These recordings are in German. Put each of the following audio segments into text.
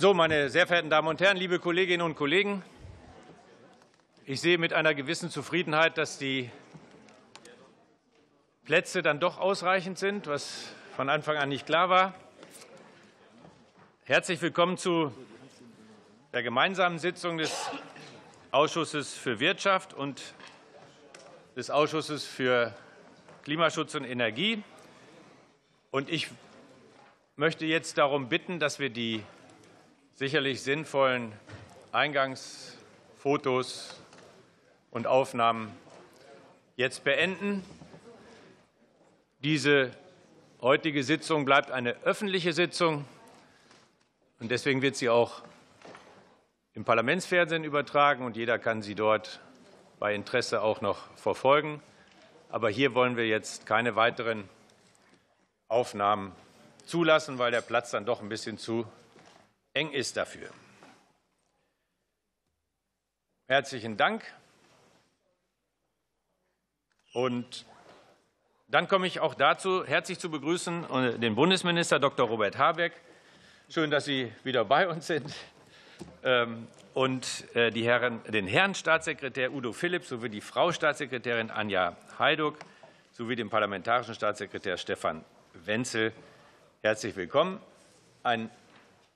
So, meine sehr verehrten Damen und Herren, liebe Kolleginnen und Kollegen, ich sehe mit einer gewissen Zufriedenheit, dass die Plätze dann doch ausreichend sind, was von Anfang an nicht klar war. Herzlich willkommen zu der gemeinsamen Sitzung des Ausschusses für Wirtschaft und des Ausschusses für Klimaschutz und Energie. Und ich möchte jetzt darum bitten, dass wir die sicherlich sinnvollen Eingangsfotos und Aufnahmen jetzt beenden. Diese heutige Sitzung bleibt eine öffentliche Sitzung, und deswegen wird sie auch im Parlamentsfernsehen übertragen, und jeder kann sie dort bei Interesse auch noch verfolgen. Aber hier wollen wir jetzt keine weiteren Aufnahmen zulassen, weil der Platz dann doch ein bisschen zu eng ist dafür. Herzlichen Dank. Und dann komme ich auch dazu, herzlich zu begrüßen äh, den Bundesminister Dr. Robert Habeck. Schön, dass Sie wieder bei uns sind. Ähm, und äh, Herren, den Herrn Staatssekretär Udo Philipp sowie die Frau Staatssekretärin Anja Heiduck sowie den parlamentarischen Staatssekretär Stefan Wenzel. Herzlich willkommen. Ein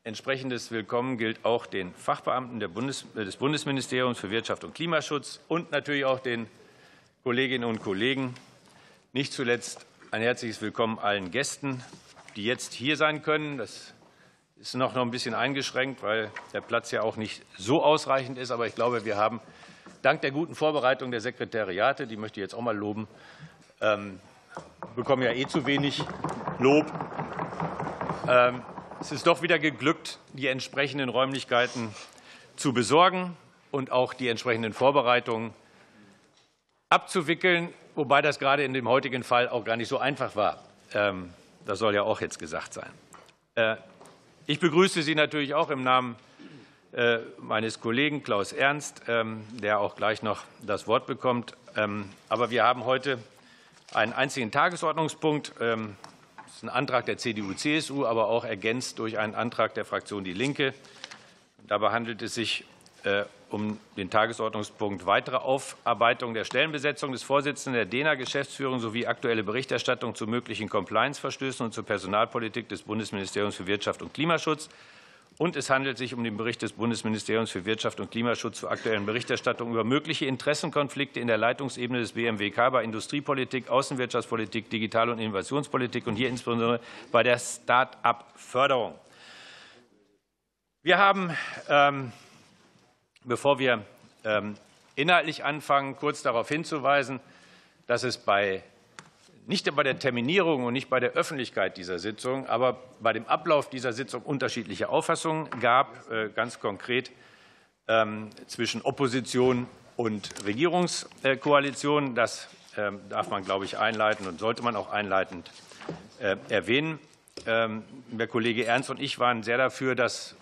Entsprechendes Willkommen gilt auch den Fachbeamten des Bundesministeriums für Wirtschaft und Klimaschutz und natürlich auch den Kolleginnen und Kollegen. Nicht zuletzt ein herzliches Willkommen allen Gästen, die jetzt hier sein können. Das ist noch ein bisschen eingeschränkt, weil der Platz ja auch nicht so ausreichend ist. Aber ich glaube, wir haben dank der guten Vorbereitung der Sekretariate, die möchte ich jetzt auch mal loben, ähm, bekommen ja eh zu wenig Lob. Ähm, es ist doch wieder geglückt, die entsprechenden Räumlichkeiten zu besorgen und auch die entsprechenden Vorbereitungen abzuwickeln, wobei das gerade in dem heutigen Fall auch gar nicht so einfach war. Ähm, das soll ja auch jetzt gesagt sein. Äh, ich begrüße Sie natürlich auch im Namen äh, meines Kollegen Klaus Ernst, ähm, der auch gleich noch das Wort bekommt. Ähm, aber wir haben heute einen einzigen Tagesordnungspunkt ist ein Antrag der CDU-CSU, aber auch ergänzt durch einen Antrag der Fraktion Die Linke. Dabei handelt es sich äh, um den Tagesordnungspunkt weitere Aufarbeitung der Stellenbesetzung des Vorsitzenden der DENA-Geschäftsführung sowie aktuelle Berichterstattung zu möglichen Compliance-Verstößen und zur Personalpolitik des Bundesministeriums für Wirtschaft und Klimaschutz. Und es handelt sich um den Bericht des Bundesministeriums für Wirtschaft und Klimaschutz zur aktuellen Berichterstattung über mögliche Interessenkonflikte in der Leitungsebene des BMWK bei Industriepolitik, Außenwirtschaftspolitik, Digital- und Innovationspolitik und hier insbesondere bei der Start-up-Förderung. Wir haben, ähm, bevor wir ähm, inhaltlich anfangen, kurz darauf hinzuweisen, dass es bei nicht bei der Terminierung und nicht bei der Öffentlichkeit dieser Sitzung, aber bei dem Ablauf dieser Sitzung unterschiedliche Auffassungen gab, äh, ganz konkret ähm, zwischen Opposition und Regierungskoalition. Das ähm, darf man, glaube ich, einleiten und sollte man auch einleitend äh, erwähnen. Ähm, der Kollege Ernst und ich waren sehr dafür, das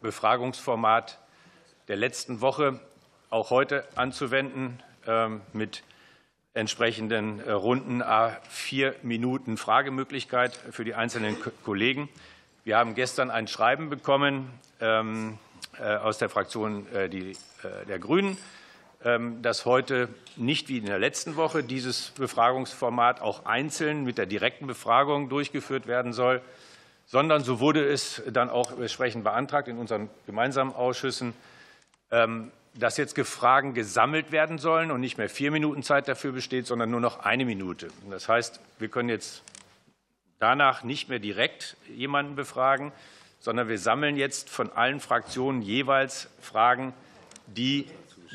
Befragungsformat der letzten Woche auch heute anzuwenden mit entsprechenden äh, Runden vier Minuten Fragemöglichkeit für die einzelnen Kollegen. Wir haben gestern ein Schreiben bekommen ähm, äh, aus der Fraktion äh, der Grünen, ähm, dass heute nicht wie in der letzten Woche dieses Befragungsformat auch einzeln mit der direkten Befragung durchgeführt werden soll, sondern so wurde es dann auch entsprechend beantragt in unseren gemeinsamen Ausschüssen, ähm, dass jetzt Fragen gesammelt werden sollen und nicht mehr vier Minuten Zeit dafür besteht, sondern nur noch eine Minute. Das heißt, wir können jetzt danach nicht mehr direkt jemanden befragen, sondern wir sammeln jetzt von allen Fraktionen jeweils Fragen, die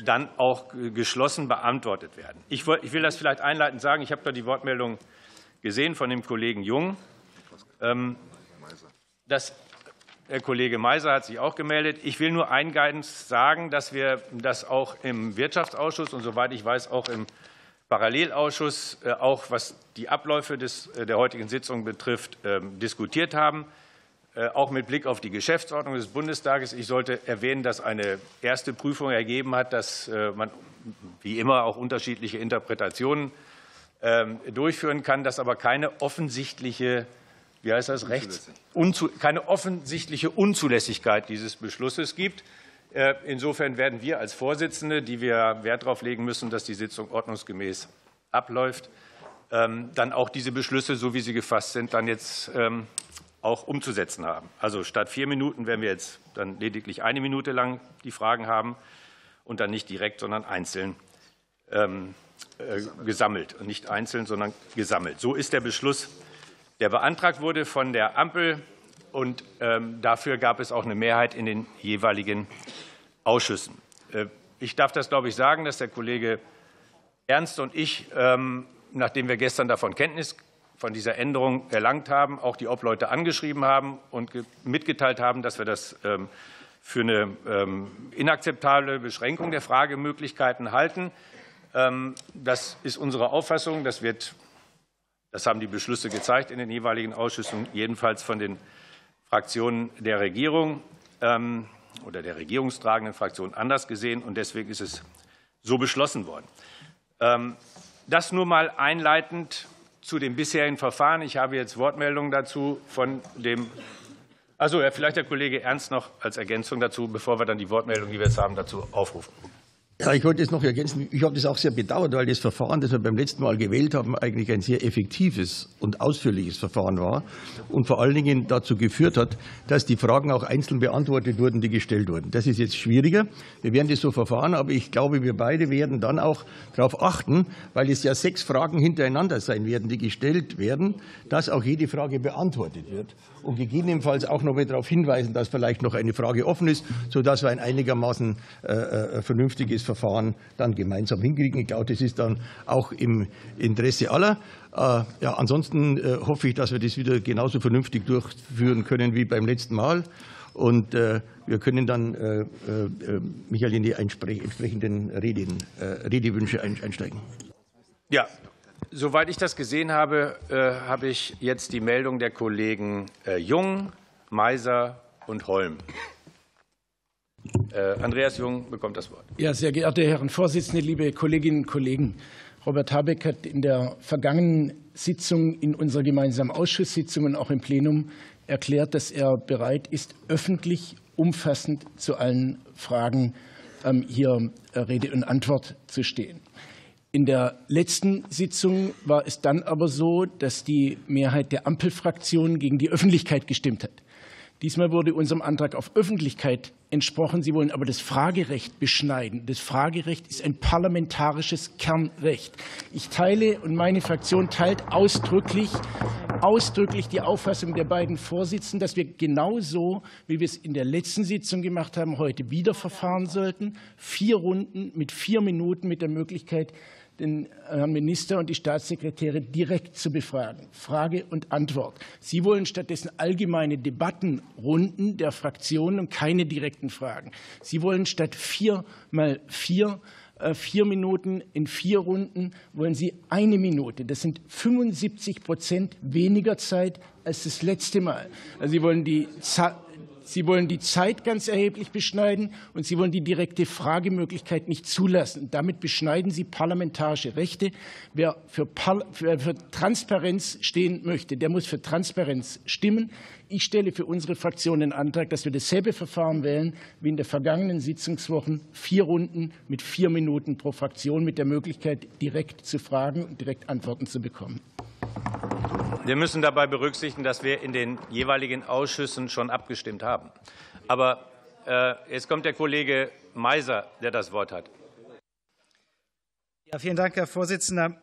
dann auch geschlossen beantwortet werden. Ich will das vielleicht einleitend sagen. Ich habe da die Wortmeldung gesehen von dem Kollegen Jung. Ähm, das Herr Kollege Meiser hat sich auch gemeldet. Ich will nur eingeigend sagen, dass wir das auch im Wirtschaftsausschuss und soweit ich weiß auch im Parallelausschuss, äh, auch was die Abläufe des, äh, der heutigen Sitzung betrifft, ähm, diskutiert haben, äh, auch mit Blick auf die Geschäftsordnung des Bundestages. Ich sollte erwähnen, dass eine erste Prüfung ergeben hat, dass man wie immer auch unterschiedliche Interpretationen ähm, durchführen kann, dass aber keine offensichtliche wie heißt das, Rechts, Unzu keine offensichtliche Unzulässigkeit dieses Beschlusses gibt. Äh, insofern werden wir als Vorsitzende, die wir Wert darauf legen müssen, dass die Sitzung ordnungsgemäß abläuft, ähm, dann auch diese Beschlüsse, so wie sie gefasst sind, dann jetzt ähm, auch umzusetzen haben. Also statt vier Minuten werden wir jetzt dann lediglich eine Minute lang die Fragen haben und dann nicht direkt, sondern einzeln ähm, äh, gesammelt. Und nicht einzeln, sondern gesammelt. So ist der Beschluss, der beantragt wurde von der Ampel. Und ähm, dafür gab es auch eine Mehrheit in den jeweiligen Ausschüssen. Äh, ich darf das, glaube ich, sagen, dass der Kollege Ernst und ich, ähm, nachdem wir gestern davon Kenntnis von dieser Änderung erlangt haben, auch die Obleute angeschrieben haben und mitgeteilt haben, dass wir das ähm, für eine inakzeptable Beschränkung der Fragemöglichkeiten halten. Das ist unsere Auffassung. Das wird das haben die Beschlüsse gezeigt in den jeweiligen Ausschüssen, jedenfalls von den Fraktionen der Regierung ähm, oder der regierungstragenden Fraktion anders gesehen. Und deswegen ist es so beschlossen worden. Ähm, das nur mal einleitend zu dem bisherigen Verfahren. Ich habe jetzt Wortmeldungen dazu von dem. Also vielleicht der Kollege Ernst noch als Ergänzung dazu, bevor wir dann die Wortmeldung, die wir jetzt haben, dazu aufrufen. Ja, ich wollte es noch ergänzen. Ich habe das auch sehr bedauert, weil das Verfahren, das wir beim letzten Mal gewählt haben, eigentlich ein sehr effektives und ausführliches Verfahren war und vor allen Dingen dazu geführt hat, dass die Fragen auch einzeln beantwortet wurden, die gestellt wurden. Das ist jetzt schwieriger. Wir werden das so verfahren, aber ich glaube, wir beide werden dann auch darauf achten, weil es ja sechs Fragen hintereinander sein werden, die gestellt werden, dass auch jede Frage beantwortet wird und gegebenenfalls auch noch mal darauf hinweisen, dass vielleicht noch eine Frage offen ist, sodass wir ein einigermaßen äh, äh vernünftiges Verfahren dann gemeinsam hinkriegen. Ich glaube, das ist dann auch im Interesse aller. Äh, ja, ansonsten hoffe ich, dass wir das wieder genauso vernünftig durchführen können wie beim letzten Mal. Und wir können dann, Michael, in die entsprechenden Redewünsche einsteigen. Ja, soweit ich das gesehen habe, habe ich jetzt die Meldung der Kollegen Jung, Meiser und Holm. Äh, Andreas Jung bekommt das Wort. Ja, sehr geehrte Herren Vorsitzende, liebe Kolleginnen und Kollegen. Robert Habeck hat in der vergangenen Sitzung, in unserer gemeinsamen Ausschusssitzung und auch im Plenum erklärt, dass er bereit ist, öffentlich umfassend zu allen Fragen ähm, hier äh, Rede und Antwort zu stehen. In der letzten Sitzung war es dann aber so, dass die Mehrheit der Ampelfraktionen gegen die Öffentlichkeit gestimmt hat. Diesmal wurde unserem Antrag auf Öffentlichkeit entsprochen. Sie wollen aber das Fragerecht beschneiden. Das Fragerecht ist ein parlamentarisches Kernrecht. Ich teile und meine Fraktion teilt ausdrücklich, ausdrücklich die Auffassung der beiden Vorsitzenden, dass wir genauso, wie wir es in der letzten Sitzung gemacht haben, heute wieder verfahren sollten. Vier Runden mit vier Minuten mit der Möglichkeit, den Herrn Minister und die Staatssekretäre direkt zu befragen. Frage und Antwort. Sie wollen stattdessen allgemeine Debattenrunden der Fraktionen und keine direkten Fragen. Sie wollen statt vier mal vier äh, vier Minuten in vier Runden wollen Sie eine Minute. Das sind 75 Prozent weniger Zeit als das letzte Mal. Also Sie wollen die Sie wollen die Zeit ganz erheblich beschneiden und Sie wollen die direkte Fragemöglichkeit nicht zulassen. Damit beschneiden Sie parlamentarische Rechte. Wer für, für Transparenz stehen möchte, der muss für Transparenz stimmen. Ich stelle für unsere Fraktion den Antrag, dass wir dasselbe Verfahren wählen wie in der vergangenen Sitzungswochen. Vier Runden mit vier Minuten pro Fraktion mit der Möglichkeit, direkt zu fragen und direkt Antworten zu bekommen. Wir müssen dabei berücksichtigen, dass wir in den jeweiligen Ausschüssen schon abgestimmt haben. Aber äh, jetzt kommt der Kollege Meiser, der das Wort hat. Ja, vielen Dank, Herr Vorsitzender.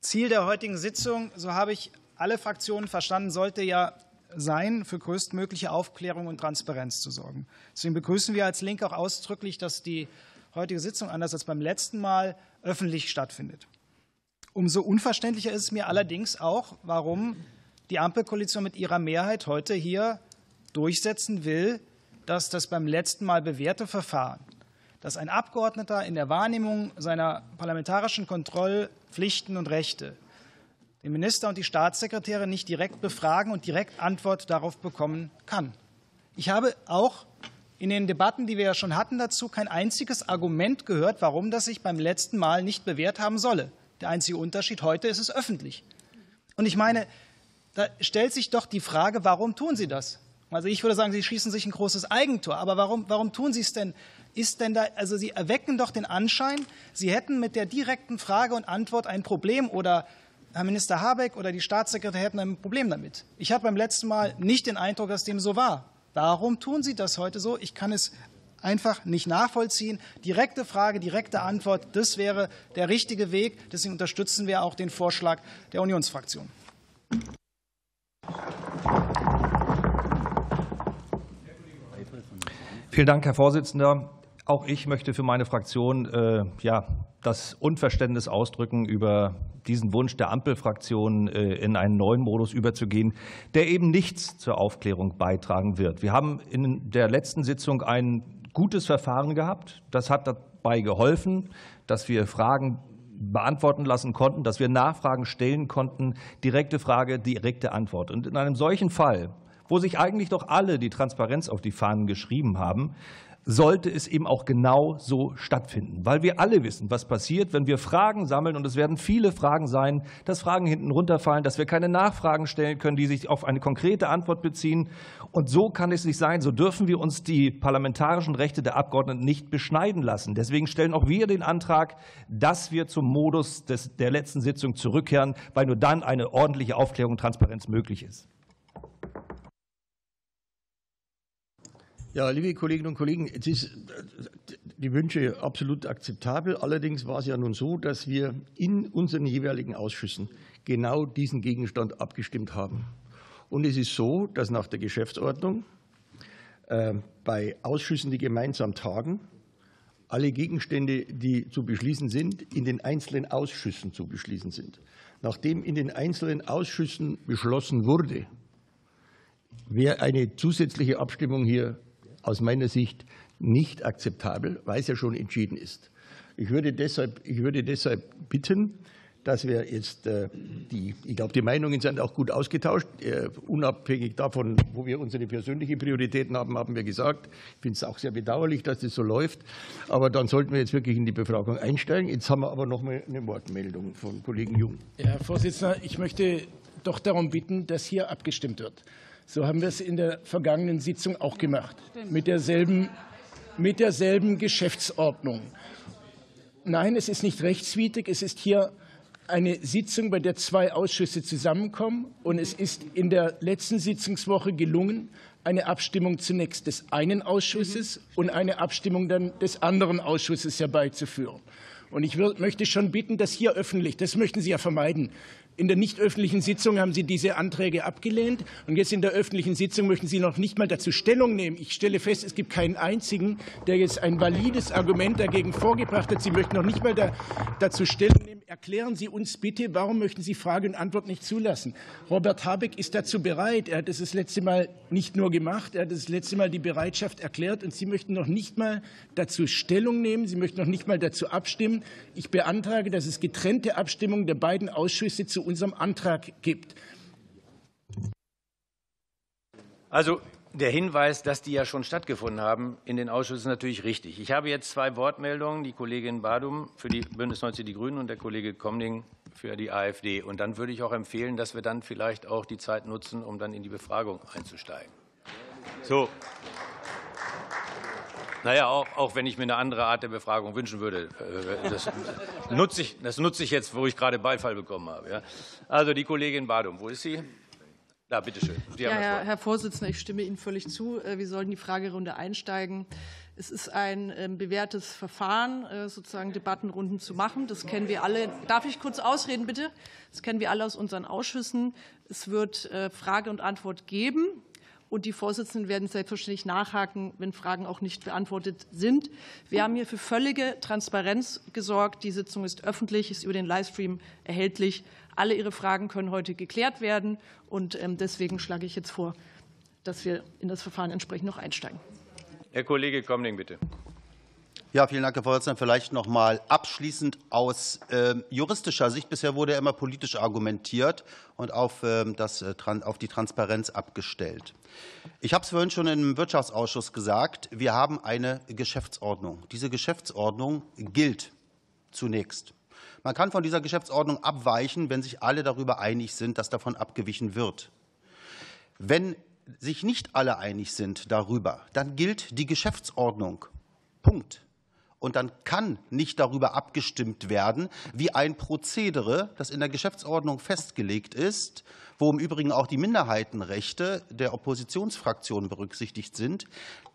Ziel der heutigen Sitzung, so habe ich alle Fraktionen verstanden, sollte ja sein, für größtmögliche Aufklärung und Transparenz zu sorgen. Deswegen begrüßen wir als Link auch ausdrücklich, dass die heutige Sitzung anders als beim letzten Mal öffentlich stattfindet. Umso unverständlicher ist es mir allerdings auch, warum die Ampelkoalition mit ihrer Mehrheit heute hier durchsetzen will, dass das beim letzten Mal bewährte Verfahren, dass ein Abgeordneter in der Wahrnehmung seiner parlamentarischen Kontrollpflichten und Rechte den Minister und die Staatssekretäre nicht direkt befragen und direkt Antwort darauf bekommen kann. Ich habe auch in den Debatten, die wir ja schon hatten dazu, kein einziges Argument gehört, warum das sich beim letzten Mal nicht bewährt haben solle. Der einzige Unterschied heute ist es öffentlich. Und ich meine, da stellt sich doch die Frage, warum tun Sie das? Also ich würde sagen, Sie schießen sich ein großes Eigentor. Aber warum, warum tun Sie es denn? Ist denn da, also Sie erwecken doch den Anschein, Sie hätten mit der direkten Frage und Antwort ein Problem oder Herr Minister Habeck oder die Staatssekretäre hätten ein Problem damit. Ich habe beim letzten Mal nicht den Eindruck, dass dem so war. Warum tun Sie das heute so? Ich kann es einfach nicht nachvollziehen. Direkte Frage, direkte Antwort, das wäre der richtige Weg. Deswegen unterstützen wir auch den Vorschlag der Unionsfraktion. Vielen Dank, Herr Vorsitzender. Auch ich möchte für meine Fraktion äh, ja, das Unverständnis ausdrücken über diesen Wunsch der Ampelfraktion, äh, in einen neuen Modus überzugehen, der eben nichts zur Aufklärung beitragen wird. Wir haben in der letzten Sitzung ein gutes Verfahren gehabt. Das hat dabei geholfen, dass wir Fragen beantworten lassen konnten, dass wir Nachfragen stellen konnten, direkte Frage, direkte Antwort. Und in einem solchen Fall, wo sich eigentlich doch alle die Transparenz auf die Fahnen geschrieben haben, sollte es eben auch genau so stattfinden. Weil wir alle wissen, was passiert, wenn wir Fragen sammeln, und es werden viele Fragen sein, dass Fragen hinten runterfallen, dass wir keine Nachfragen stellen können, die sich auf eine konkrete Antwort beziehen. Und so kann es nicht sein. So dürfen wir uns die parlamentarischen Rechte der Abgeordneten nicht beschneiden lassen. Deswegen stellen auch wir den Antrag, dass wir zum Modus des, der letzten Sitzung zurückkehren, weil nur dann eine ordentliche Aufklärung und Transparenz möglich ist. Ja, liebe Kolleginnen und Kollegen, jetzt ist die Wünsche absolut akzeptabel. Allerdings war es ja nun so, dass wir in unseren jeweiligen Ausschüssen genau diesen Gegenstand abgestimmt haben. Und es ist so, dass nach der Geschäftsordnung äh, bei Ausschüssen, die gemeinsam tagen, alle Gegenstände, die zu beschließen sind, in den einzelnen Ausschüssen zu beschließen sind. Nachdem in den einzelnen Ausschüssen beschlossen wurde, wäre eine zusätzliche Abstimmung hier aus meiner Sicht nicht akzeptabel, weil es ja schon entschieden ist. Ich würde deshalb, ich würde deshalb bitten, dass wir jetzt äh, die, ich glaube, die Meinungen sind auch gut ausgetauscht. Äh, unabhängig davon, wo wir unsere persönlichen Prioritäten haben, haben wir gesagt. Ich finde es auch sehr bedauerlich, dass das so läuft. Aber dann sollten wir jetzt wirklich in die Befragung einsteigen. Jetzt haben wir aber noch mal eine Wortmeldung von Kollegen Jung. Herr Vorsitzender, ich möchte doch darum bitten, dass hier abgestimmt wird. So haben wir es in der vergangenen Sitzung auch gemacht, mit derselben, mit derselben Geschäftsordnung. Nein, es ist nicht rechtswidrig. Es ist hier eine Sitzung, bei der zwei Ausschüsse zusammenkommen. Und es ist in der letzten Sitzungswoche gelungen, eine Abstimmung zunächst des einen Ausschusses und eine Abstimmung dann des anderen Ausschusses herbeizuführen. Und ich möchte schon bitten, dass hier öffentlich, das möchten Sie ja vermeiden, in der nicht öffentlichen Sitzung haben Sie diese Anträge abgelehnt. Und jetzt in der öffentlichen Sitzung möchten Sie noch nicht mal dazu Stellung nehmen. Ich stelle fest, es gibt keinen einzigen, der jetzt ein valides Argument dagegen vorgebracht hat. Sie möchten noch nicht mal da, dazu Stellung nehmen. Erklären Sie uns bitte, warum möchten Sie Frage und Antwort nicht zulassen? Robert Habeck ist dazu bereit. Er hat es das letzte Mal nicht nur gemacht, er hat das letzte Mal die Bereitschaft erklärt. Und Sie möchten noch nicht mal dazu Stellung nehmen. Sie möchten noch nicht mal dazu abstimmen. Ich beantrage, dass es getrennte Abstimmung der beiden Ausschüsse zu unserem Antrag gibt. Also der Hinweis, dass die ja schon stattgefunden haben in den Ausschüssen, ist natürlich richtig. Ich habe jetzt zwei Wortmeldungen, die Kollegin Badum für die Bündnis 90 Die Grünen und der Kollege Komning für die AfD. Und dann würde ich auch empfehlen, dass wir dann vielleicht auch die Zeit nutzen, um dann in die Befragung einzusteigen. So. Naja, auch, auch wenn ich mir eine andere Art der Befragung wünschen würde. Äh, das nutze ich, das nutze ich jetzt, wo ich gerade Beifall bekommen habe. Also die Kollegin Badum, wo ist sie? Ja, bitteschön. Sie ja, Herr, Herr Vorsitzender, ich stimme Ihnen völlig zu. Äh, wir sollten die Fragerunde einsteigen. Es ist ein ähm, bewährtes Verfahren, äh, sozusagen Debattenrunden zu machen. Das kennen wir alle. Darf ich kurz ausreden, bitte? Das kennen wir alle aus unseren Ausschüssen. Es wird Frage und Antwort geben. Und die Vorsitzenden werden selbstverständlich nachhaken, wenn Fragen auch nicht beantwortet sind. Wir haben hier für völlige Transparenz gesorgt. Die Sitzung ist öffentlich, ist über den Livestream erhältlich. Alle Ihre Fragen können heute geklärt werden. Und ähm, deswegen schlage ich jetzt vor, dass wir in das Verfahren entsprechend noch einsteigen. Herr Kollege Komning, bitte. Ja, vielen Dank, Herr Vorsitzender. Vielleicht noch mal abschließend aus äh, juristischer Sicht. Bisher wurde ja immer politisch argumentiert und auf, äh, das, äh, auf die Transparenz abgestellt. Ich habe es vorhin schon im Wirtschaftsausschuss gesagt. Wir haben eine Geschäftsordnung. Diese Geschäftsordnung gilt zunächst. Man kann von dieser Geschäftsordnung abweichen, wenn sich alle darüber einig sind, dass davon abgewichen wird. Wenn sich nicht alle einig sind darüber, dann gilt die Geschäftsordnung. Punkt. Und dann kann nicht darüber abgestimmt werden, wie ein Prozedere, das in der Geschäftsordnung festgelegt ist, wo im Übrigen auch die Minderheitenrechte der Oppositionsfraktionen berücksichtigt sind.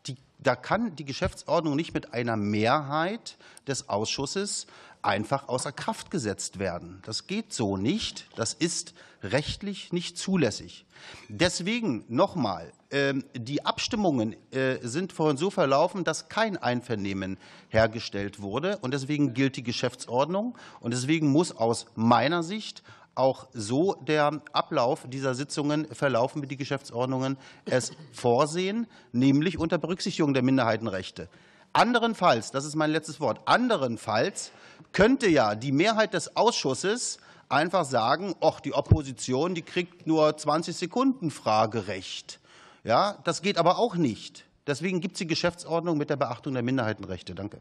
Die, da kann die Geschäftsordnung nicht mit einer Mehrheit des Ausschusses einfach außer Kraft gesetzt werden. Das geht so nicht. Das ist rechtlich nicht zulässig. Deswegen nochmal, ähm, die Abstimmungen äh, sind vorhin so verlaufen, dass kein Einvernehmen hergestellt wurde. Und deswegen gilt die Geschäftsordnung. Und deswegen muss aus meiner Sicht auch so der Ablauf dieser Sitzungen verlaufen, wie die Geschäftsordnungen es vorsehen, nämlich unter Berücksichtigung der Minderheitenrechte. Anderenfalls, das ist mein letztes Wort, anderenfalls könnte ja die Mehrheit des Ausschusses einfach sagen, ach, die Opposition, die kriegt nur 20 Sekunden Fragerecht. Ja, das geht aber auch nicht. Deswegen gibt es die Geschäftsordnung mit der Beachtung der Minderheitenrechte. Danke.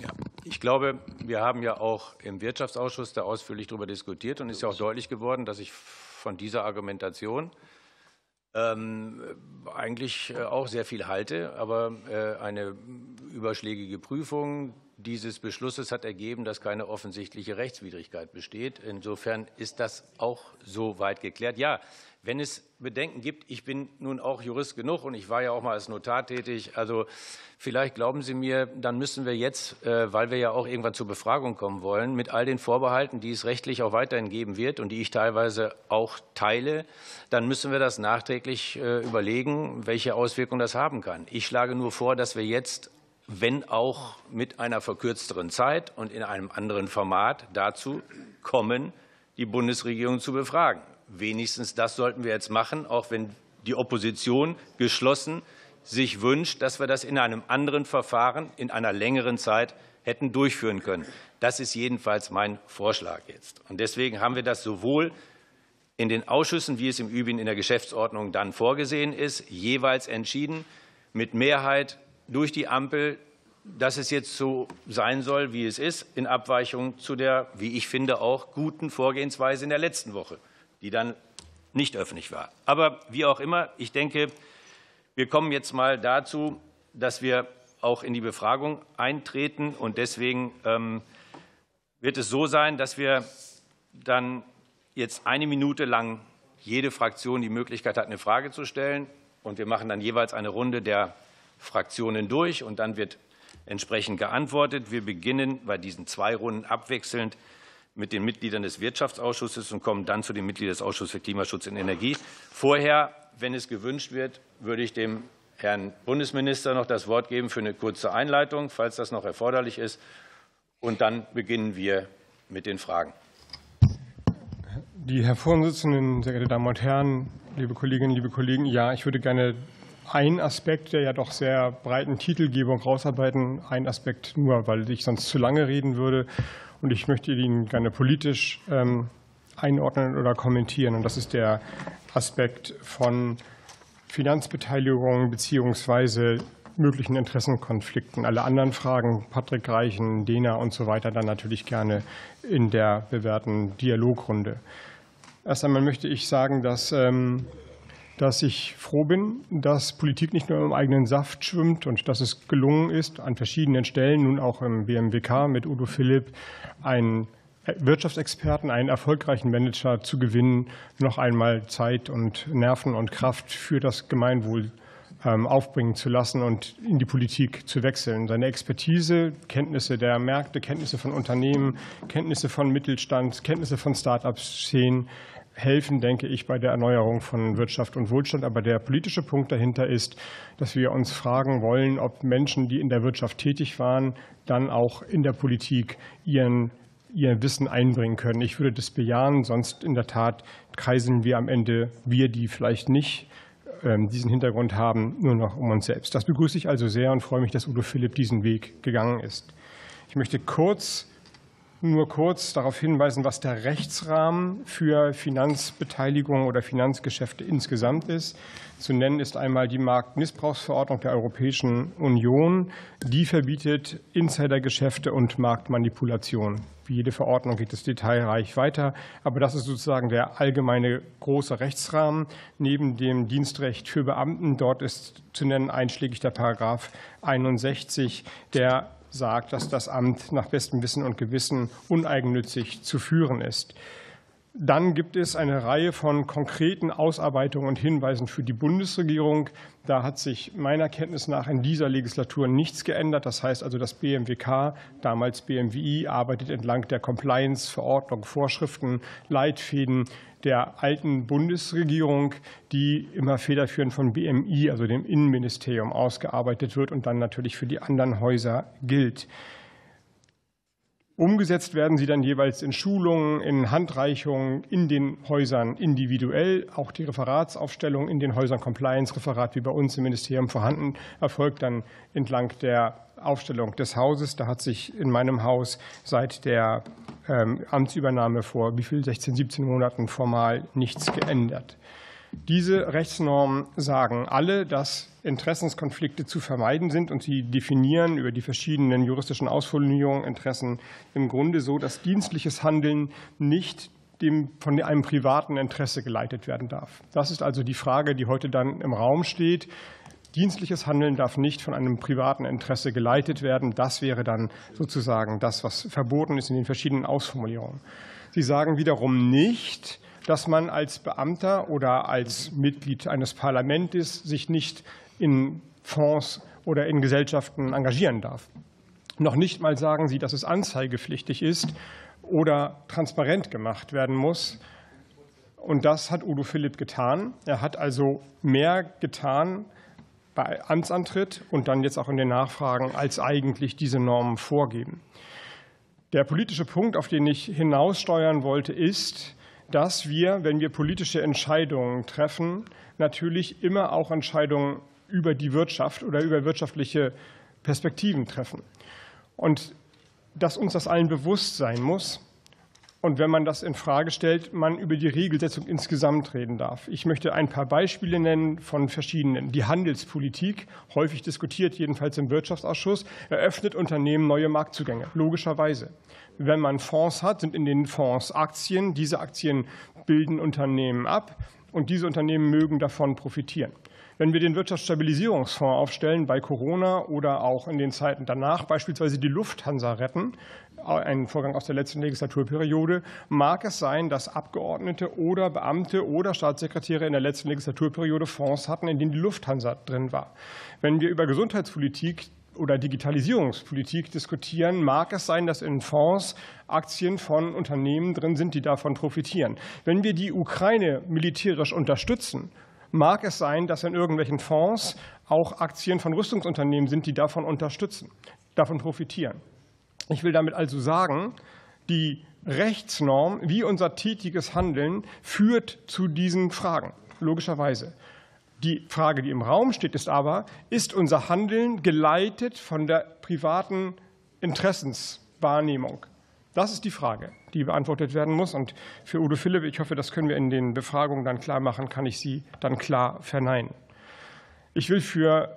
Ja, ich glaube, wir haben ja auch im Wirtschaftsausschuss da ausführlich darüber diskutiert und ist ja auch deutlich geworden, dass ich von dieser Argumentation ähm, eigentlich äh, auch sehr viel halte. Aber äh, eine überschlägige Prüfung dieses Beschlusses hat ergeben, dass keine offensichtliche Rechtswidrigkeit besteht. Insofern ist das auch so weit geklärt. Ja, wenn es Bedenken gibt, ich bin nun auch Jurist genug und ich war ja auch mal als Notar tätig. Also vielleicht glauben Sie mir, dann müssen wir jetzt, äh, weil wir ja auch irgendwann zur Befragung kommen wollen, mit all den Vorbehalten, die es rechtlich auch weiterhin geben wird und die ich teilweise auch teile, dann müssen wir das nachträglich äh, überlegen, welche Auswirkungen das haben kann. Ich schlage nur vor, dass wir jetzt wenn auch mit einer verkürzteren Zeit und in einem anderen Format dazu kommen, die Bundesregierung zu befragen. Wenigstens das sollten wir jetzt machen, auch wenn die Opposition geschlossen sich wünscht, dass wir das in einem anderen Verfahren in einer längeren Zeit hätten durchführen können. Das ist jedenfalls mein Vorschlag jetzt. Und deswegen haben wir das sowohl in den Ausschüssen, wie es im Übrigen in der Geschäftsordnung dann vorgesehen ist, jeweils entschieden mit Mehrheit durch die Ampel, dass es jetzt so sein soll, wie es ist, in Abweichung zu der, wie ich finde, auch guten Vorgehensweise in der letzten Woche, die dann nicht öffentlich war. Aber wie auch immer, ich denke, wir kommen jetzt mal dazu, dass wir auch in die Befragung eintreten. Und deswegen ähm, wird es so sein, dass wir dann jetzt eine Minute lang jede Fraktion die Möglichkeit hat, eine Frage zu stellen. Und wir machen dann jeweils eine Runde der Fraktionen durch und dann wird entsprechend geantwortet. Wir beginnen bei diesen zwei Runden abwechselnd mit den Mitgliedern des Wirtschaftsausschusses und kommen dann zu den Mitgliedern des Ausschusses für Klimaschutz und Energie. Vorher, wenn es gewünscht wird, würde ich dem Herrn Bundesminister noch das Wort geben für eine kurze Einleitung, falls das noch erforderlich ist. Und dann beginnen wir mit den Fragen. Die Herr Vorsitzenden, sehr geehrte Damen und Herren, liebe Kolleginnen, liebe Kollegen, ja, ich würde gerne einen Aspekt der ja doch sehr breiten Titelgebung rausarbeiten. Ein Aspekt nur, weil ich sonst zu lange reden würde. Und ich möchte ihn gerne politisch ähm, einordnen oder kommentieren. Und das ist der Aspekt von Finanzbeteiligung beziehungsweise möglichen Interessenkonflikten. Alle anderen Fragen, Patrick Reichen, Dena und so weiter, dann natürlich gerne in der bewährten Dialogrunde. Erst einmal möchte ich sagen, dass ähm, dass ich froh bin, dass Politik nicht nur im eigenen Saft schwimmt und dass es gelungen ist, an verschiedenen Stellen, nun auch im BMWK mit Udo Philipp, einen Wirtschaftsexperten, einen erfolgreichen Manager zu gewinnen, noch einmal Zeit und Nerven und Kraft für das Gemeinwohl ähm, aufbringen zu lassen und in die Politik zu wechseln. Seine Expertise, Kenntnisse der Märkte, Kenntnisse von Unternehmen, Kenntnisse von Mittelstand, Kenntnisse von Start-up-Szenen helfen, denke ich, bei der Erneuerung von Wirtschaft und Wohlstand. Aber der politische Punkt dahinter ist, dass wir uns fragen wollen, ob Menschen, die in der Wirtschaft tätig waren, dann auch in der Politik ihren ihr Wissen einbringen können. Ich würde das bejahen, sonst in der Tat kreiseln wir am Ende, wir, die vielleicht nicht ähm, diesen Hintergrund haben, nur noch um uns selbst. Das begrüße ich also sehr und freue mich, dass Udo Philipp diesen Weg gegangen ist. Ich möchte kurz nur kurz darauf hinweisen, was der Rechtsrahmen für Finanzbeteiligung oder Finanzgeschäfte insgesamt ist. Zu nennen ist einmal die Marktmissbrauchsverordnung der Europäischen Union. Die verbietet Insidergeschäfte und Marktmanipulation. Wie jede Verordnung geht es detailreich weiter, aber das ist sozusagen der allgemeine große Rechtsrahmen. Neben dem Dienstrecht für Beamten, dort ist zu nennen einschlägig der Paragraph 61, der sagt, dass das Amt nach bestem Wissen und Gewissen uneigennützig zu führen ist. Dann gibt es eine Reihe von konkreten Ausarbeitungen und Hinweisen für die Bundesregierung. Da hat sich meiner Kenntnis nach in dieser Legislatur nichts geändert. Das heißt also, das BMWK, damals BMWI, arbeitet entlang der Compliance-Verordnung, Vorschriften, Leitfäden der alten Bundesregierung, die immer federführend von BMI, also dem Innenministerium, ausgearbeitet wird und dann natürlich für die anderen Häuser gilt. Umgesetzt werden sie dann jeweils in Schulungen, in Handreichungen in den Häusern individuell. Auch die Referatsaufstellung in den Häusern Compliance-Referat, wie bei uns im Ministerium vorhanden, erfolgt dann entlang der Aufstellung des Hauses. Da hat sich in meinem Haus seit der ähm, Amtsübernahme vor wie viel 16, 17 Monaten formal nichts geändert. Diese Rechtsnormen sagen alle, dass Interessenskonflikte zu vermeiden sind und sie definieren über die verschiedenen juristischen Ausformulierungen Interessen im Grunde so, dass dienstliches Handeln nicht dem, von einem privaten Interesse geleitet werden darf. Das ist also die Frage, die heute dann im Raum steht. Dienstliches Handeln darf nicht von einem privaten Interesse geleitet werden. Das wäre dann sozusagen das, was verboten ist in den verschiedenen Ausformulierungen. Sie sagen wiederum nicht, dass man als Beamter oder als Mitglied eines Parlaments sich nicht in Fonds oder in Gesellschaften engagieren darf. Noch nicht mal sagen Sie, dass es anzeigepflichtig ist oder transparent gemacht werden muss. Und das hat Udo Philipp getan. Er hat also mehr getan, bei Amtsantritt und dann jetzt auch in den Nachfragen als eigentlich diese Normen vorgeben. Der politische Punkt, auf den ich hinaussteuern wollte, ist, dass wir, wenn wir politische Entscheidungen treffen, natürlich immer auch Entscheidungen über die Wirtschaft oder über wirtschaftliche Perspektiven treffen. Und dass uns das allen bewusst sein muss, und wenn man das in Frage stellt, man über die Regelsetzung insgesamt reden darf. Ich möchte ein paar Beispiele nennen von verschiedenen. Die Handelspolitik, häufig diskutiert, jedenfalls im Wirtschaftsausschuss, eröffnet Unternehmen neue Marktzugänge, logischerweise. Wenn man Fonds hat, sind in den Fonds Aktien. Diese Aktien bilden Unternehmen ab und diese Unternehmen mögen davon profitieren. Wenn wir den Wirtschaftsstabilisierungsfonds aufstellen bei Corona oder auch in den Zeiten danach, beispielsweise die Lufthansa retten, ein Vorgang aus der letzten Legislaturperiode, mag es sein, dass Abgeordnete oder Beamte oder Staatssekretäre in der letzten Legislaturperiode Fonds hatten, in denen die Lufthansa drin war. Wenn wir über Gesundheitspolitik oder Digitalisierungspolitik diskutieren, mag es sein, dass in Fonds Aktien von Unternehmen drin sind, die davon profitieren. Wenn wir die Ukraine militärisch unterstützen, mag es sein, dass in irgendwelchen Fonds auch Aktien von Rüstungsunternehmen sind, die davon unterstützen, davon profitieren. Ich will damit also sagen, die Rechtsnorm, wie unser tätiges Handeln, führt zu diesen Fragen, logischerweise. Die Frage, die im Raum steht, ist aber, ist unser Handeln geleitet von der privaten Interessenswahrnehmung? Das ist die Frage, die beantwortet werden muss. Und für Udo Philipp, ich hoffe, das können wir in den Befragungen dann klar machen, kann ich sie dann klar verneinen. Ich will für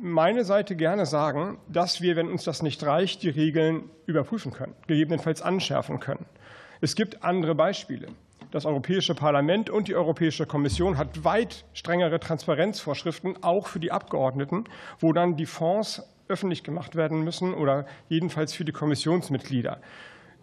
meine Seite gerne sagen, dass wir, wenn uns das nicht reicht, die Regeln überprüfen können, gegebenenfalls anschärfen können. Es gibt andere Beispiele. Das Europäische Parlament und die Europäische Kommission hat weit strengere Transparenzvorschriften, auch für die Abgeordneten, wo dann die Fonds öffentlich gemacht werden müssen oder jedenfalls für die Kommissionsmitglieder.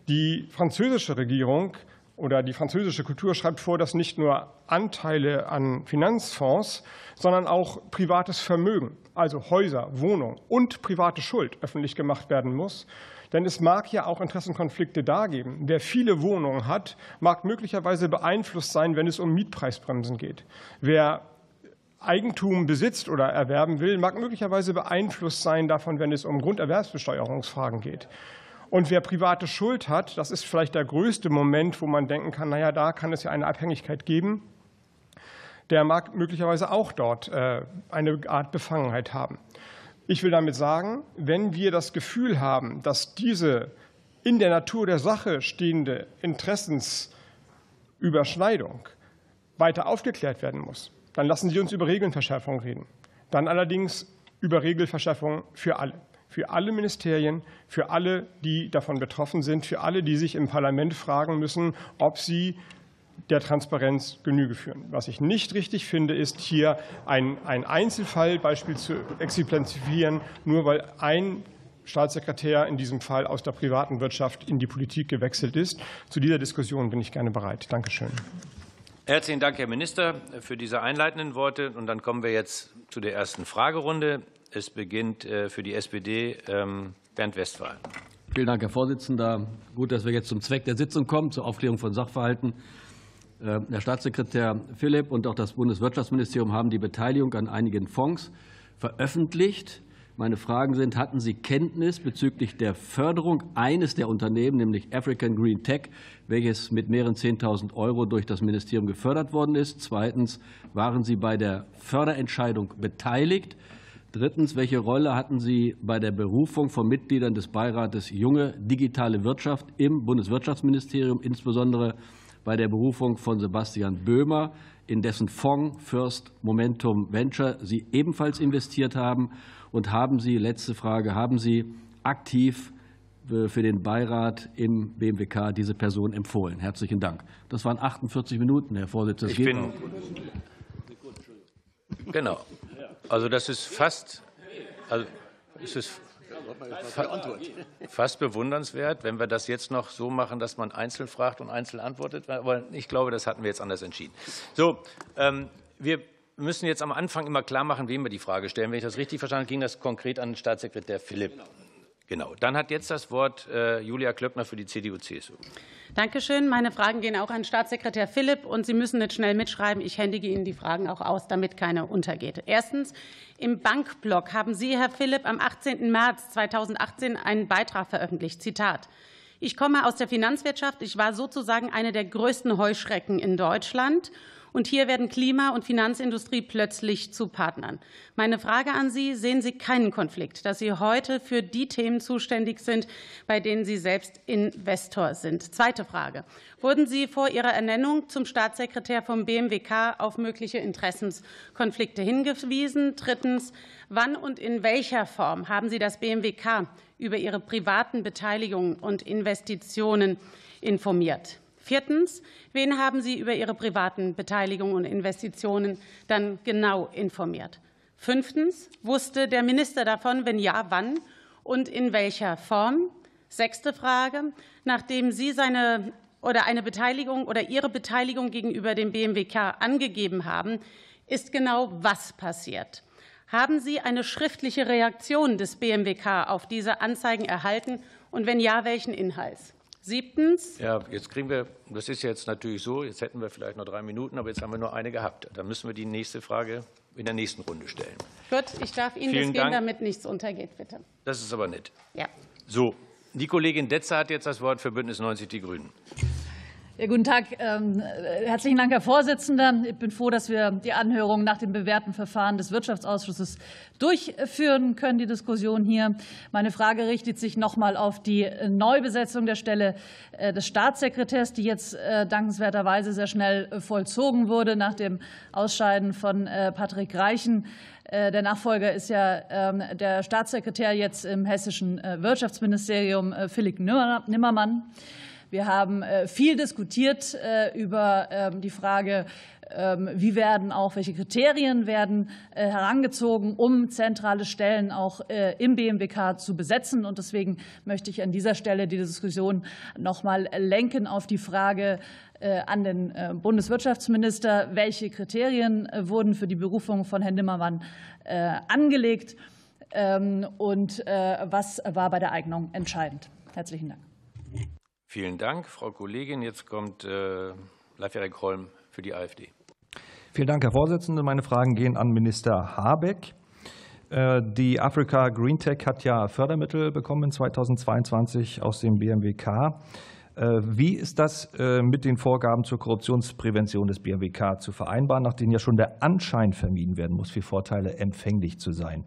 Die französische Regierung oder die französische Kultur schreibt vor, dass nicht nur Anteile an Finanzfonds, sondern auch privates Vermögen, also Häuser, Wohnungen und private Schuld öffentlich gemacht werden muss. Denn es mag ja auch Interessenkonflikte da geben. Wer viele Wohnungen hat, mag möglicherweise beeinflusst sein, wenn es um Mietpreisbremsen geht. Wer Eigentum besitzt oder erwerben will, mag möglicherweise beeinflusst sein davon, wenn es um Grunderwerbsbesteuerungsfragen geht. Und wer private Schuld hat, das ist vielleicht der größte Moment, wo man denken kann, naja, da kann es ja eine Abhängigkeit geben, der mag möglicherweise auch dort äh, eine Art Befangenheit haben. Ich will damit sagen, wenn wir das Gefühl haben, dass diese in der Natur der Sache stehende Interessensüberschneidung weiter aufgeklärt werden muss, dann lassen Sie uns über Regelnverschärfung reden. Dann allerdings über Regelverschärfung für alle für alle Ministerien, für alle, die davon betroffen sind, für alle, die sich im Parlament fragen müssen, ob sie der Transparenz Genüge führen. Was ich nicht richtig finde, ist hier ein, ein Einzelfallbeispiel zu exemplifizieren, nur weil ein Staatssekretär in diesem Fall aus der privaten Wirtschaft in die Politik gewechselt ist. Zu dieser Diskussion bin ich gerne bereit. Dankeschön. Herzlichen Dank, Herr Minister, für diese einleitenden Worte. Und dann kommen wir jetzt zu der ersten Fragerunde. Es beginnt äh, für die SPD ähm, Bernd Westphal. Vielen Dank, Herr Vorsitzender. Gut, dass wir jetzt zum Zweck der Sitzung kommen, zur Aufklärung von Sachverhalten. Äh, Herr Staatssekretär Philipp und auch das Bundeswirtschaftsministerium haben die Beteiligung an einigen Fonds veröffentlicht. Meine Fragen sind, hatten Sie Kenntnis bezüglich der Förderung eines der Unternehmen, nämlich African Green Tech, welches mit mehreren 10.000 Euro durch das Ministerium gefördert worden ist? Zweitens, waren Sie bei der Förderentscheidung beteiligt? Drittens, welche Rolle hatten Sie bei der Berufung von Mitgliedern des Beirates Junge Digitale Wirtschaft im Bundeswirtschaftsministerium, insbesondere bei der Berufung von Sebastian Böhmer, in dessen Fonds First Momentum Venture Sie ebenfalls investiert haben? Und haben Sie, letzte Frage, haben Sie aktiv äh, für den Beirat im BMWK diese Person empfohlen? Herzlichen Dank. Das waren 48 Minuten, Herr Vorsitzender. Ich bin, genau. Also das ist fast, also es ist fast bewundernswert, wenn wir das jetzt noch so machen, dass man einzeln fragt und einzeln antwortet. Aber ich glaube, das hatten wir jetzt anders entschieden. So, ähm, wir müssen jetzt am Anfang immer klar machen, wem wir die Frage stellen. Wenn ich das richtig verstanden habe, ging das konkret an Staatssekretär Philipp. Genau. Dann hat jetzt das Wort äh, Julia Klöckner für die CDU-CSU. Danke schön. Meine Fragen gehen auch an Staatssekretär Philipp. Und Sie müssen nicht schnell mitschreiben. Ich händige Ihnen die Fragen auch aus, damit keine untergeht. Erstens. Im Bankblock haben Sie, Herr Philipp, am 18. März 2018 einen Beitrag veröffentlicht. Zitat. Ich komme aus der Finanzwirtschaft. Ich war sozusagen eine der größten Heuschrecken in Deutschland. Und hier werden Klima- und Finanzindustrie plötzlich zu Partnern. Meine Frage an Sie, sehen Sie keinen Konflikt, dass Sie heute für die Themen zuständig sind, bei denen Sie selbst Investor sind? Zweite Frage. Wurden Sie vor Ihrer Ernennung zum Staatssekretär vom BMWK auf mögliche Interessenskonflikte hingewiesen? Drittens. Wann und in welcher Form haben Sie das BMWK über Ihre privaten Beteiligungen und Investitionen informiert? Viertens. Wen haben Sie über Ihre privaten Beteiligungen und Investitionen dann genau informiert? Fünftens. Wusste der Minister davon? Wenn ja, wann und in welcher Form? Sechste Frage. Nachdem Sie seine oder eine Beteiligung oder Ihre Beteiligung gegenüber dem BMWK angegeben haben, ist genau was passiert? Haben Sie eine schriftliche Reaktion des BMWK auf diese Anzeigen erhalten und wenn ja, welchen Inhalts? Siebtens. Ja, jetzt kriegen wir, das ist jetzt natürlich so, jetzt hätten wir vielleicht noch drei Minuten, aber jetzt haben wir nur eine gehabt. Dann müssen wir die nächste Frage in der nächsten Runde stellen. Gut, ich darf Ihnen Vielen das geben, damit nichts untergeht, bitte. Das ist aber nett. Ja. So, die Kollegin Detzer hat jetzt das Wort für Bündnis 90 Die Grünen. Ja, guten Tag. Ähm, herzlichen Dank, Herr Vorsitzender. Ich bin froh, dass wir die Anhörung nach dem bewährten Verfahren des Wirtschaftsausschusses durchführen können, die Diskussion hier. Meine Frage richtet sich noch mal auf die Neubesetzung der Stelle äh, des Staatssekretärs, die jetzt äh, dankenswerterweise sehr schnell äh, vollzogen wurde nach dem Ausscheiden von Patrick Reichen. Der Nachfolger ist ja ähm, der Staatssekretär jetzt im hessischen Wirtschaftsministerium, Philipp Nimmermann. Wir haben äh, viel diskutiert äh, über ähm, die Frage, ähm, wie werden auch, welche Kriterien werden äh, herangezogen, um zentrale Stellen auch im BMWK zu besetzen. Und deswegen möchte ich an dieser Stelle die Diskussion noch mal lenken auf die Frage an den Bundeswirtschaftsminister, welche Kriterien wurden für die Berufung von Herrn Nimmermann angelegt ähm, und was war bei der Eignung entscheidend. Herzlichen Dank. Vielen Dank, Frau Kollegin. Jetzt kommt äh, Leif-Erik Holm für die AfD. Vielen Dank, Herr Vorsitzender. Meine Fragen gehen an Minister Habeck. Äh, die Africa Green Tech hat ja Fördermittel bekommen 2022 aus dem BMWK. Äh, wie ist das äh, mit den Vorgaben zur Korruptionsprävention des BMWK zu vereinbaren, nach denen ja schon der Anschein vermieden werden muss, für Vorteile empfänglich zu sein?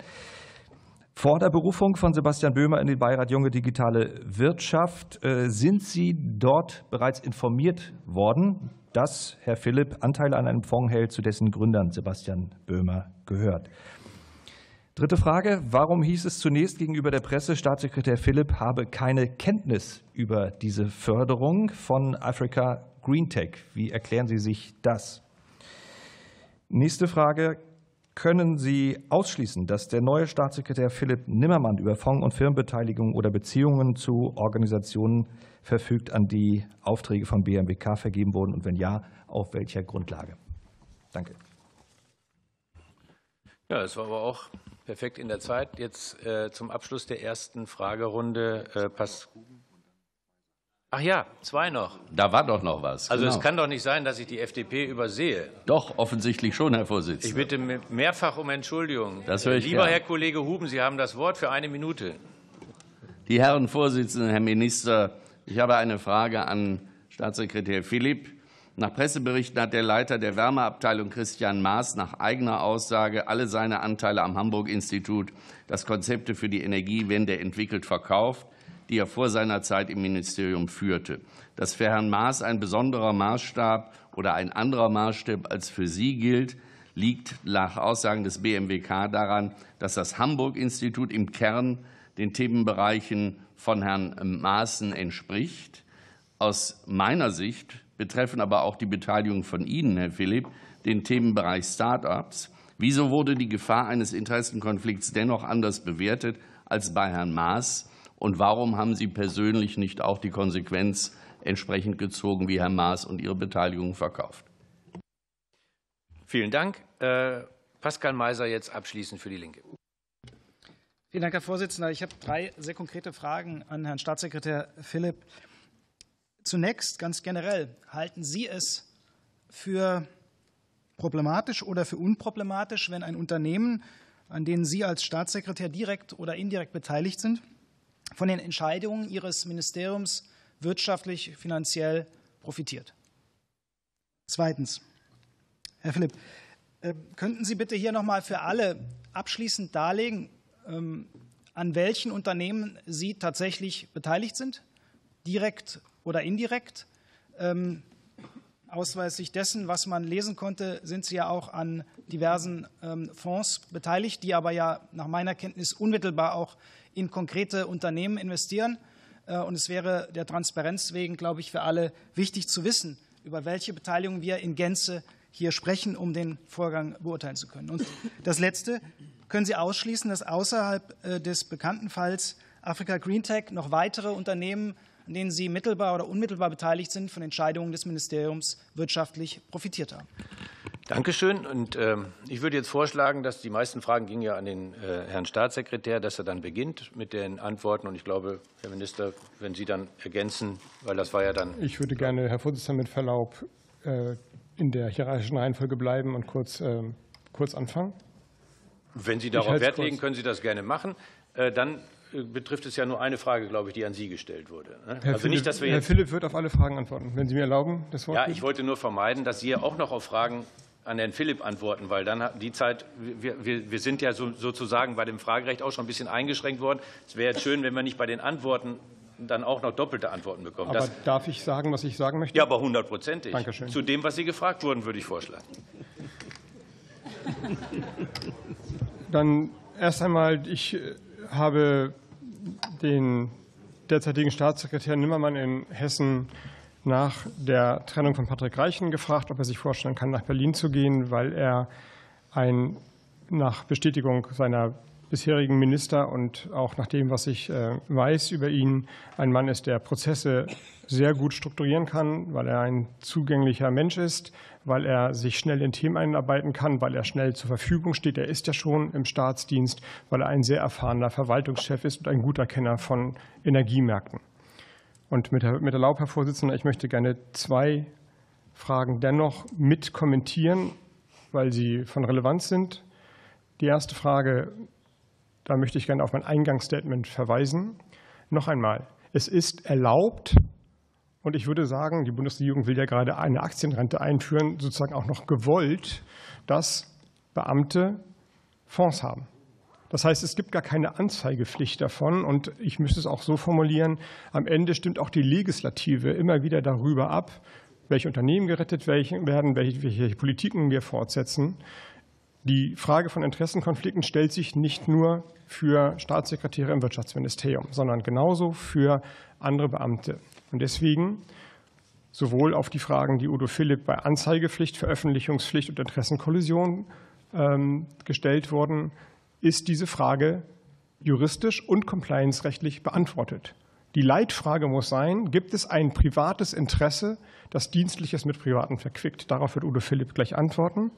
Vor der Berufung von Sebastian Böhmer in den Beirat Junge Digitale Wirtschaft äh, sind Sie dort bereits informiert worden, dass Herr Philipp Anteile an einem Fonds hält, zu dessen Gründern Sebastian Böhmer gehört. Dritte Frage. Warum hieß es zunächst gegenüber der Presse, Staatssekretär Philipp habe keine Kenntnis über diese Förderung von Africa Green Tech? Wie erklären Sie sich das? Nächste Frage. Können Sie ausschließen, dass der neue Staatssekretär Philipp Nimmermann über Fonds- und Firmenbeteiligung oder Beziehungen zu Organisationen verfügt, an die Aufträge von BMWK vergeben wurden? Und wenn ja, auf welcher Grundlage? Danke. Ja, das war aber auch perfekt in der Zeit. Jetzt äh, zum Abschluss der ersten Fragerunde äh, passt. Ach ja, zwei noch. Da war doch noch was. Also genau. es kann doch nicht sein, dass ich die FDP übersehe. Doch, offensichtlich schon, Herr Vorsitzender. Ich bitte mehrfach um Entschuldigung. Das höre ich Lieber gern. Herr Kollege Huben, Sie haben das Wort für eine Minute. Die Herren Vorsitzenden, Herr Minister, ich habe eine Frage an Staatssekretär Philipp. Nach Presseberichten hat der Leiter der Wärmeabteilung Christian Maas nach eigener Aussage alle seine Anteile am Hamburg-Institut, das Konzepte für die Energiewende entwickelt, verkauft, die er vor seiner Zeit im Ministerium führte. Dass für Herrn Maas ein besonderer Maßstab oder ein anderer Maßstab als für Sie gilt, liegt nach Aussagen des BMWK daran, dass das Hamburg-Institut im Kern den Themenbereichen von Herrn Maaßen entspricht. Aus meiner Sicht betreffen aber auch die Beteiligung von Ihnen, Herr Philipp, den Themenbereich Start-ups. Wieso wurde die Gefahr eines Interessenkonflikts dennoch anders bewertet als bei Herrn Maas? Und warum haben Sie persönlich nicht auch die Konsequenz entsprechend gezogen wie Herr Maas und Ihre Beteiligung verkauft? Vielen Dank. Äh, Pascal Meiser jetzt abschließend für die Linke. Vielen Dank, Herr Vorsitzender. Ich habe drei sehr konkrete Fragen an Herrn Staatssekretär Philipp. Zunächst ganz generell, halten Sie es für problematisch oder für unproblematisch, wenn ein Unternehmen, an dem Sie als Staatssekretär direkt oder indirekt beteiligt sind, von den Entscheidungen Ihres Ministeriums wirtschaftlich, finanziell profitiert? Zweitens, Herr Philipp, äh, könnten Sie bitte hier noch mal für alle abschließend darlegen, ähm, an welchen Unternehmen Sie tatsächlich beteiligt sind, direkt oder indirekt. Ähm, ausweislich dessen, was man lesen konnte, sind Sie ja auch an diversen ähm, Fonds beteiligt, die aber ja nach meiner Kenntnis unmittelbar auch in konkrete Unternehmen investieren. Äh, und es wäre der Transparenz wegen, glaube ich, für alle wichtig zu wissen, über welche Beteiligung wir in Gänze hier sprechen, um den Vorgang beurteilen zu können. Und das Letzte, können Sie ausschließen, dass außerhalb äh, des bekannten Falls Africa Green Tech noch weitere Unternehmen an denen Sie mittelbar oder unmittelbar beteiligt sind, von Entscheidungen des Ministeriums wirtschaftlich profitiert haben. Dankeschön. Und äh, ich würde jetzt vorschlagen, dass die meisten Fragen gingen ja an den äh, Herrn Staatssekretär, dass er dann beginnt mit den Antworten. Und ich glaube, Herr Minister, wenn Sie dann ergänzen, weil das war ja dann. Ich würde gerne, Herr Vorsitzender, mit Verlaub äh, in der hierarchischen Reihenfolge bleiben und kurz, ähm, kurz anfangen. Wenn Sie darauf Wert legen, können Sie das gerne machen. Äh, dann betrifft es ja nur eine Frage, glaube ich, die an Sie gestellt wurde. Herr, also Philipp, nicht, dass wir Herr Philipp wird auf alle Fragen antworten. Wenn Sie mir erlauben, das Wort. Ja, ich wollte nur vermeiden, dass Sie auch noch auf Fragen an Herrn Philipp antworten, weil dann die Zeit, wir, wir, wir sind ja so, sozusagen bei dem Fragerecht auch schon ein bisschen eingeschränkt worden. Es wäre jetzt schön, wenn wir nicht bei den Antworten dann auch noch doppelte Antworten bekommen. Aber das, darf ich sagen, was ich sagen möchte? ja, aber hundertprozentig. Dankeschön. Zu dem, was Sie gefragt wurden, würde ich vorschlagen. Dann erst einmal, ich äh, habe den derzeitigen Staatssekretär Nimmermann in Hessen nach der Trennung von Patrick Reichen gefragt, ob er sich vorstellen kann, nach Berlin zu gehen, weil er ein nach Bestätigung seiner bisherigen Minister und auch nach dem, was ich äh, weiß über ihn, ein Mann ist, der Prozesse sehr gut strukturieren kann, weil er ein zugänglicher Mensch ist, weil er sich schnell in Themen einarbeiten kann, weil er schnell zur Verfügung steht. Er ist ja schon im Staatsdienst, weil er ein sehr erfahrener Verwaltungschef ist und ein guter Kenner von Energiemärkten. Und mit, Erlaub, Herr Vorsitzender, ich möchte gerne zwei Fragen dennoch mit kommentieren, weil sie von Relevanz sind. Die erste Frage, da möchte ich gerne auf mein Eingangsstatement verweisen. Noch einmal, es ist erlaubt, und ich würde sagen, die Bundesregierung will ja gerade eine Aktienrente einführen, sozusagen auch noch gewollt, dass Beamte Fonds haben. Das heißt, es gibt gar keine Anzeigepflicht davon. Und ich müsste es auch so formulieren, am Ende stimmt auch die Legislative immer wieder darüber ab, welche Unternehmen gerettet werden, welche Politiken wir fortsetzen. Die Frage von Interessenkonflikten stellt sich nicht nur für Staatssekretäre im Wirtschaftsministerium, sondern genauso für andere Beamte. Und deswegen sowohl auf die Fragen, die Udo Philipp bei Anzeigepflicht, Veröffentlichungspflicht und Interessenkollision ähm, gestellt wurden, ist diese Frage juristisch und compliance-rechtlich beantwortet. Die Leitfrage muss sein, gibt es ein privates Interesse, das Dienstliches mit Privaten verquickt? Darauf wird Udo Philipp gleich antworten.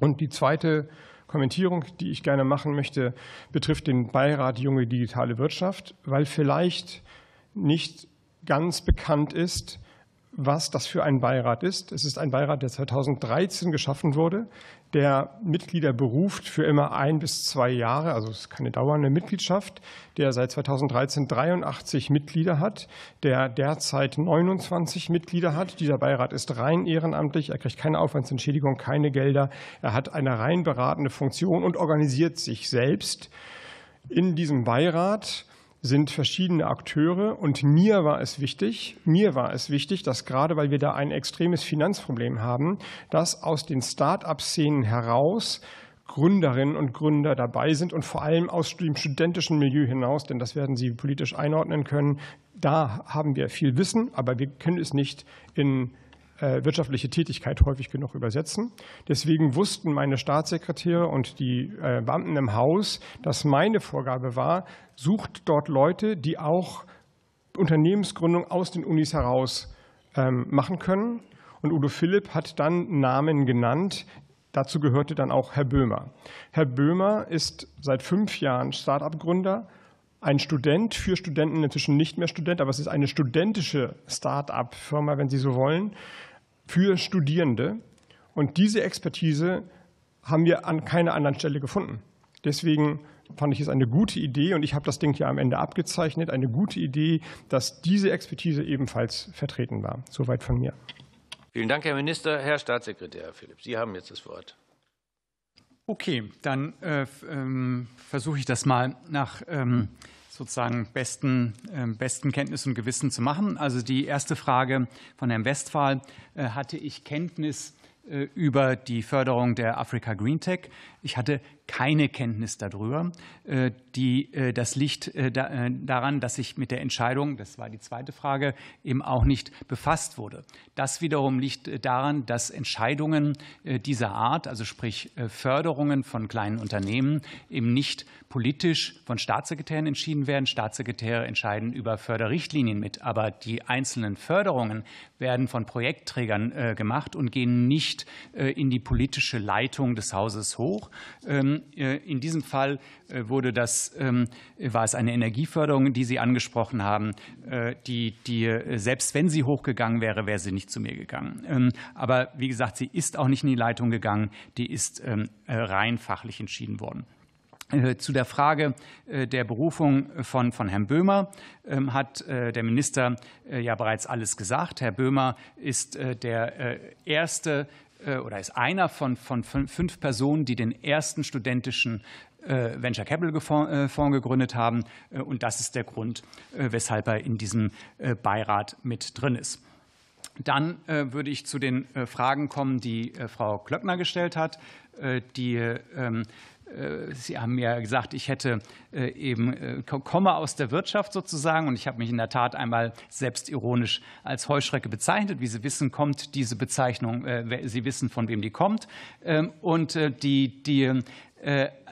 Und die zweite Kommentierung, die ich gerne machen möchte, betrifft den Beirat Junge Digitale Wirtschaft, weil vielleicht nicht ganz bekannt ist, was das für ein Beirat ist. Es ist ein Beirat, der 2013 geschaffen wurde, der Mitglieder beruft für immer ein bis zwei Jahre, also es ist keine dauernde Mitgliedschaft, der seit 2013 83 Mitglieder hat, der derzeit 29 Mitglieder hat. Dieser Beirat ist rein ehrenamtlich, er kriegt keine Aufwandsentschädigung, keine Gelder, er hat eine rein beratende Funktion und organisiert sich selbst. In diesem Beirat sind verschiedene Akteure. Und mir war es wichtig, mir war es wichtig, dass gerade weil wir da ein extremes Finanzproblem haben, dass aus den Start-up-Szenen heraus Gründerinnen und Gründer dabei sind und vor allem aus dem studentischen Milieu hinaus, denn das werden Sie politisch einordnen können. Da haben wir viel Wissen, aber wir können es nicht in wirtschaftliche Tätigkeit häufig genug übersetzen. Deswegen wussten meine Staatssekretäre und die äh, Beamten im Haus, dass meine Vorgabe war, sucht dort Leute, die auch Unternehmensgründung aus den Unis heraus ähm, machen können. Und Udo Philipp hat dann Namen genannt. Dazu gehörte dann auch Herr Böhmer. Herr Böhmer ist seit fünf Jahren Start-up-Gründer, ein Student für Studenten, inzwischen nicht mehr Student, aber es ist eine studentische Start-up-Firma, wenn Sie so wollen, für Studierende. Und diese Expertise haben wir an keiner anderen Stelle gefunden. Deswegen fand ich es eine gute Idee und ich habe das Ding ja am Ende abgezeichnet, eine gute Idee, dass diese Expertise ebenfalls vertreten war. Soweit von mir. Vielen Dank, Herr Minister. Herr Staatssekretär Philipp, Sie haben jetzt das Wort. Okay, dann äh, ähm, versuche ich das mal nach ähm, sozusagen besten, ähm, besten Kenntnis und Gewissen zu machen. Also die erste Frage von Herrn Westphal, äh, hatte ich Kenntnis äh, über die Förderung der Afrika Green Tech? Ich hatte keine Kenntnis darüber. Äh, die, äh, das liegt äh, daran, dass ich mit der Entscheidung, das war die zweite Frage, eben auch nicht befasst wurde. Das wiederum liegt daran, dass Entscheidungen dieser Art, also sprich Förderungen von kleinen Unternehmen, eben nicht politisch von Staatssekretären entschieden werden. Staatssekretäre entscheiden über Förderrichtlinien mit, aber die einzelnen Förderungen werden von Projektträgern gemacht und gehen nicht in die politische Leitung des Hauses hoch. Ähm, äh, in diesem Fall äh, wurde das, ähm, war es eine Energieförderung, die Sie angesprochen haben, äh, die, die selbst wenn sie hochgegangen wäre, wäre sie nicht zu mir gegangen. Ähm, aber wie gesagt, sie ist auch nicht in die Leitung gegangen, die ist rein fachlich entschieden worden. Zu der Frage der Berufung von, von Herrn Böhmer hat der Minister ja bereits alles gesagt. Herr Böhmer ist der erste oder ist einer von, von fünf Personen, die den ersten studentischen äh, Venture Capital äh, Fonds gegründet haben. Und das ist der Grund, weshalb er in diesem Beirat mit drin ist. Dann würde ich zu den Fragen kommen, die Frau Klöckner gestellt hat. Die ähm, äh, Sie haben ja gesagt, ich hätte äh, eben äh, komme aus der Wirtschaft sozusagen und ich habe mich in der Tat einmal selbstironisch als Heuschrecke bezeichnet. Wie Sie wissen, kommt diese Bezeichnung, Sie wissen, von wem die kommt. Ähm, und die, die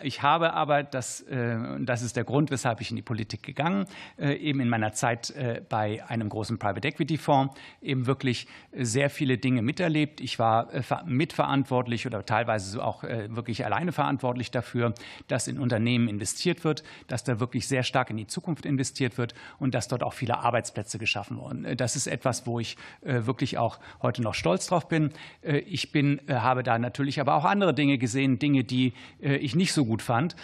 ich habe aber, das, äh, das ist der Grund, weshalb ich in die Politik gegangen, äh, eben in meiner Zeit äh, bei einem großen Private Equity Fonds eben wirklich sehr viele Dinge miterlebt. Ich war mitverantwortlich oder teilweise auch wirklich alleine verantwortlich dafür, dass in Unternehmen investiert wird, dass da wirklich sehr stark in die Zukunft investiert wird und dass dort auch viele Arbeitsplätze geschaffen wurden. Das ist etwas, wo ich wirklich auch heute noch stolz drauf bin. Ich bin, habe da natürlich aber auch andere Dinge gesehen, Dinge, die ich nicht so gut fand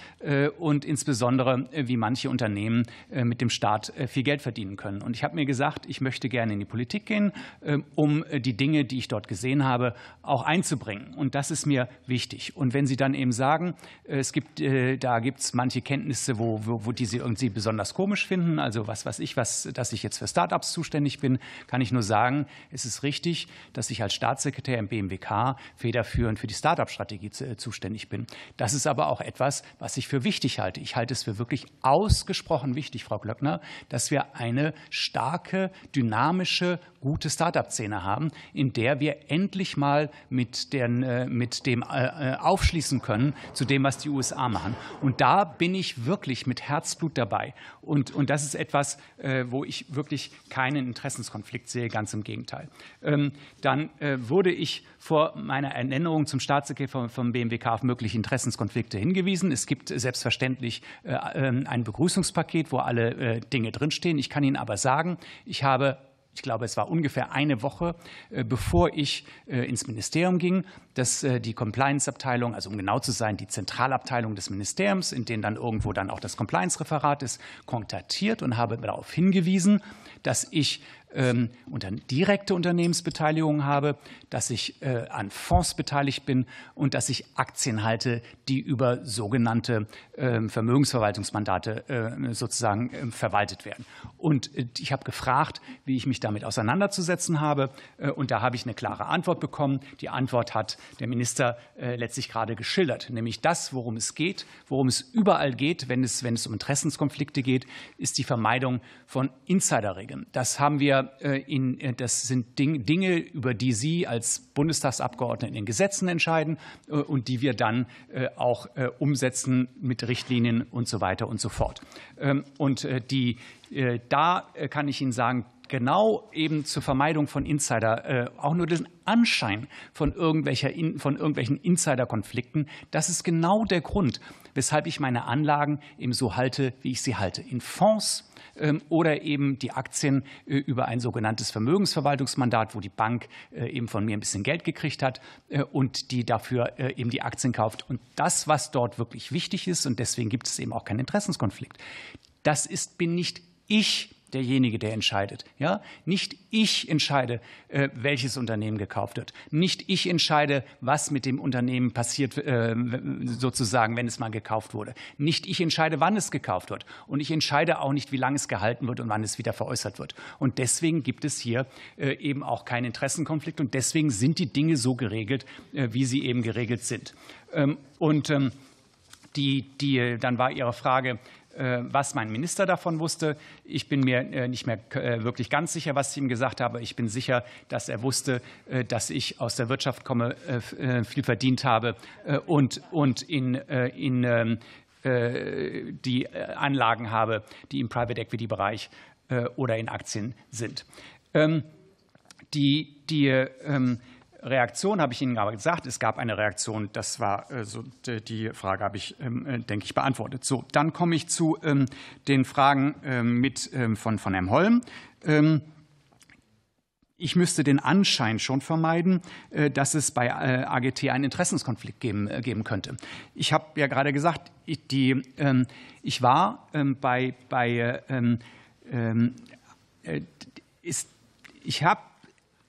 und insbesondere, wie manche Unternehmen mit dem Staat viel Geld verdienen können. Und ich habe mir gesagt, ich möchte gerne in die Politik gehen, um die Dinge, die ich dort gesehen habe, auch einzubringen. Und das ist mir wichtig. Und wenn Sie dann eben sagen, es gibt, da gibt es manche Kenntnisse, wo, wo, wo die Sie irgendwie besonders komisch finden, also was weiß ich, was, dass ich jetzt für Start-ups zuständig bin, kann ich nur sagen, es ist richtig, dass ich als Staatssekretär im BMWK federführend für die Start-up-Strategie zuständig bin. Das ist aber auch etwas, was ich für wichtig halte. Ich halte es für wirklich ausgesprochen wichtig, Frau Glöckner, dass wir eine starke, dynamische, gute Start-up-Szene haben, in der wir endlich mal mit, den, äh, mit dem äh, äh, aufschließen können zu dem, was die USA machen. Und da bin ich wirklich mit Herzblut dabei. Und, und das ist etwas, wo ich wirklich keinen Interessenskonflikt sehe, ganz im Gegenteil. Ähm, dann wurde ich vor meiner Ernennung zum Staatssekretär vom BMWK auf mögliche Interessenskonflikte hingewiesen. Es gibt selbstverständlich ähm, ein Begrüßungspaket, wo alle Dinge drinstehen. Ich kann Ihnen aber sagen, ich habe ich glaube, es war ungefähr eine Woche, äh, bevor ich äh, ins Ministerium ging, dass äh, die Compliance-Abteilung, also um genau zu sein, die Zentralabteilung des Ministeriums, in denen dann irgendwo dann auch das Compliance-Referat ist, kontaktiert und habe darauf hingewiesen, dass ich ähm, unter direkte Unternehmensbeteiligung habe, dass ich äh, an Fonds beteiligt bin und dass ich Aktien halte, die über sogenannte ähm, Vermögensverwaltungsmandate äh, sozusagen ähm, verwaltet werden. Und äh, ich habe gefragt, wie ich mich damit auseinanderzusetzen habe. Und da habe ich eine klare Antwort bekommen. Die Antwort hat der Minister letztlich gerade geschildert, nämlich das, worum es geht, worum es überall geht, wenn es, wenn es um Interessenskonflikte geht, ist die Vermeidung von Insiderregeln. Das haben wir äh, in, äh, das sind Dinge, über die Sie als Bundestagsabgeordnete in den Gesetzen entscheiden äh, und die wir dann auch umsetzen mit Richtlinien und so weiter und so fort. Ähm, und die, da kann ich Ihnen sagen, genau eben zur Vermeidung von Insider, auch nur den Anschein von, irgendwelcher, von irgendwelchen Insider-Konflikten, das ist genau der Grund, weshalb ich meine Anlagen eben so halte, wie ich sie halte. In Fonds oder eben die Aktien äh, über ein sogenanntes Vermögensverwaltungsmandat, wo die Bank äh, eben von mir ein bisschen Geld gekriegt hat äh, und die dafür eben die Aktien kauft. Und das, was dort wirklich wichtig ist, und deswegen gibt es eben auch keinen Interessenskonflikt, das ist, bin nicht ich, derjenige, der entscheidet. Ja? Nicht ich entscheide, äh, welches Unternehmen gekauft wird. Nicht ich entscheide, was mit dem Unternehmen passiert, äh, sozusagen, wenn es mal gekauft wurde. Nicht ich entscheide, wann es gekauft wird. Und ich entscheide auch nicht, wie lange es gehalten wird und wann es wieder veräußert wird. Und deswegen gibt es hier äh, eben auch keinen Interessenkonflikt. Und deswegen sind die Dinge so geregelt, wie sie eben geregelt sind. Ähm, und ähm, die, die, dann war Ihre Frage, was mein Minister davon wusste. Ich bin mir äh, nicht mehr äh, wirklich ganz sicher, was ich ihm gesagt habe. Ich bin sicher, dass er wusste, dass ich aus der Wirtschaft komme, viel verdient habe und, und in, in ähm, die Anlagen habe, die im Private Equity Bereich oder in Aktien sind. Ähm, die, die ähm, Reaktion habe ich Ihnen aber gesagt. Es gab eine Reaktion. Das war äh, so die Frage, habe ich, ähm, äh, denke ich, beantwortet. So, dann komme ich zu ähm, den Fragen ähm, mit von, von Herrn Holm. Ich müsste den Anschein schon vermeiden, äh, dass es bei AGT einen Interessenskonflikt geben, geben könnte. Ich habe ja gerade gesagt, die, ich war bei, bei ist, ich habe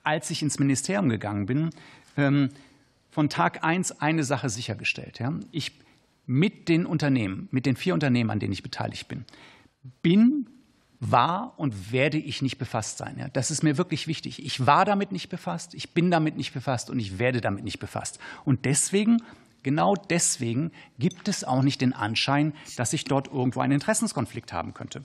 als ich ins Ministerium gegangen bin, ähm, von Tag eins eine Sache sichergestellt. Ich mit den Unternehmen, mit den vier Unternehmen, an denen ich beteiligt bin, bin, war und werde ich nicht befasst sein. Das ist mir wirklich wichtig. Ich war damit nicht befasst, ich bin damit nicht befasst und ich werde damit nicht befasst. Und deswegen Genau deswegen gibt es auch nicht den Anschein, dass ich dort irgendwo einen Interessenskonflikt haben könnte.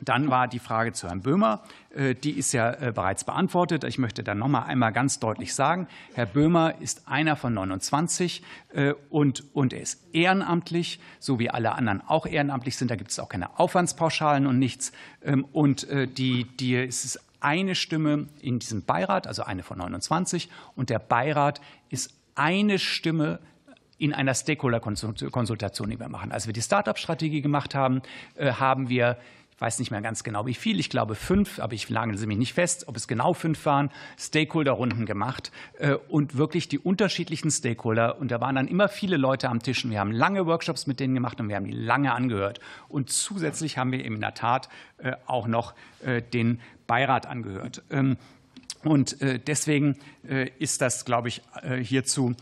Dann war die Frage zu Herrn Böhmer, äh, die ist ja äh, bereits beantwortet. Ich möchte dann noch mal einmal ganz deutlich sagen, Herr Böhmer ist einer von 29 äh, und, und er ist ehrenamtlich, so wie alle anderen auch ehrenamtlich sind. Da gibt es auch keine Aufwandspauschalen und nichts. Ähm, und die, die, es eine Stimme in diesem Beirat, also eine von 29, und der Beirat ist eine Stimme in einer Stakeholder-Konsultation, die wir machen. Als wir die Start-up-Strategie gemacht haben, haben wir weiß nicht mehr ganz genau wie viel, ich glaube fünf, aber ich lage mich nicht fest, ob es genau fünf waren, Stakeholder-Runden gemacht äh, und wirklich die unterschiedlichen Stakeholder. Und da waren dann immer viele Leute am Tisch und wir haben lange Workshops mit denen gemacht und wir haben die lange angehört. Und zusätzlich haben wir in der Tat äh, auch noch äh, den Beirat angehört. Ähm, und deswegen ist das, glaube ich, hierzu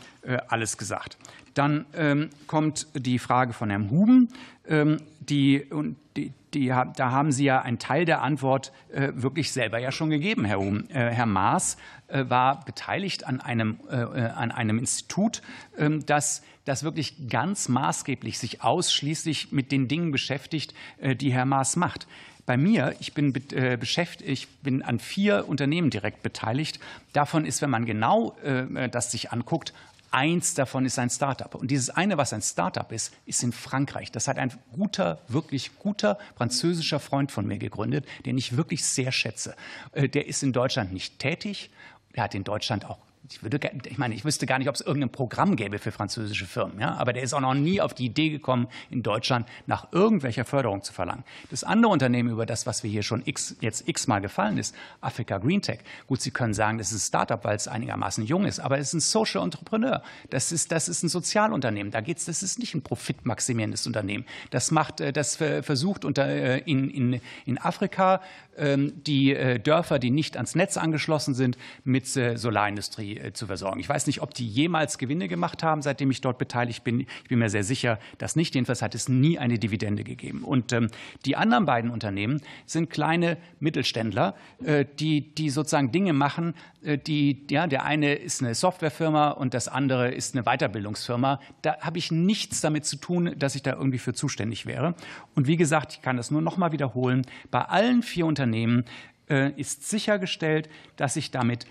alles gesagt. Dann ähm, kommt die Frage von Herrn Huben. Ähm, die, und die, die, da haben Sie ja einen Teil der Antwort äh, wirklich selber ja schon gegeben, Herr Huben. Äh, Herr Maas äh, war beteiligt an einem, an einem Institut, ähm, das das wirklich ganz maßgeblich sich ausschließlich mit den Dingen beschäftigt, die Herr Maas macht. Bei mir, ich bin beschäftigt, ich bin an vier Unternehmen direkt beteiligt. Davon ist, wenn man genau das sich anguckt, Eins davon ist ein Startup. Und dieses eine, was ein Startup ist, ist in Frankreich. Das hat ein guter, wirklich guter französischer Freund von mir gegründet, den ich wirklich sehr schätze. Äh, der ist in Deutschland nicht tätig. Er hat in Deutschland auch ich, würde, ich meine, ich wüsste gar nicht, ob es irgendein Programm gäbe für französische Firmen. Ja? Aber der ist auch noch nie auf die Idee gekommen, in Deutschland nach irgendwelcher Förderung zu verlangen. Das andere Unternehmen, über das, was wir hier schon x, jetzt x-mal gefallen ist, Africa Green Tech. Gut, Sie können sagen, das ist ein Startup, weil es einigermaßen jung ist, aber es ist ein Social Entrepreneur. Das ist, das ist ein Sozialunternehmen. Da geht's, das ist nicht ein profitmaximierendes Unternehmen. Das macht, äh, das versucht unter, äh, in, in, in Afrika ähm, die äh, Dörfer, die nicht ans Netz angeschlossen sind, mit Solarindustrie äh, zu versorgen. Ich weiß nicht, ob die jemals Gewinne gemacht haben, seitdem ich dort beteiligt bin. Ich bin mir sehr sicher, dass nicht. Jedenfalls hat es nie eine Dividende gegeben. Und ähm, die anderen beiden Unternehmen sind kleine Mittelständler, äh, die, die sozusagen Dinge machen, äh, die, ja, der eine ist eine Softwarefirma und das andere ist eine Weiterbildungsfirma. Da habe ich nichts damit zu tun, dass ich da irgendwie für zuständig wäre. Und wie gesagt, ich kann das nur noch mal wiederholen. Bei allen vier Unternehmen ist sichergestellt, dass ich damit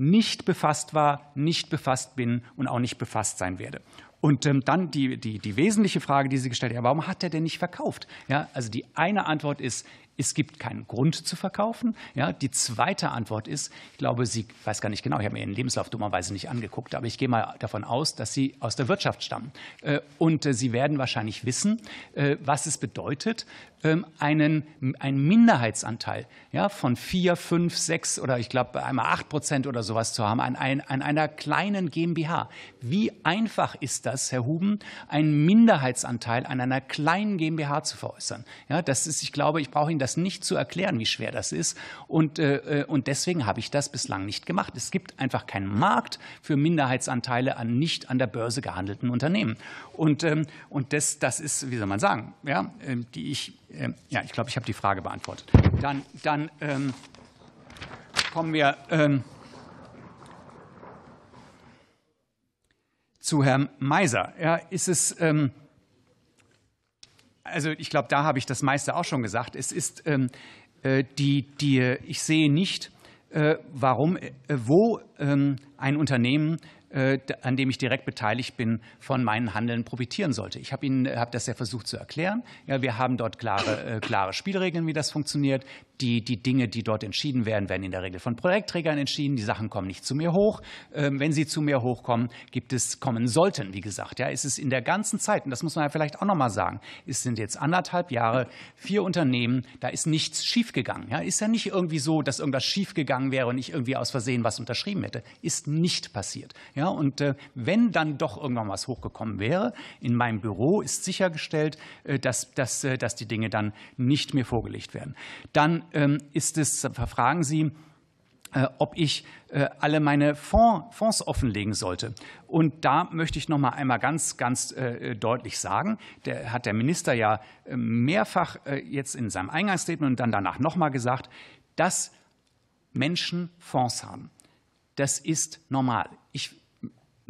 nicht befasst war, nicht befasst bin und auch nicht befasst sein werde. Und ähm, dann die, die, die wesentliche Frage, die Sie gestellt haben, warum hat er denn nicht verkauft? Ja, also die eine Antwort ist, es gibt keinen Grund zu verkaufen. Ja, die zweite Antwort ist, ich glaube, Sie, weiß gar nicht genau, ich habe mir Ihren Lebenslauf dummerweise nicht angeguckt, aber ich gehe mal davon aus, dass Sie aus der Wirtschaft stammen. Äh, und äh, Sie werden wahrscheinlich wissen, äh, was es bedeutet, einen, einen Minderheitsanteil ja, von vier, fünf, sechs oder ich glaube einmal acht Prozent oder sowas zu haben an, ein, an einer kleinen GmbH. Wie einfach ist das, Herr Huben, einen Minderheitsanteil an einer kleinen GmbH zu veräußern? Ja, das ist, ich glaube, ich brauche Ihnen das nicht zu erklären, wie schwer das ist. Und, äh, und deswegen habe ich das bislang nicht gemacht. Es gibt einfach keinen Markt für Minderheitsanteile an nicht an der Börse gehandelten Unternehmen. Und, ähm, und das, das ist, wie soll man sagen, ja, ähm, die ich ähm, ja, ich glaube, ich habe die Frage beantwortet. Dann, dann ähm, kommen wir ähm, zu Herrn Meiser. Ja, ist es, ähm, also ich glaube, da habe ich das meiste auch schon gesagt. Es ist ähm, äh, die, die, ich sehe nicht, äh, warum, äh, wo ähm, ein Unternehmen an dem ich direkt beteiligt bin, von meinen Handeln profitieren sollte. Ich habe Ihnen habe das ja versucht zu erklären. Ja, wir haben dort klare, äh, klare Spielregeln, wie das funktioniert. Die, die Dinge, die dort entschieden werden, werden in der Regel von Projektträgern entschieden. Die Sachen kommen nicht zu mir hoch. Ähm, wenn sie zu mir hochkommen, gibt es, kommen sollten, wie gesagt. Ja, es ist in der ganzen Zeit, und das muss man ja vielleicht auch noch mal sagen, es sind jetzt anderthalb Jahre, vier Unternehmen, da ist nichts schiefgegangen. Ja, ist ja nicht irgendwie so, dass irgendwas schiefgegangen wäre und ich irgendwie aus Versehen was unterschrieben hätte. Ist nicht passiert. Ja, und äh, wenn dann doch irgendwann was hochgekommen wäre, in meinem Büro ist sichergestellt, äh, dass, dass, äh, dass die Dinge dann nicht mir vorgelegt werden. Dann ähm, ist es, fragen Sie, ob ich alle meine Fonds, offenlegen sollte. Und da möchte ich noch mal einmal ganz, ganz deutlich sagen, der hat der Minister ja mehrfach jetzt in seinem Eingangsstatement und dann danach noch mal gesagt, dass Menschen Fonds haben. Das ist normal. Ich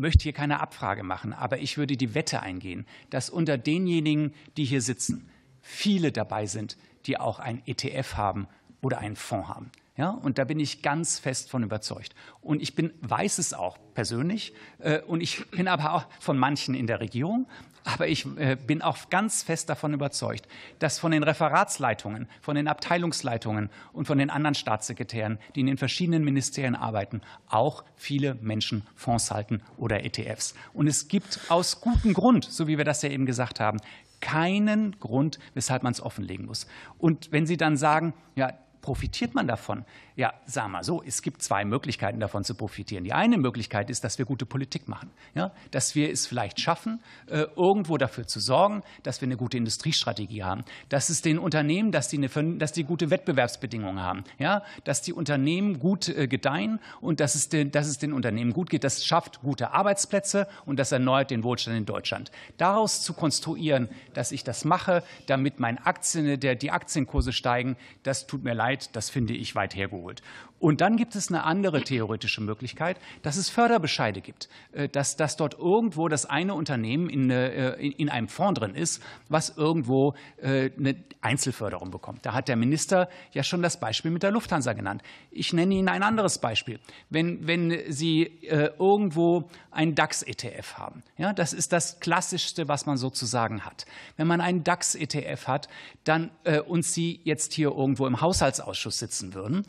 möchte hier keine Abfrage machen, aber ich würde die Wette eingehen, dass unter denjenigen, die hier sitzen, viele dabei sind, die auch ein ETF haben oder einen Fonds haben. Ja, und da bin ich ganz fest von überzeugt. Und ich bin, weiß es auch persönlich. Äh, und ich bin aber auch von manchen in der Regierung. Aber ich äh, bin auch ganz fest davon überzeugt, dass von den Referatsleitungen, von den Abteilungsleitungen und von den anderen Staatssekretären, die in den verschiedenen Ministerien arbeiten, auch viele Menschen Fonds halten oder ETFs. Und es gibt aus gutem Grund, so wie wir das ja eben gesagt haben, keinen Grund, weshalb man es offenlegen muss. Und wenn Sie dann sagen, ja, profitiert man davon? Ja, sagen wir so, es gibt zwei Möglichkeiten davon zu profitieren. Die eine Möglichkeit ist, dass wir gute Politik machen, ja, dass wir es vielleicht schaffen, äh, irgendwo dafür zu sorgen, dass wir eine gute Industriestrategie haben, dass es den Unternehmen, dass die, eine, dass die gute Wettbewerbsbedingungen haben, ja, dass die Unternehmen gut äh, gedeihen und dass es, den, dass es den Unternehmen gut geht. Das schafft gute Arbeitsplätze und das erneuert den Wohlstand in Deutschland. Daraus zu konstruieren, dass ich das mache, damit mein Aktien, der, die Aktienkurse steigen, das tut mir leid, das finde ich weit hergeholt forward Und dann gibt es eine andere theoretische Möglichkeit, dass es Förderbescheide gibt, äh, dass, dass dort irgendwo das eine Unternehmen in, äh, in einem Fonds drin ist, was irgendwo äh, eine Einzelförderung bekommt. Da hat der Minister ja schon das Beispiel mit der Lufthansa genannt. Ich nenne Ihnen ein anderes Beispiel. Wenn, wenn Sie irgendwo einen DAX-ETF haben, ja, das ist das Klassischste, was man sozusagen hat. Wenn man einen DAX-ETF hat dann, und Sie jetzt hier irgendwo im Haushaltsausschuss sitzen würden,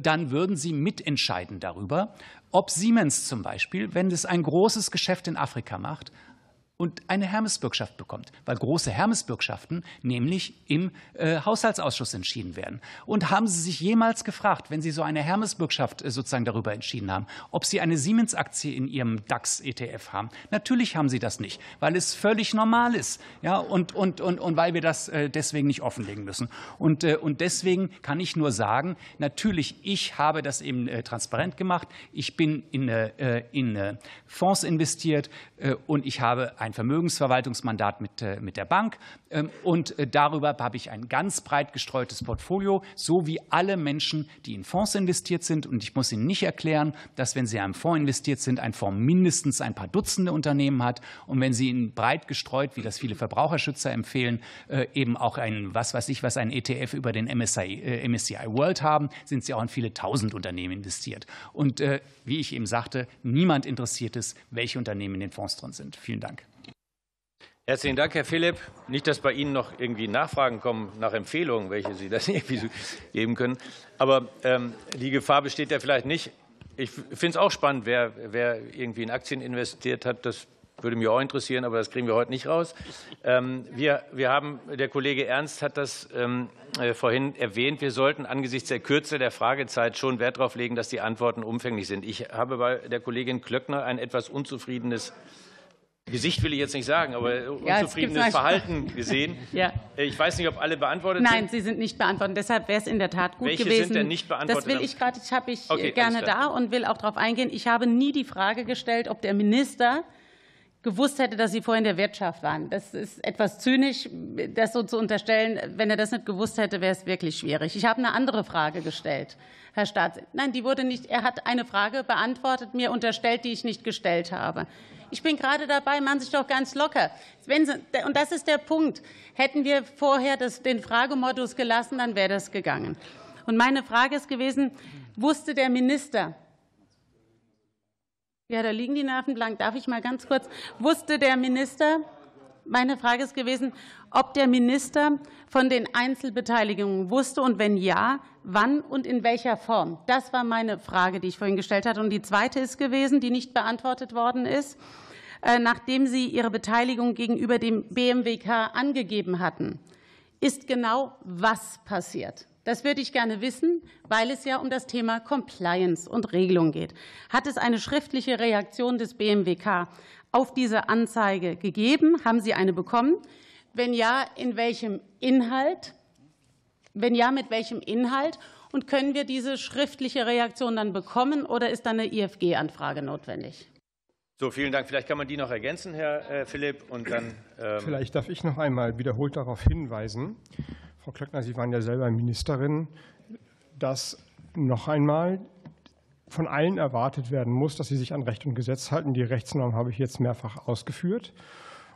dann dann würden Sie mitentscheiden darüber, ob Siemens zum Beispiel, wenn es ein großes Geschäft in Afrika macht, und eine Hermesbürgschaft bekommt, weil große Hermesbürgschaften nämlich im äh, Haushaltsausschuss entschieden werden. Und haben Sie sich jemals gefragt, wenn Sie so eine Hermesbürgschaft äh, sozusagen darüber entschieden haben, ob Sie eine Siemens-Aktie in Ihrem DAX-ETF haben? Natürlich haben Sie das nicht, weil es völlig normal ist, ja, und, und, und, und weil wir das äh, deswegen nicht offenlegen müssen. Und, und deswegen kann ich nur sagen, natürlich, ich habe das eben transparent gemacht. Ich bin in, in Fonds investiert und ich habe ein Vermögensverwaltungsmandat mit, äh, mit der Bank. Ähm, und äh, darüber habe ich ein ganz breit gestreutes Portfolio, so wie alle Menschen, die in Fonds investiert sind. Und ich muss Ihnen nicht erklären, dass wenn Sie in einem Fonds investiert sind, ein Fonds mindestens ein paar Dutzende Unternehmen hat. Und wenn Sie ihn breit gestreut, wie das viele Verbraucherschützer empfehlen, äh, eben auch ein, was weiß ich, was ein ETF über den MSCI, MSCI World haben, sind Sie auch in viele tausend Unternehmen investiert. Und wie ich eben sagte, niemand interessiert es, welche Unternehmen in den Fonds drin sind. Vielen Dank. Herzlichen Dank, Herr Philipp. Nicht, dass bei Ihnen noch irgendwie Nachfragen kommen nach Empfehlungen, welche Sie das irgendwie geben können. Aber ähm, die Gefahr besteht ja vielleicht nicht. Ich finde es auch spannend, wer, wer irgendwie in Aktien investiert hat. Das würde mich auch interessieren, aber das kriegen wir heute nicht raus. Ähm, wir, wir haben, der Kollege Ernst hat das ähm, äh, vorhin erwähnt, wir sollten angesichts der Kürze der Fragezeit schon Wert darauf legen, dass die Antworten umfänglich sind. Ich habe bei der Kollegin Klöckner ein etwas unzufriedenes Gesicht will ich jetzt nicht sagen, aber unzufriedenes ja, Verhalten gesehen. ja. Ich weiß nicht, ob alle beantwortet Nein, sind. Nein, sie sind nicht beantwortet. Deshalb wäre es in der Tat gut Welche gewesen. Welche sind denn nicht beantwortet? Das will ich gerade, ich habe ich okay, gerne da und will auch darauf eingehen. Ich habe nie die Frage gestellt, ob der Minister gewusst hätte, dass Sie vorhin in der Wirtschaft waren. Das ist etwas zynisch, das so zu unterstellen. Wenn er das nicht gewusst hätte, wäre es wirklich schwierig. Ich habe eine andere Frage gestellt, Herr Staats. Nein, die wurde nicht. Er hat eine Frage beantwortet, mir unterstellt, die ich nicht gestellt habe. Ich bin gerade dabei, machen Sie sich doch ganz locker. Sie, und das ist der Punkt. Hätten wir vorher das, den Fragemodus gelassen, dann wäre das gegangen. Und meine Frage ist gewesen, wusste der Minister, ja, da liegen die Nerven blank. Darf ich mal ganz kurz? Wusste der Minister, meine Frage ist gewesen, ob der Minister von den Einzelbeteiligungen wusste und wenn ja, wann und in welcher Form. Das war meine Frage, die ich vorhin gestellt hatte. Und die zweite ist gewesen, die nicht beantwortet worden ist, äh, nachdem Sie Ihre Beteiligung gegenüber dem BMWK angegeben hatten, ist genau was passiert? Das würde ich gerne wissen, weil es ja um das Thema Compliance und Regelung geht. Hat es eine schriftliche Reaktion des BMWK auf diese Anzeige gegeben? Haben Sie eine bekommen? Wenn ja, in welchem Inhalt? Wenn ja, mit welchem Inhalt? Und können wir diese schriftliche Reaktion dann bekommen oder ist dann eine IFG-Anfrage notwendig? So, vielen Dank. Vielleicht kann man die noch ergänzen, Herr äh, Philipp, und dann. Ähm Vielleicht darf ich noch einmal wiederholt darauf hinweisen, Frau Klöckner, Sie waren ja selber Ministerin, dass noch einmal von allen erwartet werden muss, dass sie sich an Recht und Gesetz halten. Die Rechtsnorm habe ich jetzt mehrfach ausgeführt.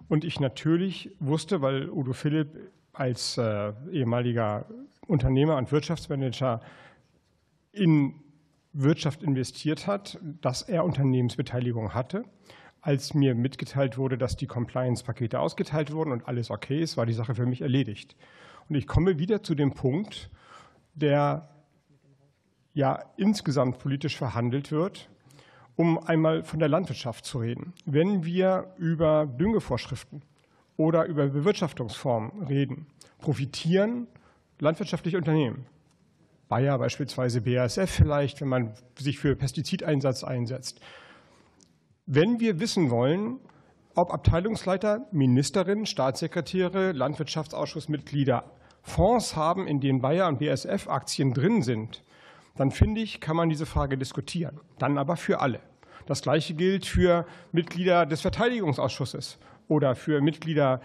Und ich natürlich wusste, weil Udo Philipp als äh, ehemaliger Unternehmer und Wirtschaftsmanager in Wirtschaft investiert hat, dass er Unternehmensbeteiligung hatte. Als mir mitgeteilt wurde, dass die Compliance-Pakete ausgeteilt wurden und alles okay ist, war die Sache für mich erledigt. Und ich komme wieder zu dem Punkt, der ja insgesamt politisch verhandelt wird, um einmal von der Landwirtschaft zu reden. Wenn wir über Düngevorschriften oder über Bewirtschaftungsformen reden, profitieren landwirtschaftliche Unternehmen. Bayer beispielsweise, BASF vielleicht, wenn man sich für Pestizideinsatz einsetzt. Wenn wir wissen wollen, ob Abteilungsleiter, Ministerinnen, Staatssekretäre, Landwirtschaftsausschussmitglieder Fonds haben, in denen Bayer und BASF Aktien drin sind, dann finde ich, kann man diese Frage diskutieren. Dann aber für alle. Das Gleiche gilt für Mitglieder des Verteidigungsausschusses oder für Mitglieder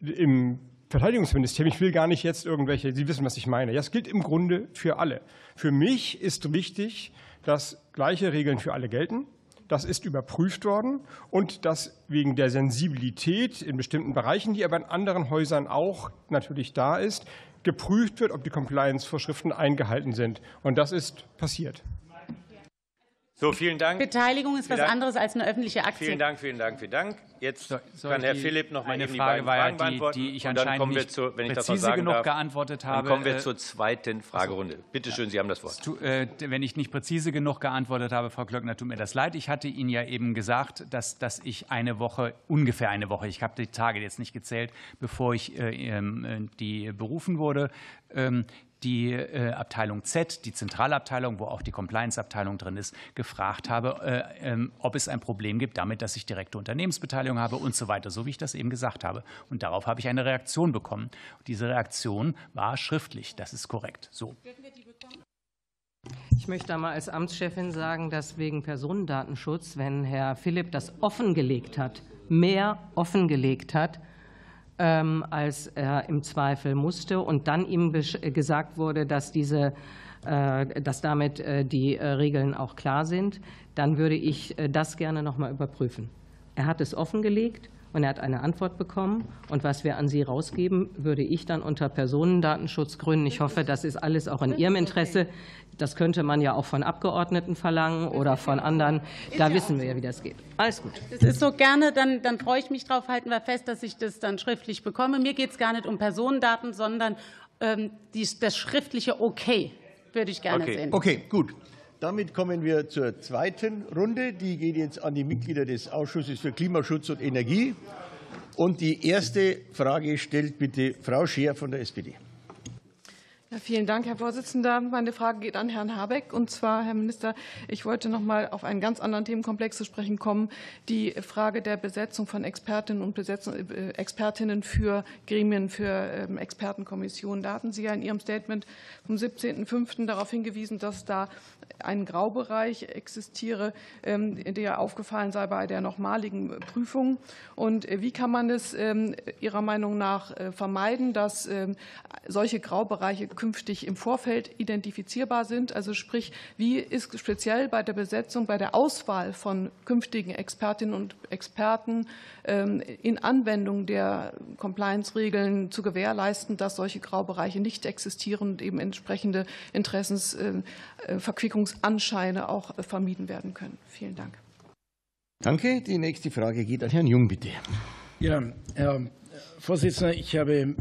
im Verteidigungsministerium. Ich will gar nicht jetzt irgendwelche, Sie wissen, was ich meine. Ja, es gilt im Grunde für alle. Für mich ist wichtig, dass gleiche Regeln für alle gelten. Das ist überprüft worden und dass wegen der Sensibilität in bestimmten Bereichen, die aber in anderen Häusern auch natürlich da ist, geprüft wird, ob die Compliance-Vorschriften eingehalten sind. Und das ist passiert. So, vielen Dank. Beteiligung ist was anderes als eine öffentliche Aktie. Vielen Dank, vielen Dank, vielen Dank. Jetzt so, kann Herr Philipp noch mal eine eben Frage die beiden Fragen beantworten. die, die ich und dann anscheinend kommen wir nicht zu, wenn ich das noch präzise sagen genug darf, geantwortet habe. Dann kommen wir äh, zur zweiten Fragerunde. Bitte schön, Sie haben das Wort. Äh, Wenn ich nicht präzise genug geantwortet habe, Frau Klöckner, tut mir das leid. Ich hatte Ihnen ja eben gesagt, dass, dass ich eine Woche, ungefähr eine Woche, ich habe die Tage jetzt nicht gezählt, bevor ich äh, ähm, die berufen wurde, ähm, die äh, Abteilung Z, die Zentralabteilung, wo auch die Compliance-Abteilung drin ist, gefragt habe, äh, ähm, ob es ein Problem gibt damit, dass ich direkte Unternehmensbeteiligung habe und so weiter, so wie ich das eben gesagt habe. Und darauf habe ich eine Reaktion bekommen. diese Reaktion war schriftlich. Das ist korrekt. So. Ich möchte einmal als Amtschefin sagen, dass wegen Personendatenschutz, wenn Herr Philipp das offengelegt hat, mehr offengelegt hat, als er im Zweifel musste und dann ihm gesagt wurde, dass, diese, äh, dass damit äh, die äh, Regeln auch klar sind, dann würde ich das gerne noch mal überprüfen. Er hat es offengelegt und er hat eine Antwort bekommen. Und was wir an Sie rausgeben, würde ich dann unter Personendatenschutzgründen, ich hoffe, das ist alles auch in Ihrem Interesse, das könnte man ja auch von Abgeordneten verlangen oder von anderen. Da wissen wir ja, wie das geht. Alles gut. Das ist so gerne, dann, dann freue ich mich drauf, halten wir fest, dass ich das dann schriftlich bekomme. Mir geht es gar nicht um Personendaten, sondern ähm, die, das schriftliche Okay würde ich gerne okay. sehen. Okay, gut. Damit kommen wir zur zweiten Runde. Die geht jetzt an die Mitglieder des Ausschusses für Klimaschutz und Energie. Und die erste Frage stellt bitte Frau Scheer von der SPD. Ja, vielen Dank, Herr Vorsitzender. Meine Frage geht an Herrn Habeck. Und zwar, Herr Minister, ich wollte noch mal auf einen ganz anderen Themenkomplex zu sprechen kommen. Die Frage der Besetzung von Expertinnen und Besetzung, äh, Expertinnen für Gremien, für ähm, Expertenkommissionen. Da hatten Sie ja in Ihrem Statement vom 17.05. darauf hingewiesen, dass da ein Graubereich existiere, ähm, der aufgefallen sei bei der nochmaligen Prüfung. Und äh, wie kann man es ähm, Ihrer Meinung nach äh, vermeiden, dass solche Graubereiche künftig im Vorfeld identifizierbar sind. Also sprich, wie ist speziell bei der Besetzung, bei der Auswahl von künftigen Expertinnen und Experten ähm, in Anwendung der Compliance-Regeln zu gewährleisten, dass solche Graubereiche nicht existieren und eben entsprechende Interessensverquickungsanscheine auch vermieden werden können. Vielen Dank. Danke. Die nächste Frage geht an Herrn Jung, bitte. Ja, Herr Vorsitzender, ich habe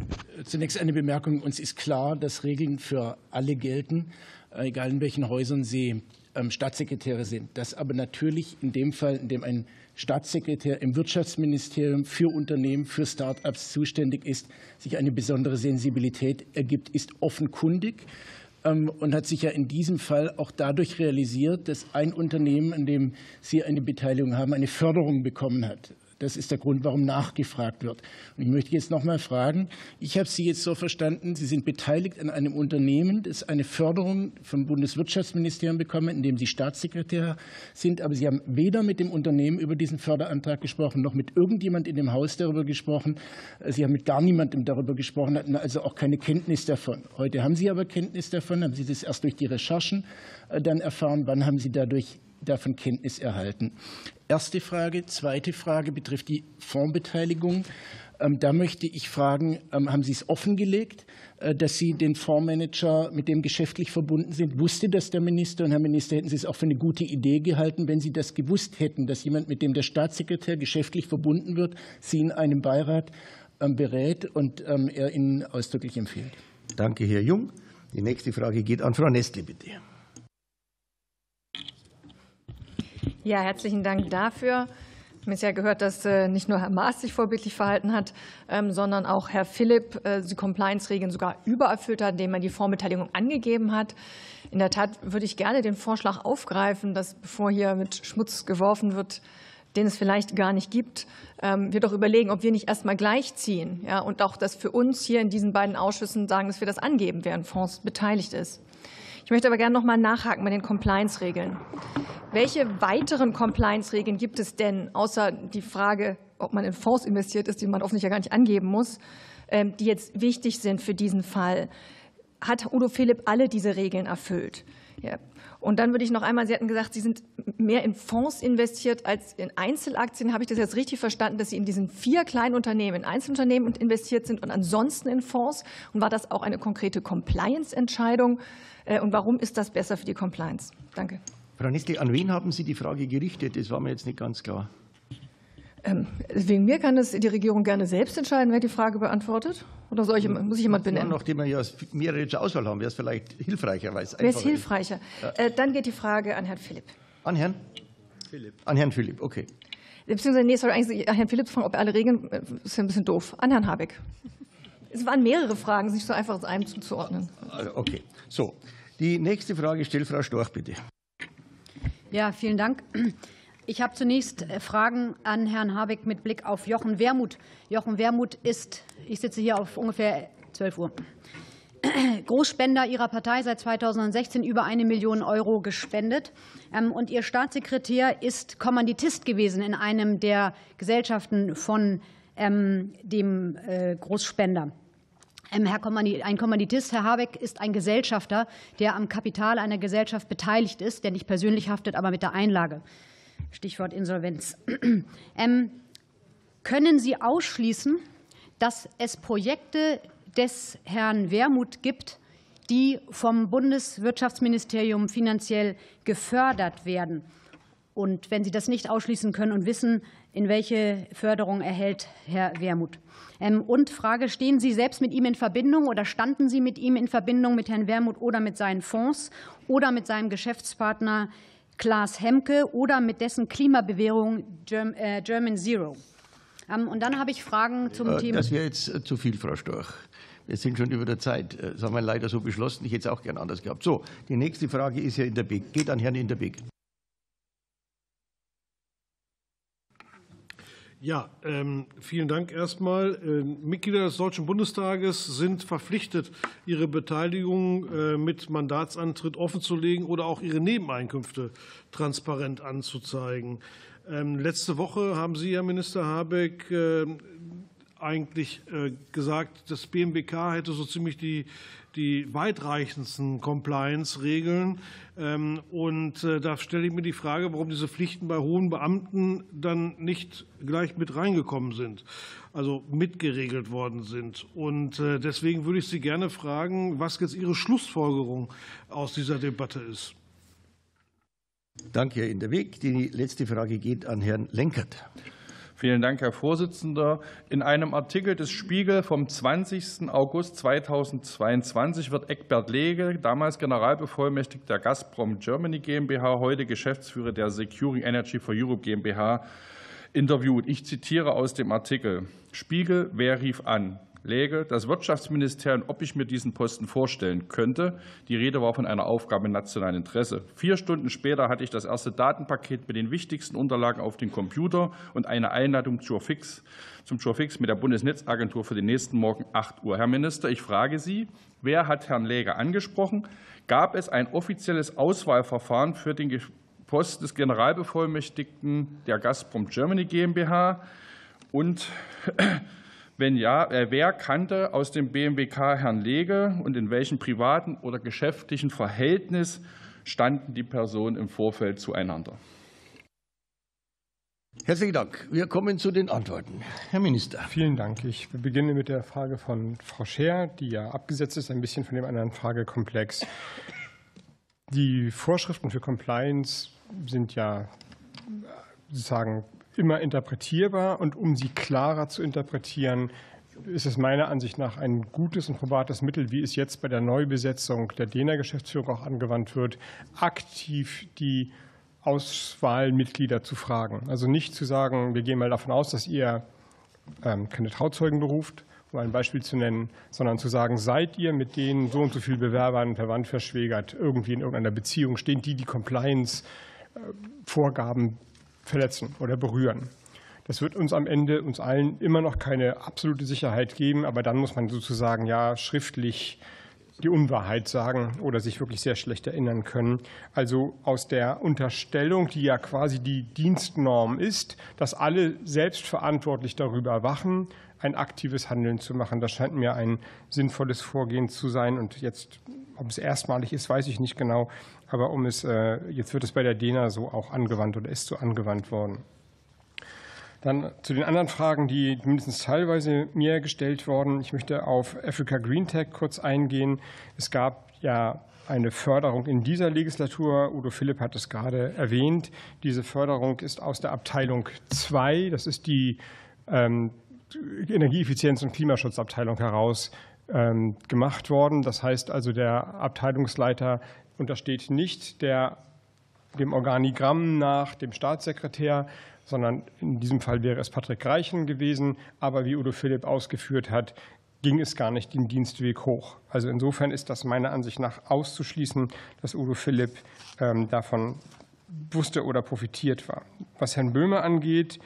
zunächst eine Bemerkung. Uns ist klar, dass Regeln für alle gelten, äh, egal in welchen Häusern sie ähm, Staatssekretäre sind. Dass aber natürlich in dem Fall, in dem ein Staatssekretär im Wirtschaftsministerium für Unternehmen, für Start-ups zuständig ist, sich eine besondere Sensibilität ergibt, ist offenkundig und hat sich ja in diesem Fall auch dadurch realisiert, dass ein Unternehmen, an dem Sie eine Beteiligung haben, eine Förderung bekommen hat. Das ist der Grund, warum nachgefragt wird. Und ich möchte jetzt noch mal fragen, ich habe Sie jetzt so verstanden, Sie sind beteiligt an einem Unternehmen, das eine Förderung vom Bundeswirtschaftsministerium bekommen, in dem Sie Staatssekretär sind, aber Sie haben weder mit dem Unternehmen über diesen Förderantrag gesprochen, noch mit irgendjemand in dem Haus darüber gesprochen. Sie haben mit gar niemandem darüber gesprochen, hatten also auch keine Kenntnis davon. Heute haben Sie aber Kenntnis davon, haben Sie das erst durch die Recherchen äh, dann erfahren. Wann haben Sie dadurch davon Kenntnis erhalten? Erste Frage. Zweite Frage betrifft die Fondsbeteiligung. Ähm, da möchte ich fragen, ähm, haben Sie es offengelegt, äh, dass Sie den Fondsmanager mit dem geschäftlich verbunden sind? Wusste das der Minister? Und Herr Minister, hätten Sie es auch für eine gute Idee gehalten, wenn Sie das gewusst hätten, dass jemand, mit dem der Staatssekretär geschäftlich verbunden wird, Sie in einem Beirat ähm, berät und er Ihnen ausdrücklich empfiehlt? Danke, Herr Jung. Die nächste Frage geht an Frau Nestle, bitte. Ja, herzlichen Dank dafür. Wir haben es ja gehört, dass äh, nicht nur Herr Maas sich vorbildlich verhalten hat, ähm, sondern auch Herr Philipp äh, die Compliance-Regeln sogar übererfüllt hat, indem er die Fondsbeteiligung angegeben hat. In der Tat würde ich gerne den Vorschlag aufgreifen, dass bevor hier mit Schmutz geworfen wird, den es vielleicht gar nicht gibt, ähm, wir doch überlegen, ob wir nicht erst mal gleichziehen und auch das für uns hier in diesen beiden Ausschüssen sagen, dass wir das angeben, wer an Fonds beteiligt ist. Ich möchte aber gerne noch mal nachhaken bei den Compliance-Regeln. Welche weiteren Compliance-Regeln gibt es denn, außer die Frage, ob man in Fonds investiert ist, die man offensichtlich ja gar nicht angeben muss, ähm, die jetzt wichtig sind für diesen Fall? Hat Udo Philipp alle diese Regeln erfüllt? Ja. Und dann würde ich noch einmal, Sie hatten gesagt, Sie sind mehr in Fonds investiert als in Einzelaktien. Habe ich das jetzt richtig verstanden, dass Sie in diesen vier kleinen Unternehmen, in Einzelunternehmen investiert sind und ansonsten in Fonds? Und war das auch eine konkrete Compliance-Entscheidung? Äh, und warum ist das besser für die Compliance? Danke. Frau Nistel, an wen haben Sie die Frage gerichtet? Das war mir jetzt nicht ganz klar. Ähm, wegen mir kann es die Regierung gerne selbst entscheiden, wer die Frage beantwortet. Oder soll ich, muss ich jemand benennen? Nachdem wir ja mehrere zur Auswahl haben, wäre es vielleicht hilfreicher. Wäre es hilfreicher? Ja. Äh, dann geht die Frage an Herrn Philipp. An Herrn? Philipp. An Herrn Philipp, okay. Beziehungsweise, nee, soll eigentlich Herrn Philipp fragen, ob er alle Regeln, das äh, ist ja ein bisschen doof. An Herrn Habeck. Es waren mehrere Fragen, nicht so einfach einem zuzuordnen. Also, okay, so. Die nächste Frage stellt Frau Storch, bitte. Ja, vielen Dank. Ich habe zunächst äh, Fragen an Herrn Habeck mit Blick auf Jochen Wermuth. Jochen Wermuth ist, ich sitze hier auf ungefähr 12 Uhr, Großspender Ihrer Partei seit 2016 über eine Million Euro gespendet. Ähm, und Ihr Staatssekretär ist Kommanditist gewesen in einem der Gesellschaften von ähm, dem äh, Großspender. Ähm, Herr Kommandit, ein Kommanditist, Herr Habeck, ist ein Gesellschafter, der am Kapital einer Gesellschaft beteiligt ist, der nicht persönlich haftet, aber mit der Einlage. Stichwort Insolvenz. Ähm, können Sie ausschließen, dass es Projekte des Herrn Wermuth gibt, die vom Bundeswirtschaftsministerium finanziell gefördert werden? Und wenn Sie das nicht ausschließen können und wissen, in welche Förderung erhält Herr Wermuth? Ähm, und Frage, stehen Sie selbst mit ihm in Verbindung oder standen Sie mit ihm in Verbindung mit Herrn Wermuth oder mit seinen Fonds oder mit seinem Geschäftspartner Klaas Hemke oder mit dessen Klimabewährung äh, German Zero. Ähm, und dann habe ich Fragen zum äh, Thema. Das wäre jetzt äh, zu viel, Frau Storch. Wir sind schon über der Zeit. Das haben wir leider so beschlossen. Ich hätte es auch gern anders gehabt. So, die nächste Frage ist ja in der Beck. Geht an Herrn Interbeck. Ja, ähm, vielen Dank erstmal. Äh, Mitglieder des Deutschen Bundestages sind verpflichtet, ihre Beteiligung äh, mit Mandatsantritt offenzulegen oder auch ihre Nebeneinkünfte transparent anzuzeigen. Ähm, letzte Woche haben Sie, Herr Minister Habeck, eigentlich äh, gesagt, das BMWK hätte so ziemlich die die weitreichendsten Compliance-Regeln. Ähm, und äh, da stelle ich mir die Frage, warum diese Pflichten bei hohen Beamten dann nicht gleich mit reingekommen sind, also mitgeregelt worden sind. Und äh, deswegen würde ich Sie gerne fragen, was jetzt Ihre Schlussfolgerung aus dieser Debatte ist. Danke, Herr Interweg. Die letzte Frage geht an Herrn Lenkert. Vielen Dank, Herr Vorsitzender. In einem Artikel des Spiegel vom 20. August 2022 wird Eckbert Lege, damals Generalbevollmächtigter der Gazprom Germany GmbH, heute Geschäftsführer der Securing Energy for Europe GmbH, interviewt. Ich zitiere aus dem Artikel. Spiegel, wer rief an? Läge das Wirtschaftsministerium, ob ich mir diesen Posten vorstellen könnte. Die Rede war von einer Aufgabe im nationalen Interesse. Vier Stunden später hatte ich das erste Datenpaket mit den wichtigsten Unterlagen auf dem Computer und eine Einladung zur Fix, zum Fix mit der Bundesnetzagentur für den nächsten Morgen 8 Uhr. Herr Minister, ich frage Sie, wer hat Herrn Läger angesprochen? Gab es ein offizielles Auswahlverfahren für den Posten des Generalbevollmächtigten der Gazprom Germany GmbH? Und wenn ja, äh, wer kannte aus dem BMWK Herrn Lege und in welchem privaten oder geschäftlichen Verhältnis standen die Personen im Vorfeld zueinander? Herzlichen Dank. Wir kommen zu den Antworten. Herr Minister. Vielen Dank. Ich beginne mit der Frage von Frau Scher, die ja abgesetzt ist, ein bisschen von dem anderen Fragekomplex. Die Vorschriften für Compliance sind ja sozusagen immer interpretierbar und um sie klarer zu interpretieren, ist es meiner Ansicht nach ein gutes und probates Mittel, wie es jetzt bei der Neubesetzung der DENA-Geschäftsführung auch angewandt wird, aktiv die Auswahlmitglieder zu fragen. Also nicht zu sagen, wir gehen mal davon aus, dass ihr ähm, keine Trauzeugen beruft, um ein Beispiel zu nennen, sondern zu sagen, seid ihr mit den so und so vielen Bewerbern verwandt, verschwägert, irgendwie in irgendeiner Beziehung stehen, die die Compliance-Vorgaben verletzen oder berühren. Das wird uns am Ende, uns allen, immer noch keine absolute Sicherheit geben, aber dann muss man sozusagen ja schriftlich die Unwahrheit sagen oder sich wirklich sehr schlecht erinnern können. Also aus der Unterstellung, die ja quasi die Dienstnorm ist, dass alle selbstverantwortlich darüber wachen, ein aktives Handeln zu machen. Das scheint mir ein sinnvolles Vorgehen zu sein. Und jetzt, ob es erstmalig ist, weiß ich nicht genau. Aber um es, äh, jetzt wird es bei der DENA so auch angewandt oder ist so angewandt worden. Dann zu den anderen Fragen, die mindestens teilweise mir gestellt wurden. Ich möchte auf Africa Green Tech kurz eingehen. Es gab ja eine Förderung in dieser Legislatur. Udo Philipp hat es gerade erwähnt. Diese Förderung ist aus der Abteilung 2, das ist die ähm, Energieeffizienz- und Klimaschutzabteilung heraus ähm, gemacht worden. Das heißt also, der Abteilungsleiter untersteht nicht der, dem Organigramm nach dem Staatssekretär, sondern in diesem Fall wäre es Patrick Reichen gewesen. Aber wie Udo Philipp ausgeführt hat, ging es gar nicht den Dienstweg hoch. Also insofern ist das meiner Ansicht nach auszuschließen, dass Udo Philipp ähm, davon wusste oder profitiert war. Was Herrn Böhme angeht,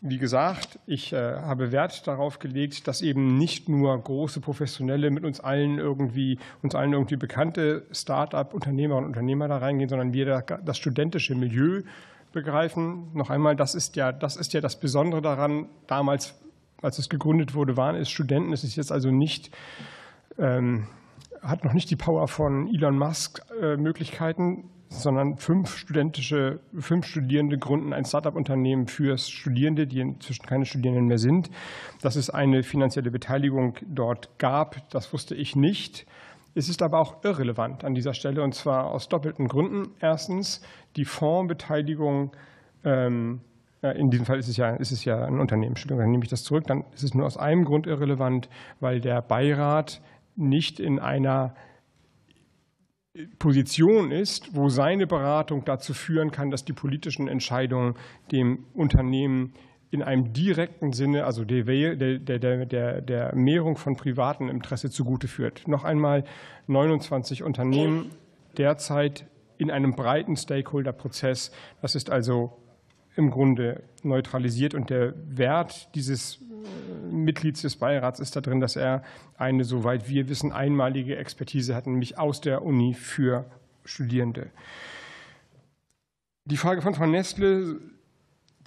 wie gesagt, ich äh, habe Wert darauf gelegt, dass eben nicht nur große Professionelle mit uns allen irgendwie, uns allen irgendwie bekannte Start-up-Unternehmer und Unternehmer da reingehen, sondern wir das studentische Milieu begreifen. Noch einmal, das ist ja das, ist ja das Besondere daran. Damals, als es gegründet wurde, waren es Studenten. Es ist jetzt also nicht, ähm, hat noch nicht die Power von Elon Musk äh, Möglichkeiten, sondern fünf studentische, fünf Studierende gründen ein Start-up-Unternehmen für Studierende, die inzwischen keine Studierenden mehr sind. Dass es eine finanzielle Beteiligung dort gab, das wusste ich nicht. Es ist aber auch irrelevant an dieser Stelle, und zwar aus doppelten Gründen. Erstens, die Fondsbeteiligung, ähm, in diesem Fall ist es ja, ist es ja ein Unternehmen, Entschuldigung, dann nehme ich das zurück, dann ist es nur aus einem Grund irrelevant, weil der Beirat nicht in einer Position ist, wo seine Beratung dazu führen kann, dass die politischen Entscheidungen dem Unternehmen in einem direkten Sinne, also der, der, der, der Mehrung von privatem Interesse zugute führt. Noch einmal 29 Unternehmen derzeit in einem breiten Stakeholder-Prozess. Das ist also im Grunde neutralisiert und der Wert dieses Mitglieds des Beirats ist da drin, dass er eine, soweit wir wissen, einmalige Expertise hat, nämlich aus der Uni für Studierende. Die Frage von Frau Nestle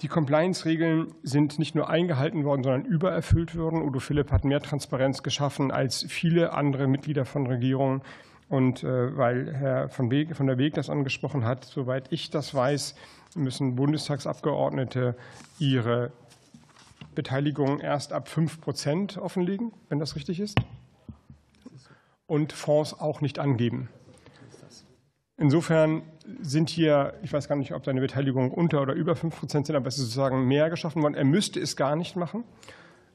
die Compliance-Regeln sind nicht nur eingehalten worden, sondern übererfüllt worden. Udo Philipp hat mehr Transparenz geschaffen als viele andere Mitglieder von Regierungen. Und äh, weil Herr von, Weg, von der Weg das angesprochen hat, soweit ich das weiß, müssen Bundestagsabgeordnete ihre Beteiligung erst ab 5 Prozent offenlegen, wenn das richtig ist, und Fonds auch nicht angeben. Insofern sind hier, ich weiß gar nicht, ob seine Beteiligung unter oder über 5 Prozent sind, aber es ist sozusagen mehr geschaffen worden. Er müsste es gar nicht machen.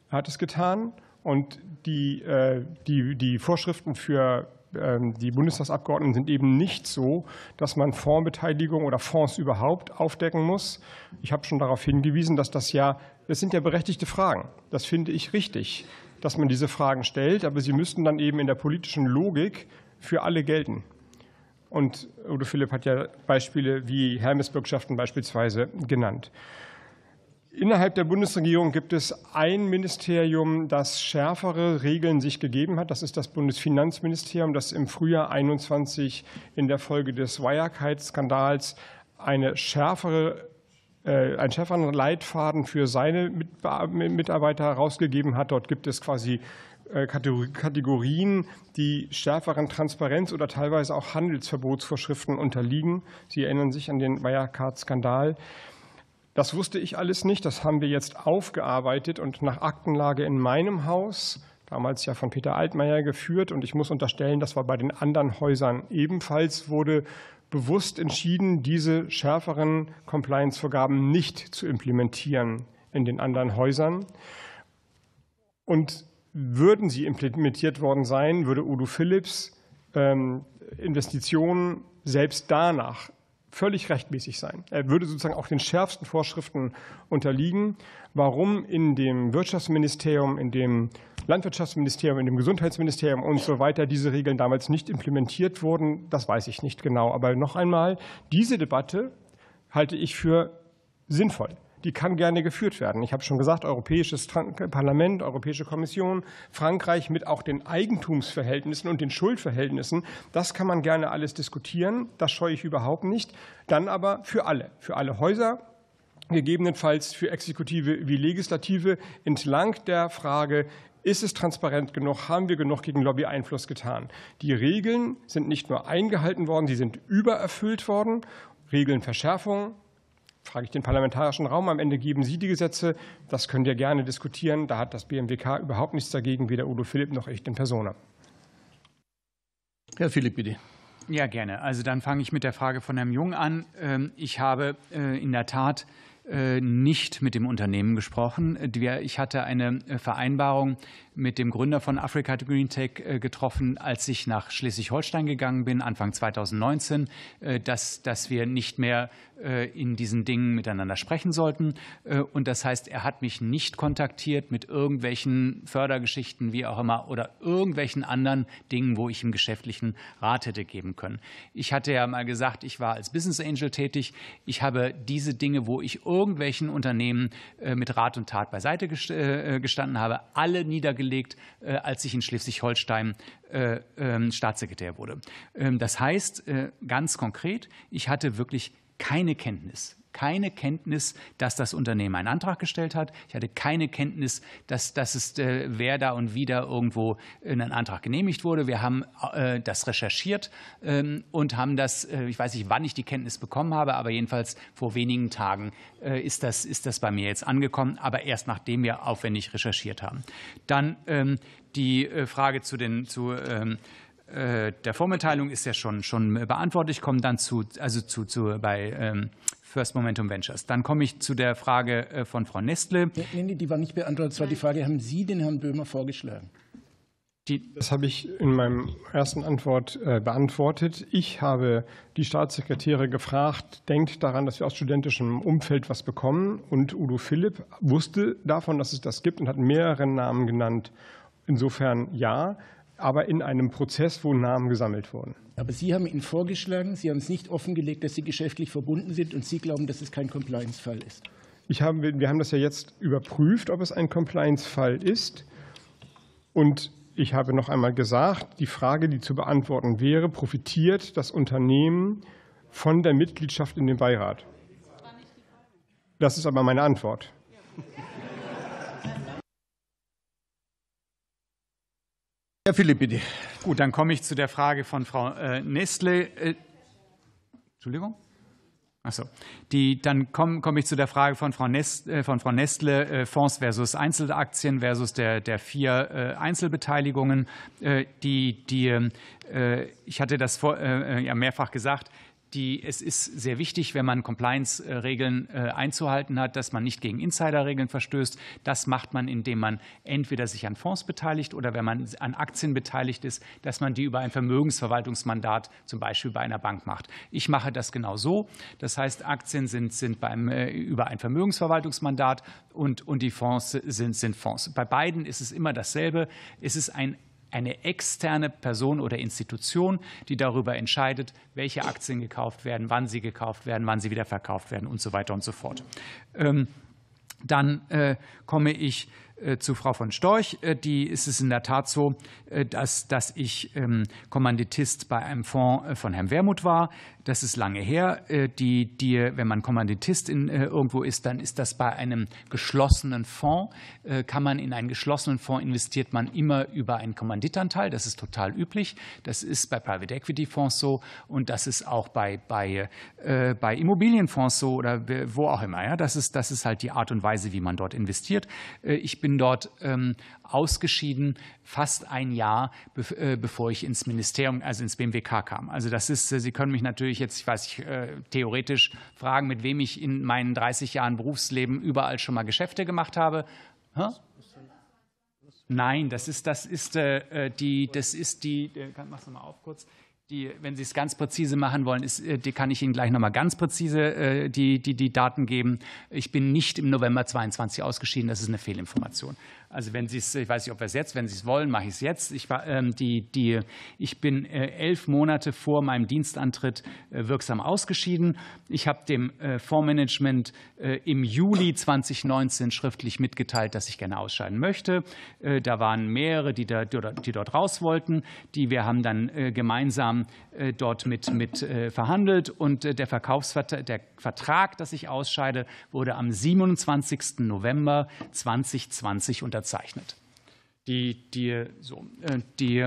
Er hat es getan. Und die, äh, die, die Vorschriften für die Bundestagsabgeordneten sind eben nicht so, dass man Fondsbeteiligung oder Fonds überhaupt aufdecken muss. Ich habe schon darauf hingewiesen, dass das ja, das sind ja berechtigte Fragen. Das finde ich richtig, dass man diese Fragen stellt, aber sie müssten dann eben in der politischen Logik für alle gelten. Und Udo Philipp hat ja Beispiele wie Hermes-Bürgschaften beispielsweise genannt. Innerhalb der Bundesregierung gibt es ein Ministerium, das schärfere Regeln sich gegeben hat. Das ist das Bundesfinanzministerium, das im Frühjahr 21 in der Folge des Wirecard-Skandals eine schärfere äh, einen schärferen Leitfaden für seine Mitarbeiter herausgegeben hat. Dort gibt es quasi äh, Kategorien, die stärkeren Transparenz- oder teilweise auch Handelsverbotsvorschriften unterliegen. Sie erinnern sich an den Wirecard-Skandal. Das wusste ich alles nicht. Das haben wir jetzt aufgearbeitet und nach Aktenlage in meinem Haus, damals ja von Peter Altmaier geführt. Und ich muss unterstellen, das war bei den anderen Häusern ebenfalls, wurde bewusst entschieden, diese schärferen Compliance-Vorgaben nicht zu implementieren in den anderen Häusern. Und würden sie implementiert worden sein, würde Udo Phillips ähm, Investitionen selbst danach völlig rechtmäßig sein. Er würde sozusagen auch den schärfsten Vorschriften unterliegen. Warum in dem Wirtschaftsministerium, in dem Landwirtschaftsministerium, in dem Gesundheitsministerium und so weiter diese Regeln damals nicht implementiert wurden, das weiß ich nicht genau. Aber noch einmal, diese Debatte halte ich für sinnvoll die kann gerne geführt werden. Ich habe schon gesagt, Europäisches Parlament, Europäische Kommission, Frankreich mit auch den Eigentumsverhältnissen und den Schuldverhältnissen, das kann man gerne alles diskutieren. Das scheue ich überhaupt nicht. Dann aber für alle, für alle Häuser, gegebenenfalls für Exekutive wie Legislative entlang der Frage, ist es transparent genug? Haben wir genug gegen Lobbyeinfluss getan? Die Regeln sind nicht nur eingehalten worden, sie sind übererfüllt worden. Regelnverschärfung, frage ich den parlamentarischen Raum. Am Ende geben Sie die Gesetze. Das können wir gerne diskutieren. Da hat das BMWK überhaupt nichts dagegen, weder Udo Philipp noch ich in Persona. Herr Philipp, bitte. Ja, gerne. Also dann fange ich mit der Frage von Herrn Jung an. Ähm, ich habe äh, in der Tat nicht mit dem Unternehmen gesprochen. Ich hatte eine äh, Vereinbarung mit dem Gründer von Africa Green Tech äh, getroffen, als ich nach Schleswig-Holstein gegangen bin, Anfang 2019, äh, dass, dass wir nicht mehr äh, in diesen Dingen miteinander sprechen sollten. Und das heißt, er hat mich nicht kontaktiert mit irgendwelchen Fördergeschichten, wie auch immer, oder irgendwelchen anderen Dingen, wo ich ihm geschäftlichen Rat hätte geben können. Ich hatte ja mal gesagt, ich war als Business Angel tätig. Ich habe diese Dinge, wo ich irgendwelchen Unternehmen mit Rat und Tat beiseite gestanden habe, alle niedergelegt gelegt, äh, als ich in Schleswig-Holstein äh, ähm, Staatssekretär wurde. Ähm, das heißt äh, ganz konkret, ich hatte wirklich keine Kenntnis keine Kenntnis, dass das Unternehmen einen Antrag gestellt hat. Ich hatte keine Kenntnis, dass, dass es, äh, wer da und wieder irgendwo ein Antrag genehmigt wurde. Wir haben äh, das recherchiert ähm, und haben das, äh, ich weiß nicht, wann ich die Kenntnis bekommen habe, aber jedenfalls vor wenigen Tagen ist, das, ist das bei mir jetzt angekommen, aber erst nachdem wir aufwendig recherchiert haben. Dann ähm, die Frage zu den, zu, ähm, äh, der Vormitteilung ist ja schon, schon beantwortet. Ich komme dann zu, also zu, zu bei First Momentum Ventures. Dann komme ich zu der Frage äh, von Frau Nestle. Nee, nee, die war nicht beantwortet. Das war die Frage, haben Sie den Herrn Böhmer vorgeschlagen? Die das habe ich in meinem ersten Antwort äh, beantwortet. Ich habe die Staatssekretäre gefragt, denkt daran, dass wir aus studentischem Umfeld was bekommen. Und Udo Philipp wusste davon, dass es das gibt und hat mehrere Namen genannt. Insofern ja aber in einem Prozess, wo Namen gesammelt wurden. Aber Sie haben Ihnen vorgeschlagen, Sie haben es nicht offengelegt, dass Sie geschäftlich verbunden sind und Sie glauben, dass es kein Compliance-Fall ist. Ich habe, wir haben das ja jetzt überprüft, ob es ein Compliance-Fall ist. Und ich habe noch einmal gesagt, die Frage, die zu beantworten wäre, profitiert das Unternehmen von der Mitgliedschaft in dem Beirat? Das ist aber meine Antwort. Herr Philipp, bitte. Gut, dann komme ich zu der Frage von Frau äh, Nestle. Äh, Entschuldigung? Achso. Dann komme komm ich zu der Frage von Frau, Nest, äh, von Frau Nestle, Fonds versus Einzelaktien versus der, der vier Einzelbeteiligungen. Die, die, ich hatte das vor, ja, mehrfach gesagt, die, es ist sehr wichtig, wenn man Compliance-Regeln äh, einzuhalten hat, dass man nicht gegen Insider-Regeln verstößt. Das macht man, indem man entweder sich an Fonds beteiligt oder wenn man an Aktien beteiligt ist, dass man die über ein Vermögensverwaltungsmandat zum Beispiel bei einer Bank macht. Ich mache das genau so. Das heißt, Aktien sind, sind beim, äh, über ein Vermögensverwaltungsmandat und, und die Fonds sind, sind Fonds. Bei beiden ist es immer dasselbe. Es ist ein eine externe Person oder Institution, die darüber entscheidet, welche Aktien gekauft werden, wann sie gekauft werden, wann sie wieder verkauft werden und so weiter und so fort. Ähm, dann äh, komme ich zu Frau von Storch. Die ist es in der Tat so, dass, dass ich ähm, Kommanditist bei einem Fonds von Herrn Wermuth war. Das ist lange her. Die, die, wenn man Kommanditist in, irgendwo ist, dann ist das bei einem geschlossenen Fonds. Kann man in einen geschlossenen Fonds investiert man immer über einen Kommanditanteil. Das ist total üblich. Das ist bei Private Equity Fonds so und das ist auch bei, bei, äh, bei Immobilienfonds so oder wo auch immer. Ja? Das, ist, das ist halt die Art und Weise, wie man dort investiert. Äh, ich bin dort ähm, ausgeschieden, fast ein Jahr, äh, bevor ich ins Ministerium, also ins BMWK kam. Also das ist, äh, Sie können mich natürlich jetzt, ich weiß nicht, äh, theoretisch fragen, mit wem ich in meinen 30 Jahren Berufsleben überall schon mal Geschäfte gemacht habe. Hä? Nein, das ist, das ist die, das ist die, machst du mal auf kurz. Die, wenn Sie es ganz präzise machen wollen, ist, die kann ich Ihnen gleich noch mal ganz präzise die, die, die Daten geben. Ich bin nicht im November 22 ausgeschieden. Das ist eine Fehlinformation. Also wenn Sie es, ich weiß nicht, ob wir es jetzt, wenn Sie es wollen, mache ich es jetzt. Ich, war, ähm, die, die, ich bin äh, elf Monate vor meinem Dienstantritt äh, wirksam ausgeschieden. Ich habe dem äh, Fondsmanagement im Juli 2019 schriftlich mitgeteilt, dass ich gerne ausscheiden möchte. Da waren mehrere, die, da, die dort raus wollten. Die wir haben dann gemeinsam dort mit, mit verhandelt und der Verkaufsvertrag, der Vertrag, dass ich ausscheide, wurde am 27. November 2020 unterzeichnet unterzeichnet. Die, die, so, äh, die,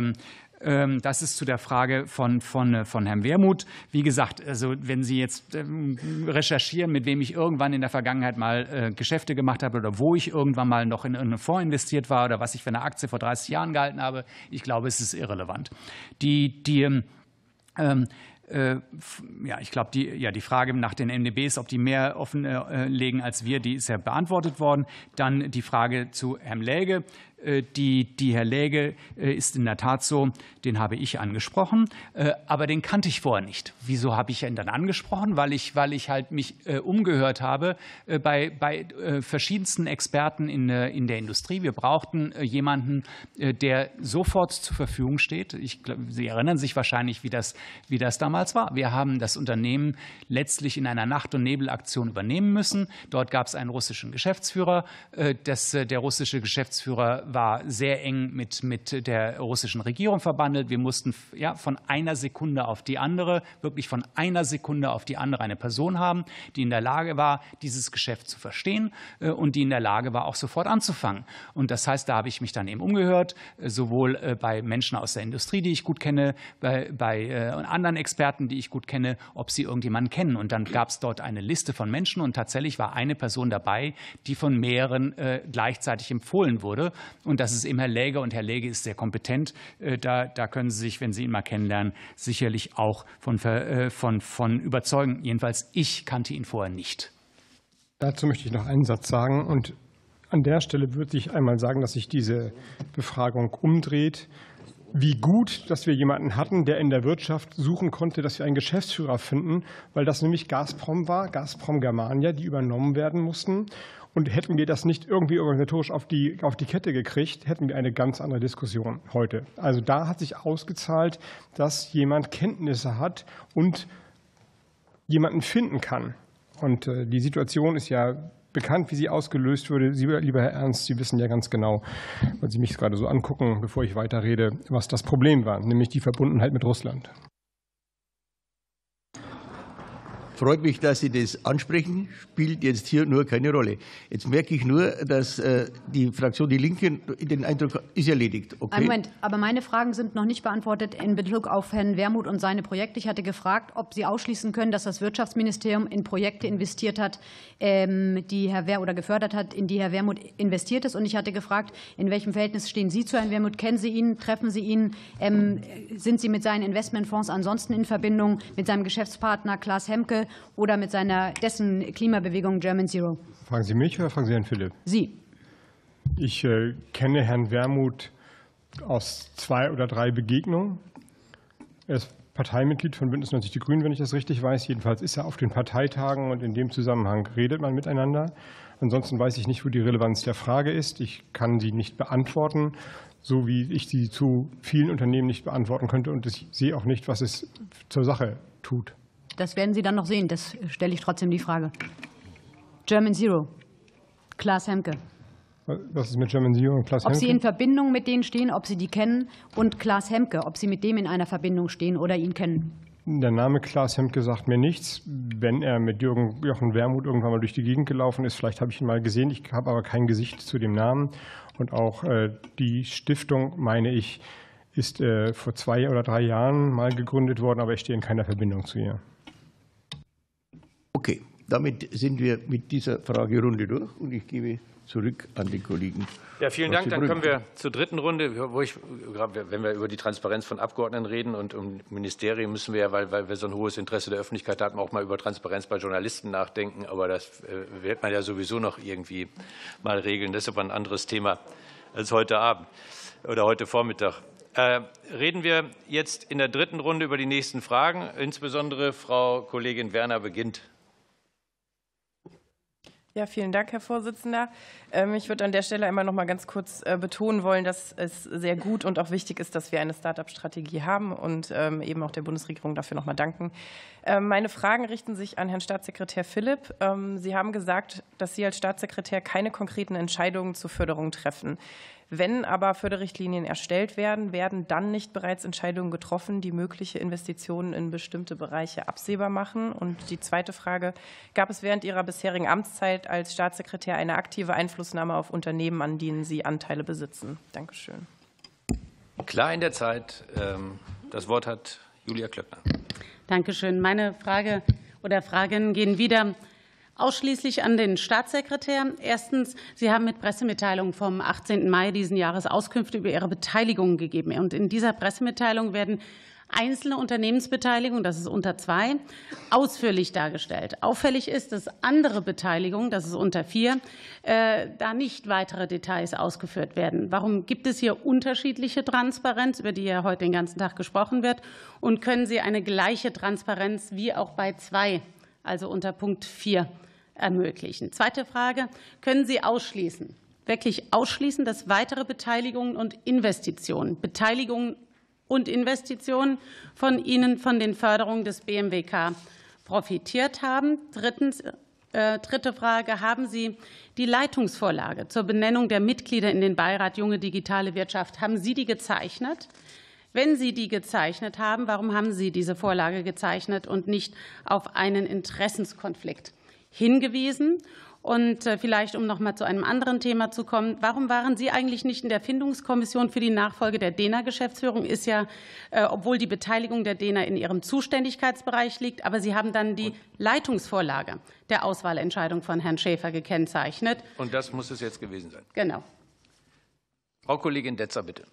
ähm, das ist zu der Frage von, von, von Herrn Wermuth. Wie gesagt, also wenn Sie jetzt ähm, recherchieren, mit wem ich irgendwann in der Vergangenheit mal äh, Geschäfte gemacht habe oder wo ich irgendwann mal noch in einen Fonds investiert war oder was ich für eine Aktie vor 30 Jahren gehalten habe, ich glaube, es ist irrelevant. Die, die ähm, äh, ja, ich glaube, die, ja, die Frage nach den MDBs, ob die mehr offenlegen als wir, die ist ja beantwortet worden. Dann die Frage zu Herrn Läge. Äh, die, die Herr Läge äh, ist in der Tat so, den habe ich angesprochen, äh, aber den kannte ich vorher nicht. Wieso habe ich ihn dann angesprochen? Weil ich, weil ich halt mich umgehört habe bei, bei verschiedensten Experten in, in der Industrie. Wir brauchten jemanden, der sofort zur Verfügung steht. Ich, Sie erinnern sich wahrscheinlich, wie das, wie das damals war. Wir haben das Unternehmen letztlich in einer Nacht- und Nebelaktion übernehmen müssen. Dort gab es einen russischen Geschäftsführer. Das, der russische Geschäftsführer war sehr eng mit, mit der russischen Regierung verbandelt. Wir mussten ja, von einer Sekunde auf die andere, wirklich von einer Sekunde auf die andere eine Person haben, die in der Lage war, dieses Geschäft zu verstehen äh, und die in der Lage war, auch sofort anzufangen. Und das heißt, da habe ich mich dann eben umgehört, äh, sowohl äh, bei Menschen aus der Industrie, die ich gut kenne, bei, bei anderen Experten, die ich gut kenne, ob sie irgendjemanden kennen. Und dann gab es dort eine Liste von Menschen und tatsächlich war eine Person dabei, die von mehreren gleichzeitig empfohlen wurde. Und das ist eben Herr Läge und Herr Läge ist sehr kompetent. Äh, da, da können Sie sich, wenn Sie ihn mal kennenlernen, sicherlich auch von, äh, von, von überzeugen. Jedenfalls ich kannte ihn vorher nicht. Dazu möchte ich noch einen Satz sagen. Und an der Stelle würde ich einmal sagen, dass sich diese Befragung umdreht. Wie gut, dass wir jemanden hatten, der in der Wirtschaft suchen konnte, dass wir einen Geschäftsführer finden, weil das nämlich Gazprom war, Gazprom Germania, die übernommen werden mussten. Und hätten wir das nicht irgendwie organisatorisch auf die, auf die Kette gekriegt, hätten wir eine ganz andere Diskussion heute. Also da hat sich ausgezahlt, dass jemand Kenntnisse hat und jemanden finden kann. Und äh, die Situation ist ja bekannt, wie sie ausgelöst wurde. Sie, lieber Herr Ernst, Sie wissen ja ganz genau, weil Sie mich gerade so angucken, bevor ich weiterrede, was das Problem war, nämlich die Verbundenheit mit Russland. Freut mich, dass Sie das ansprechen, spielt jetzt hier nur keine Rolle. Jetzt merke ich nur, dass äh, die Fraktion Die Linke den Eindruck ist erledigt. Okay. Moment, aber meine Fragen sind noch nicht beantwortet in Bezug auf Herrn Wermuth und seine Projekte. Ich hatte gefragt, ob Sie ausschließen können, dass das Wirtschaftsministerium in Projekte investiert hat, ähm, die Herr Wer oder gefördert hat, in die Herr Wermuth investiert ist. Und ich hatte gefragt, in welchem Verhältnis stehen Sie zu Herrn Wermuth? Kennen Sie ihn? Treffen Sie ihn? Ähm, sind Sie mit seinen Investmentfonds ansonsten in Verbindung mit seinem Geschäftspartner Klaas Hemke? Oder mit seiner, dessen Klimabewegung German Zero? Fragen Sie mich oder fragen Sie Herrn Philipp? Sie. Ich äh, kenne Herrn Wermuth aus zwei oder drei Begegnungen. Er ist Parteimitglied von Bündnis 90 Die Grünen, wenn ich das richtig weiß. Jedenfalls ist er auf den Parteitagen und in dem Zusammenhang redet man miteinander. Ansonsten weiß ich nicht, wo die Relevanz der Frage ist. Ich kann sie nicht beantworten, so wie ich sie zu vielen Unternehmen nicht beantworten könnte. Und ich sehe auch nicht, was es zur Sache tut. Das werden Sie dann noch sehen. Das stelle ich trotzdem die Frage. German Zero. Klaas Hemke. Was ist mit German Zero und Klaas Ob Hemke? Sie in Verbindung mit denen stehen, ob Sie die kennen und Klaas Hemke, ob Sie mit dem in einer Verbindung stehen oder ihn kennen. Der Name Klaas Hemke sagt mir nichts. Wenn er mit Jürgen, Jochen Wermuth irgendwann mal durch die Gegend gelaufen ist, vielleicht habe ich ihn mal gesehen. Ich habe aber kein Gesicht zu dem Namen. Und auch äh, die Stiftung, meine ich, ist äh, vor zwei oder drei Jahren mal gegründet worden, aber ich stehe in keiner Verbindung zu ihr. Okay, damit sind wir mit dieser Fragerunde durch und ich gebe zurück an den Kollegen. Ja, vielen Dank. Dann kommen wir zur dritten Runde, wo ich, wenn wir über die Transparenz von Abgeordneten reden und um Ministerien müssen wir ja, weil, weil wir so ein hohes Interesse der Öffentlichkeit haben, auch mal über Transparenz bei Journalisten nachdenken. Aber das äh, wird man ja sowieso noch irgendwie mal regeln. Das ist aber ein anderes Thema als heute Abend oder heute Vormittag. Äh, reden wir jetzt in der dritten Runde über die nächsten Fragen. Insbesondere Frau Kollegin Werner beginnt. Ja, vielen Dank, Herr Vorsitzender. Ähm, Ich würde an der Stelle einmal noch mal ganz kurz äh, betonen wollen, dass es sehr gut und auch wichtig ist, dass wir eine Start-up-Strategie haben und ähm, eben auch der Bundesregierung dafür noch mal danken. Ähm, Meine Fragen richten sich an Herrn Staatssekretär Philipp. Sie haben gesagt, dass Sie als Staatssekretär keine konkreten Entscheidungen zur Förderung treffen. Wenn aber Förderrichtlinien erstellt werden, werden dann nicht bereits Entscheidungen getroffen, die mögliche Investitionen in bestimmte Bereiche absehbar machen? Und die zweite Frage, gab es während Ihrer bisherigen Amtszeit als Staatssekretär eine aktive Einflussnahme auf Unternehmen, an denen Sie Anteile besitzen? Dankeschön. Klar in der Zeit. Ähm, Das Wort hat Julia Klöckner. Dankeschön. Meine Frage oder Fragen gehen wieder ausschließlich an den Staatssekretär. Erstens, Sie haben mit Pressemitteilung vom 18. Mai diesen Jahres Auskünfte über Ihre Beteiligung gegeben. Und in dieser Pressemitteilung werden einzelne Unternehmensbeteiligungen, das ist unter zwei, ausführlich dargestellt. Auffällig ist, dass andere Beteiligungen, das ist unter vier, äh, da nicht weitere Details ausgeführt werden. Warum gibt es hier unterschiedliche Transparenz, über die ja heute den ganzen Tag gesprochen wird? Und können Sie eine gleiche Transparenz wie auch bei zwei, also unter Punkt vier, ermöglichen? Zweite Frage, können Sie ausschließen, wirklich ausschließen, dass weitere Beteiligungen und Investitionen, Beteiligungen und Investitionen von Ihnen von den Förderungen des BMWK profitiert haben. Drittens, äh, dritte Frage. Haben Sie die Leitungsvorlage zur Benennung der Mitglieder in den Beirat Junge Digitale Wirtschaft, haben Sie die gezeichnet? Wenn Sie die gezeichnet haben, warum haben Sie diese Vorlage gezeichnet und nicht auf einen Interessenskonflikt hingewiesen? Und äh, vielleicht, um noch mal zu einem anderen Thema zu kommen, warum waren Sie eigentlich nicht in der Findungskommission für die Nachfolge der DENA-Geschäftsführung? Ist ja, äh, obwohl die Beteiligung der DENA in Ihrem Zuständigkeitsbereich liegt, aber Sie haben dann die Leitungsvorlage der Auswahlentscheidung von Herrn Schäfer gekennzeichnet. Und das muss es jetzt gewesen sein. Genau. Frau Kollegin Detzer, bitte.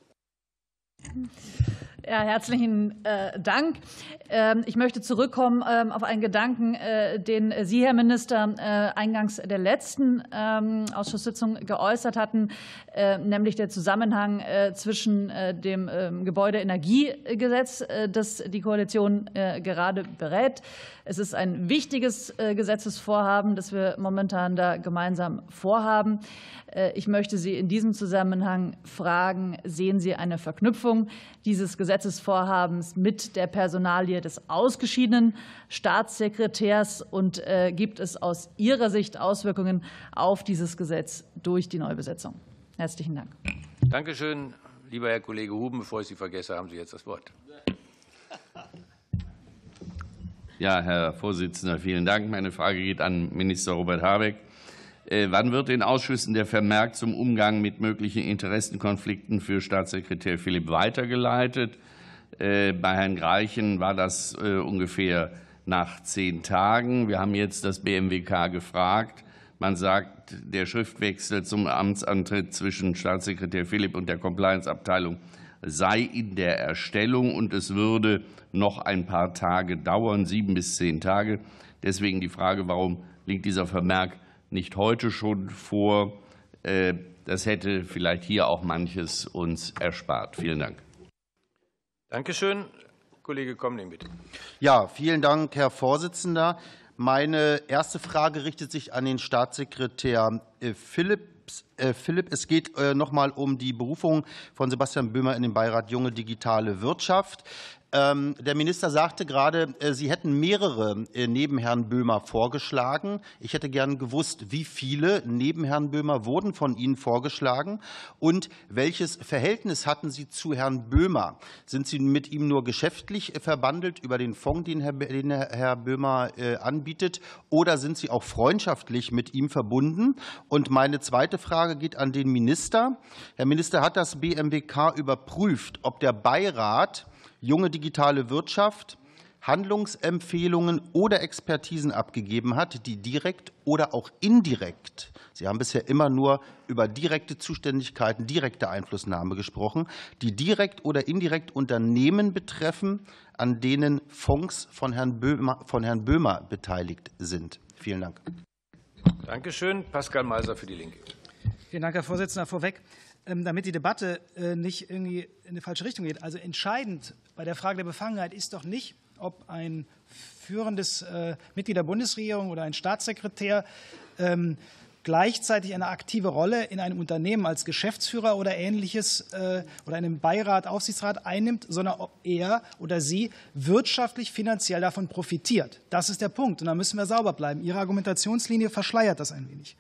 Ja, herzlichen äh, Dank. Ähm, Ich möchte zurückkommen ähm, auf einen Gedanken, äh, den Sie, Herr Minister, äh, eingangs der letzten ähm, Ausschusssitzung geäußert hatten, äh, nämlich der Zusammenhang äh, zwischen äh, dem Gebäudeenergiegesetz, äh, das die Koalition äh, gerade berät. Es ist ein wichtiges äh, Gesetzesvorhaben, das wir momentan da gemeinsam vorhaben. Äh, Ich möchte Sie in diesem Zusammenhang fragen, sehen Sie eine Verknüpfung dieses Gesetzesvorhabens mit der Personalie des ausgeschiedenen Staatssekretärs und äh, gibt es aus Ihrer Sicht Auswirkungen auf dieses Gesetz durch die Neubesetzung? Herzlichen Dank. Dankeschön, lieber Herr Kollege Huben. Bevor ich Sie vergesse, haben Sie jetzt das Wort. Ja, Herr Vorsitzender, vielen Dank. Meine Frage geht an Minister Robert Habeck. Äh, Wann wird den Ausschüssen der Vermerk zum Umgang mit möglichen Interessenkonflikten für Staatssekretär Philipp weitergeleitet? Äh, Bei Herrn Greichen war das äh, ungefähr nach zehn Tagen. Wir haben jetzt das BMWK gefragt. Man sagt, der Schriftwechsel zum Amtsantritt zwischen Staatssekretär Philipp und der Compliance-Abteilung sei in der Erstellung und es würde noch ein paar Tage dauern, sieben bis zehn Tage. Deswegen die Frage, warum liegt dieser Vermerk nicht heute schon vor? Äh, Das hätte vielleicht hier auch manches uns erspart. Vielen Dank. Dankeschön. Kollege Komning, bitte. Ja, vielen Dank, Herr Vorsitzender. Meine erste Frage richtet sich an den Staatssekretär äh, Philipps. Äh, Philipp, es geht äh, noch mal um die Berufung von Sebastian Böhmer in den Beirat Junge Digitale Wirtschaft. Ähm, der Minister sagte gerade, äh, Sie hätten mehrere äh, neben Herrn Böhmer vorgeschlagen. Ich hätte gern gewusst, wie viele neben Herrn Böhmer wurden von Ihnen vorgeschlagen und welches Verhältnis hatten Sie zu Herrn Böhmer? Sind Sie mit ihm nur geschäftlich verbandelt über den Fonds, den Herr Böhmer anbietet, oder sind Sie auch freundschaftlich mit ihm verbunden? Und meine zweite Frage geht an den Minister. Herr Minister, hat das BMWK überprüft, ob der Beirat junge digitale Wirtschaft Handlungsempfehlungen oder Expertisen abgegeben hat, die direkt oder auch indirekt, Sie haben bisher immer nur über direkte Zuständigkeiten, direkte Einflussnahme gesprochen, die direkt oder indirekt Unternehmen betreffen, an denen Fonds von Herrn Böhmer, von Herrn Böhmer beteiligt sind. Vielen Dank. Danke schön. Pascal Meiser für die Linke. Vielen Dank, Herr Vorsitzender. Vorweg, ähm, damit die Debatte äh, nicht irgendwie in eine falsche Richtung geht. Also entscheidend bei der Frage der Befangenheit ist doch nicht, ob ein führendes äh, Mitglied der Bundesregierung oder ein Staatssekretär ähm, gleichzeitig eine aktive Rolle in einem Unternehmen als Geschäftsführer oder ähnliches äh, oder einem Beirat, Aufsichtsrat einnimmt, sondern ob er oder sie wirtschaftlich, finanziell davon profitiert. Das ist der Punkt. Und da müssen wir sauber bleiben. Ihre Argumentationslinie verschleiert das ein wenig.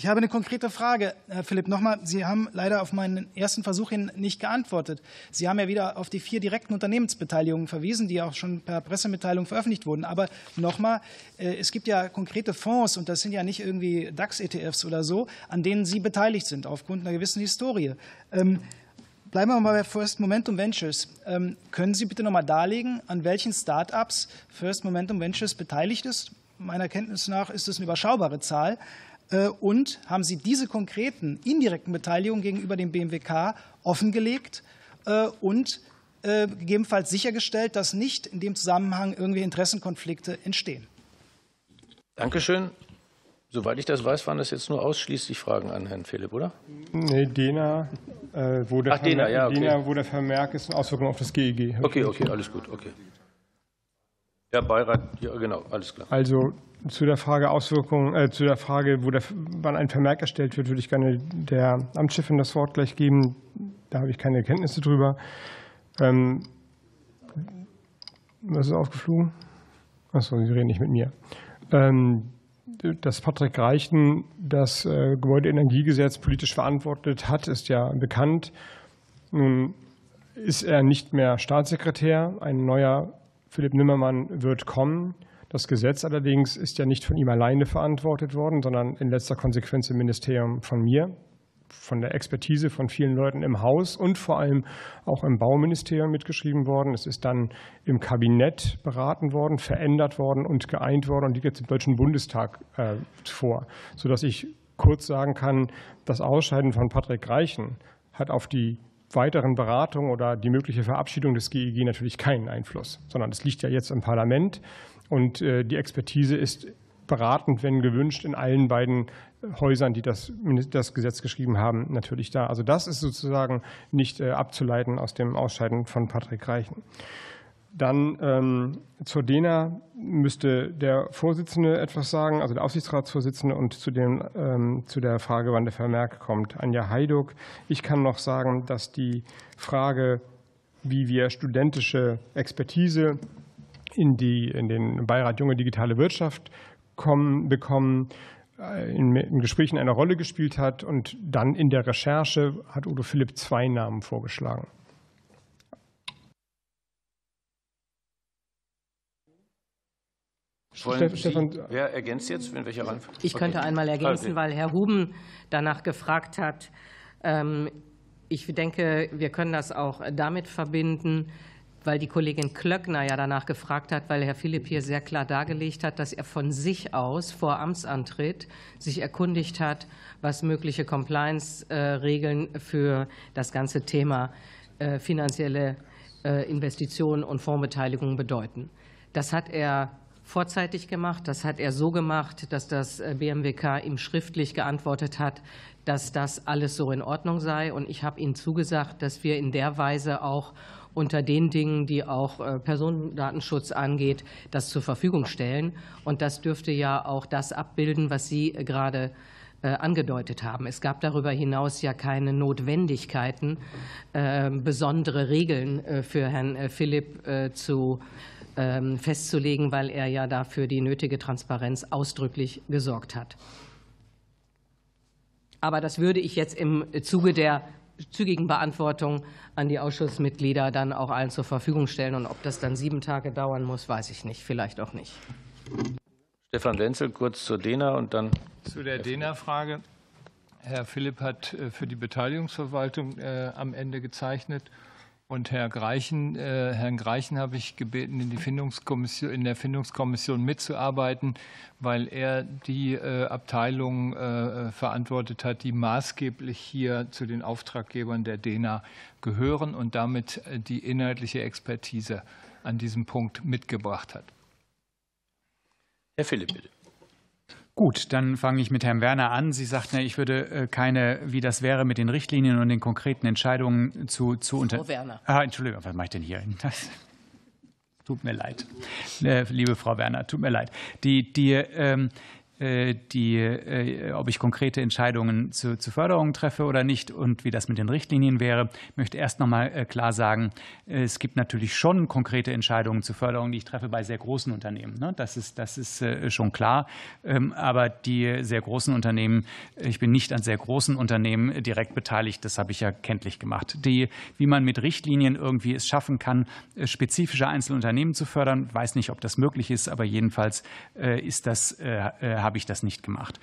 Ich habe eine konkrete Frage, Herr Philipp. Nochmal, Sie haben leider auf meinen ersten Versuch hin nicht geantwortet. Sie haben ja wieder auf die vier direkten Unternehmensbeteiligungen verwiesen, die auch schon per Pressemitteilung veröffentlicht wurden. Aber nochmal, äh, es gibt ja konkrete Fonds, und das sind ja nicht irgendwie DAX-ETFs oder so, an denen Sie beteiligt sind, aufgrund einer gewissen Historie. Ähm, bleiben wir mal bei First Momentum Ventures. Ähm, können Sie bitte nochmal darlegen, an welchen Start-ups First Momentum Ventures beteiligt ist? Meiner Kenntnis nach ist es eine überschaubare Zahl. Äh, und haben Sie diese konkreten indirekten Beteiligungen gegenüber dem BMWK offengelegt äh, und äh, gegebenenfalls sichergestellt, dass nicht in dem Zusammenhang irgendwie Interessenkonflikte entstehen? Dankeschön. Soweit ich das weiß, waren das jetzt nur ausschließlich Fragen an Herrn Philipp, oder? Nee, DENA, äh, wo, der Ach, DENA, ja, okay. DENA, wo der Vermerk ist, Auswirkungen auf das GEG. Okay, okay, alles gut, okay. Ja, Beirat, ja, genau, alles klar. Also zu der Frage Auswirkungen, äh, zu der Frage, wo der, wann ein Vermerk erstellt wird, würde ich gerne der Amtschefin das Wort gleich geben. Da habe ich keine Kenntnisse drüber. Ähm, was ist aufgeflogen? Achso, Sie reden nicht mit mir. Ähm, dass Patrick Reichen das äh, Gebäudeenergiegesetz politisch verantwortet hat, ist ja bekannt. Nun ist er nicht mehr Staatssekretär. Ein neuer Philipp Nimmermann wird kommen. Das Gesetz allerdings ist ja nicht von ihm alleine verantwortet worden, sondern in letzter Konsequenz im Ministerium von mir, von der Expertise von vielen Leuten im Haus und vor allem auch im Bauministerium mitgeschrieben worden. Es ist dann im Kabinett beraten worden, verändert worden und geeint worden und liegt jetzt im Deutschen Bundestag äh, vor, sodass ich kurz sagen kann, das Ausscheiden von Patrick Reichen hat auf die weiteren Beratungen oder die mögliche Verabschiedung des GEG natürlich keinen Einfluss, sondern es liegt ja jetzt im Parlament. Und äh, die Expertise ist beratend, wenn gewünscht, in allen beiden Häusern, die das, das Gesetz geschrieben haben, natürlich da. Also das ist sozusagen nicht äh, abzuleiten aus dem Ausscheiden von Patrick Reichen. Dann ähm, zur DENA müsste der Vorsitzende etwas sagen, also der Aufsichtsratsvorsitzende, und zu, dem, ähm, zu der Frage, wann der Vermerk kommt. Anja Heiduk. Ich kann noch sagen, dass die Frage, wie wir studentische Expertise in, die, in den Beirat Junge Digitale Wirtschaft kommen, bekommen, äh, in, in Gesprächen eine Rolle gespielt hat. Und dann in der Recherche hat Udo Philipp zwei Namen vorgeschlagen. Stefan, Sie, wer ergänzt jetzt? In welcher Reihenfolge? Ich könnte einmal ergänzen, weil Herr Huben danach gefragt hat. Ähm, ich denke, wir können das auch damit verbinden, weil die Kollegin Klöckner ja danach gefragt hat, weil Herr Philipp hier sehr klar dargelegt hat, dass er von sich aus vor Amtsantritt sich erkundigt hat, was mögliche Compliance-Regeln für das ganze Thema äh, finanzielle äh, Investitionen und Fondsbeteiligung bedeuten. Das hat er vorzeitig gemacht. Das hat er so gemacht, dass das äh, BMWK ihm schriftlich geantwortet hat, dass das alles so in Ordnung sei. Und ich habe ihm zugesagt, dass wir in der Weise auch unter den Dingen, die auch äh, Personendatenschutz angeht, das zur Verfügung stellen. Und das dürfte ja auch das abbilden, was Sie gerade angedeutet haben. Es gab darüber hinaus ja keine Notwendigkeiten, besondere Regeln für Herrn Philipp zu ähm, festzulegen, weil er ja dafür die nötige Transparenz ausdrücklich gesorgt hat. Aber das würde ich jetzt im Zuge der zügigen Beantwortung an die Ausschussmitglieder dann auch allen zur Verfügung stellen. Und ob das dann sieben Tage dauern muss, weiß ich nicht. Vielleicht auch nicht. Stefan Lenzel, kurz zur DENA und dann. Zu der DENA-Frage. Herr Philipp hat äh, für die Beteiligungsverwaltung äh, am Ende gezeichnet. Und Herr Greichen, äh, Herrn Greichen habe ich gebeten, in, die Findungskommission, in der Findungskommission mitzuarbeiten, weil er die äh, Abteilung äh, verantwortet hat, die maßgeblich hier zu den Auftraggebern der DENA gehören und damit äh, die inhaltliche Expertise an diesem Punkt mitgebracht hat. Herr Philipp, bitte. Gut, dann fange ich mit Herrn Werner an. Sie sagten, ich würde äh, keine, wie das wäre mit den Richtlinien und den konkreten Entscheidungen zu, zu unter. Frau Werner. Ah, Entschuldigung, was mache ich denn hier? Das tut mir leid, äh, liebe Frau Werner, tut mir leid. Die, die ähm, äh, die, äh, ob ich konkrete Entscheidungen zu, zu Förderungen treffe oder nicht und wie das mit den Richtlinien wäre. Ich möchte erst noch mal äh, klar sagen, es gibt natürlich schon konkrete Entscheidungen zu Förderungen, die ich treffe bei sehr großen Unternehmen. Ne? Das ist, das ist schon klar. Ähm, aber die sehr großen Unternehmen, ich bin nicht an sehr großen Unternehmen direkt beteiligt. Das habe ich ja kenntlich gemacht. Die, wie man mit Richtlinien irgendwie es schaffen kann, spezifische Einzelunternehmen zu fördern, weiß nicht, ob das möglich ist, aber jedenfalls ist das, ich das nicht gemacht.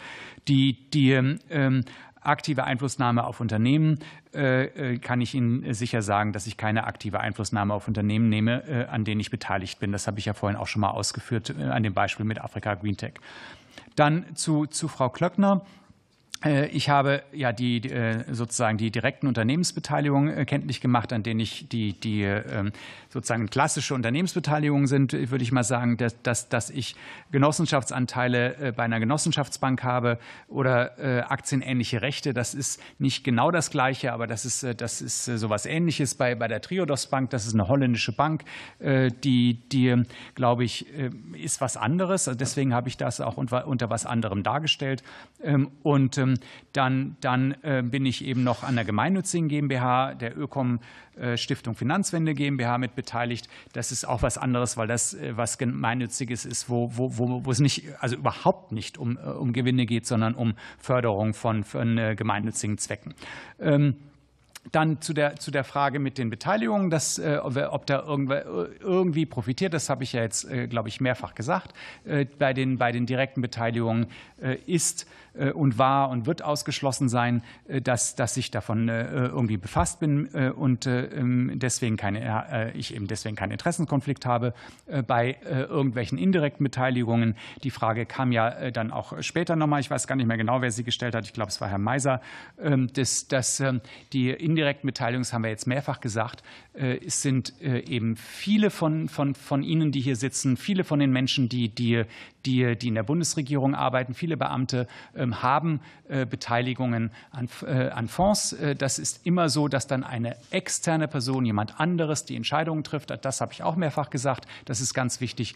Die, die ähm, aktive Einflussnahme auf Unternehmen äh, äh, kann ich Ihnen sicher sagen, dass ich keine aktive Einflussnahme auf Unternehmen nehme, äh, an denen ich beteiligt bin. Das habe ich ja vorhin auch schon mal ausgeführt äh, an dem Beispiel mit Afrika Green Tech. Dann zu, zu Frau Klöckner. Äh, ich habe ja die äh, sozusagen die direkten Unternehmensbeteiligungen äh, kenntlich gemacht, an denen ich die, die ähm, sozusagen klassische Unternehmensbeteiligungen sind, würde ich mal sagen, dass, dass, dass ich Genossenschaftsanteile bei einer Genossenschaftsbank habe oder aktienähnliche Rechte. Das ist nicht genau das Gleiche, aber das ist, das ist sowas Ähnliches bei, bei der Triodos Bank. Das ist eine holländische Bank, die, die glaube ich, ist was anderes. Also deswegen habe ich das auch unter, unter was anderem dargestellt. Ähm, und dann, dann äh, bin ich eben noch an der gemeinnützigen GmbH, der Ökom äh, Stiftung Finanzwende GmbH mit beteiligt. Das ist auch was anderes, weil das äh, was gemeinnütziges ist, wo, wo, wo, wo es nicht, also überhaupt nicht um, um Gewinne geht, sondern um Förderung von, von gemeinnützigen Zwecken. Ähm, dann zu der, zu der Frage mit den Beteiligungen, dass, ob da irgendwie profitiert, das habe ich ja jetzt, glaube ich, mehrfach gesagt. Bei den, bei den direkten Beteiligungen ist und war und wird ausgeschlossen sein, äh, dass, dass ich davon äh, irgendwie befasst bin und ähm, deswegen keine, ich eben deswegen keinen Interessenkonflikt habe. Bei irgendwelchen indirekten Beteiligungen, die Frage kam ja dann auch später nochmal, ich weiß gar nicht mehr genau, wer sie gestellt hat, ich glaube, es war Herr Meiser, ähm, dass, dass ähm, die indirekten Beteiligungen, das haben wir jetzt mehrfach gesagt, es sind eben viele von, von, von Ihnen, die hier sitzen, viele von den Menschen, die, die, die, die in der Bundesregierung arbeiten, viele Beamte ähm, haben äh, Beteiligungen an, äh, an Fonds. Äh, das ist immer so, dass dann eine externe Person, jemand anderes, die Entscheidungen trifft. Das habe ich auch mehrfach gesagt. Das ist ganz wichtig.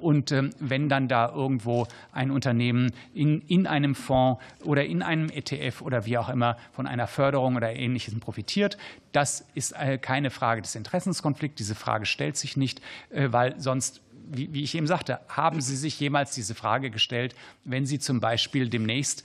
Und ähm, wenn dann da irgendwo ein Unternehmen in, in einem Fonds oder in einem ETF oder wie auch immer von einer Förderung oder Ähnlichem profitiert, das ist keine Frage des Interessenskonflikts. Diese Frage stellt sich nicht, weil sonst wie, wie ich eben sagte, haben Sie sich jemals diese Frage gestellt, wenn Sie zum Beispiel demnächst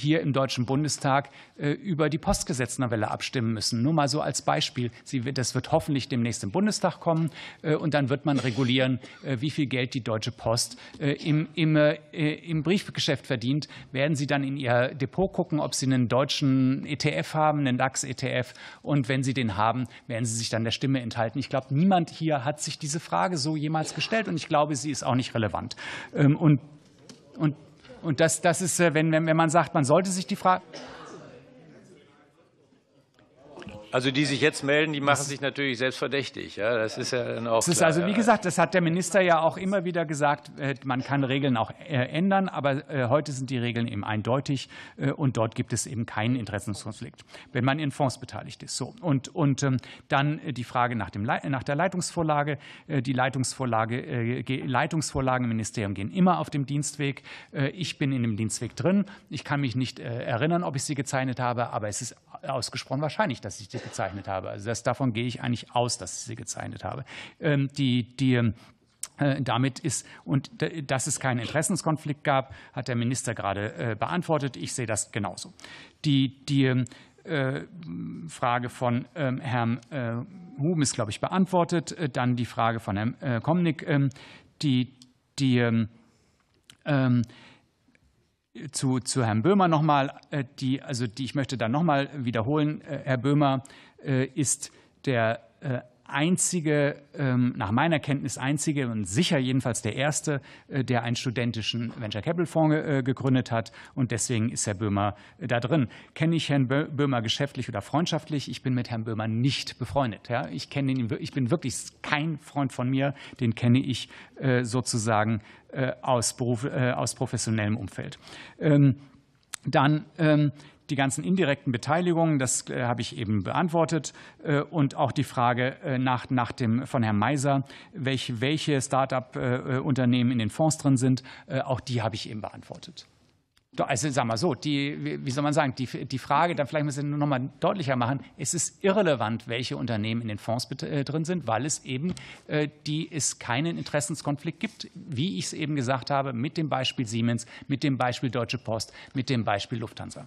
hier im Deutschen Bundestag äh, über die Postgesetznovelle abstimmen müssen. Nur mal so als Beispiel. Das wird hoffentlich demnächst im Bundestag kommen äh, und dann wird man regulieren, äh, wie viel Geld die Deutsche Post im, im, im Briefgeschäft verdient. Werden Sie dann in Ihr Depot gucken, ob Sie einen deutschen ETF haben, einen DAX-ETF und wenn Sie den haben, werden Sie sich dann der Stimme enthalten. Ich glaube, niemand hier hat sich diese Frage so jemals gestellt und ich glaube, sie ist auch nicht relevant. Ähm, und, und und das, das ist, äh, wenn, wenn man sagt, man sollte sich die Frage. Also die sich jetzt melden, die machen sich natürlich selbst verdächtig. Ja, das ist ja dann auch. Das ist also, wie gesagt, das hat der Minister ja auch immer wieder gesagt, äh, man kann Regeln auch äh, ändern, aber äh, heute sind die Regeln eben eindeutig und dort gibt es eben keinen Interessenskonflikt, wenn man in Fonds beteiligt ist. So. Und, und ähm, dann die Frage nach, dem, nach der Leitungsvorlage. Die Leitungsvorlage, Leitungsvorlagen im Ministerium gehen immer auf dem Dienstweg. Ich bin in dem Dienstweg drin. Ich kann mich nicht erinnern, ob ich sie gezeichnet habe, aber es ist ausgesprochen wahrscheinlich, dass ich sie gezeichnet habe. Also das, davon gehe ich eigentlich aus, dass ich sie gezeichnet habe. Ähm, die, die äh, damit ist, und dass es keinen Interessenskonflikt gab, hat der Minister gerade äh, beantwortet. Ich sehe das genauso. Die, die äh, Frage von ähm, Herrn Huben ist, glaube ich, beantwortet. Dann die Frage von Herrn Komnik. Ähm, die, die ähm, zu, zu Herrn Böhmer nochmal, die, also die, ich möchte da nochmal wiederholen, Herr Böhmer ist der einzige, ähm, nach meiner Kenntnis einzige und sicher jedenfalls der erste, äh, der einen studentischen Venture Capital Fonds äh, gegründet hat. Und deswegen ist Herr Böhmer äh, da drin. Kenne ich Herrn Böhmer geschäftlich oder freundschaftlich? Ich bin mit Herrn Böhmer nicht befreundet. Ich kenne ihn, ich bin wirklich kein Freund von mir. Den kenne ich sozusagen aus, Beruf, aus professionellem Umfeld. Ähm, dann ähm, die ganzen indirekten Beteiligungen, das äh, habe ich eben beantwortet. Äh, und auch die Frage äh, nach, nach dem, von Herrn Meiser, welche, welche Start-up-Unternehmen in den Fonds drin sind, auch die habe ich eben beantwortet. Also sagen wir so, die, wie soll man sagen, die, die Frage, dann vielleicht müssen wir noch mal deutlicher machen, es ist irrelevant, welche Unternehmen in den Fonds drin sind, weil es eben die, es keinen Interessenskonflikt gibt, wie ich es eben gesagt habe, mit dem Beispiel Siemens, mit dem Beispiel Deutsche Post, mit dem Beispiel Lufthansa.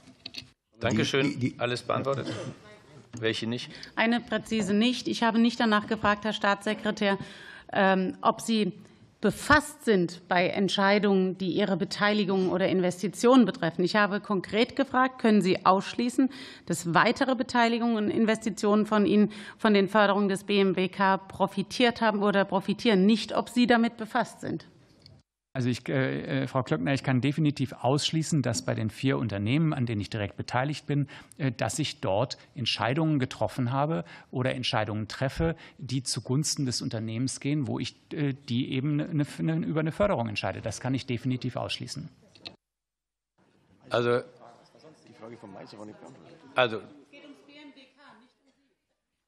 Dankeschön. Alles beantwortet? Welche nicht? Eine präzise nicht. Ich habe nicht danach gefragt, Herr Staatssekretär, ähm, ob Sie befasst sind bei Entscheidungen, die Ihre Beteiligung oder Investitionen betreffen. Ich habe konkret gefragt, können Sie ausschließen, dass weitere Beteiligungen und Investitionen von Ihnen von den Förderungen des BMWK profitiert haben oder profitieren, nicht ob Sie damit befasst sind? Also ich, äh, äh, Frau Klöckner, ich kann definitiv ausschließen, dass bei den vier Unternehmen, an denen ich direkt beteiligt bin, äh, dass ich dort Entscheidungen getroffen habe oder Entscheidungen treffe, die zugunsten des Unternehmens gehen, wo ich äh, die eben eine, eine, über eine Förderung entscheide. Das kann ich definitiv ausschließen. Also, also,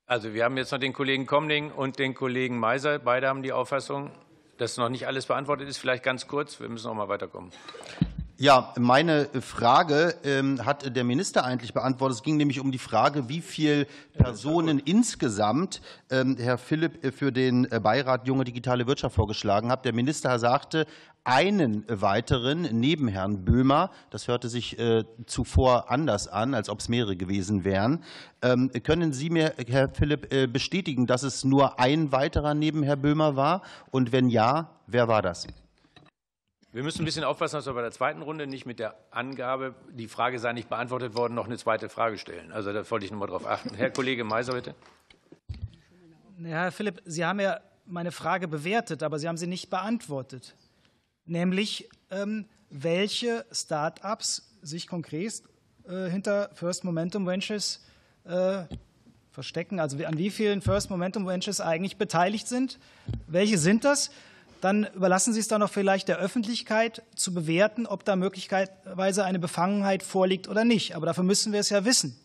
also wir haben jetzt noch den Kollegen Komning und den Kollegen Meiser. Beide haben die Auffassung, dass noch nicht alles beantwortet ist. Vielleicht ganz kurz, wir müssen noch mal weiterkommen. Ja, meine Frage ähm, hat der Minister eigentlich beantwortet. Es ging nämlich um die Frage, wie viele Personen insgesamt ähm, Herr Philipp für den Beirat Junge Digitale Wirtschaft vorgeschlagen hat. Der Minister sagte, einen weiteren neben Herrn Böhmer. Das hörte sich äh, zuvor anders an, als ob es mehrere gewesen wären. Ähm, können Sie mir, Herr Philipp, äh, bestätigen, dass es nur ein weiterer neben Herrn Böhmer war? Und wenn ja, wer war das? Wir müssen ein bisschen aufpassen, dass wir bei der zweiten Runde nicht mit der Angabe, die Frage sei nicht beantwortet worden, noch eine zweite Frage stellen. Also da wollte ich noch mal darauf achten. Herr Kollege Meiser, bitte. Herr Philipp, Sie haben ja meine Frage bewertet, aber Sie haben sie nicht beantwortet. Nämlich, ähm, welche Start-ups sich konkret äh, hinter First Momentum Ventures äh, verstecken, also an wie vielen First Momentum Ventures eigentlich beteiligt sind. Welche sind das? Dann überlassen Sie es dann noch vielleicht der Öffentlichkeit zu bewerten, ob da möglicherweise eine Befangenheit vorliegt oder nicht. Aber dafür müssen wir es ja wissen,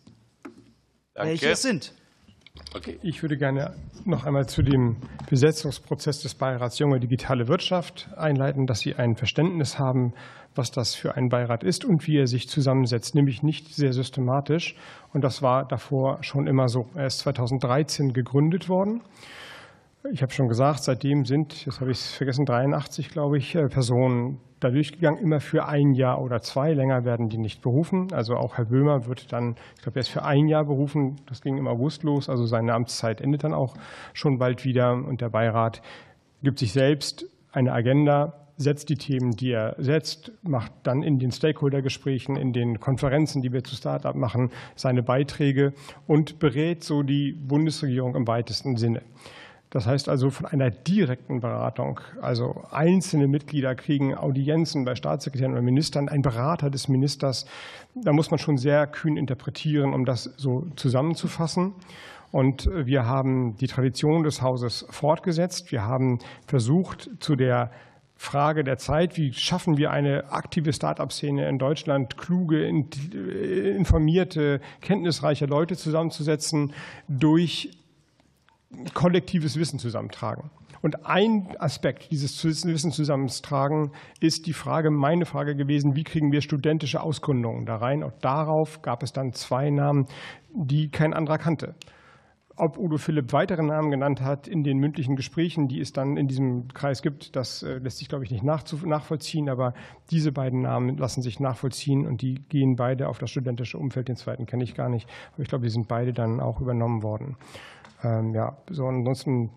Danke. welche es sind. Okay. Ich würde gerne noch einmal zu dem Besetzungsprozess des Beirats Junge Digitale Wirtschaft einleiten, dass Sie ein Verständnis haben, was das für ein Beirat ist und wie er sich zusammensetzt, nämlich nicht sehr systematisch. Und das war davor schon immer so. Er ist 2013 gegründet worden. Ich habe schon gesagt, seitdem sind, jetzt habe ich es vergessen, 83, glaube ich, äh, Personen da durchgegangen, immer für ein Jahr oder zwei. Länger werden die nicht berufen. Also auch Herr Böhmer wird dann, ich glaube, er ist für ein Jahr berufen. Das ging im August los. Also seine Amtszeit endet dann auch schon bald wieder. Und der Beirat gibt sich selbst eine Agenda, setzt die Themen, die er setzt, macht dann in den Stakeholder-Gesprächen, in den Konferenzen, die wir zu Start-up machen, seine Beiträge und berät so die Bundesregierung im weitesten Sinne. Das heißt also von einer direkten Beratung. Also einzelne Mitglieder kriegen Audienzen bei Staatssekretären oder Ministern, ein Berater des Ministers. Da muss man schon sehr kühn interpretieren, um das so zusammenzufassen. Und wir haben die Tradition des Hauses fortgesetzt. Wir haben versucht, zu der Frage der Zeit, wie schaffen wir eine aktive Start-up-Szene in Deutschland, kluge, informierte, kenntnisreiche Leute zusammenzusetzen durch kollektives Wissen zusammentragen. Und ein Aspekt dieses Wissen zusammentragen ist die Frage, meine Frage gewesen, wie kriegen wir studentische Ausgründungen da rein? Und darauf gab es dann zwei Namen, die kein anderer kannte. Ob Udo Philipp weitere Namen genannt hat in den mündlichen Gesprächen, die es dann in diesem Kreis gibt, das äh, lässt sich, glaube ich, nicht nachvollziehen. Aber diese beiden Namen lassen sich nachvollziehen und die gehen beide auf das studentische Umfeld. Den zweiten kenne ich gar nicht. Aber ich glaube, die sind beide dann auch übernommen worden. Ähm, ja, so ansonsten,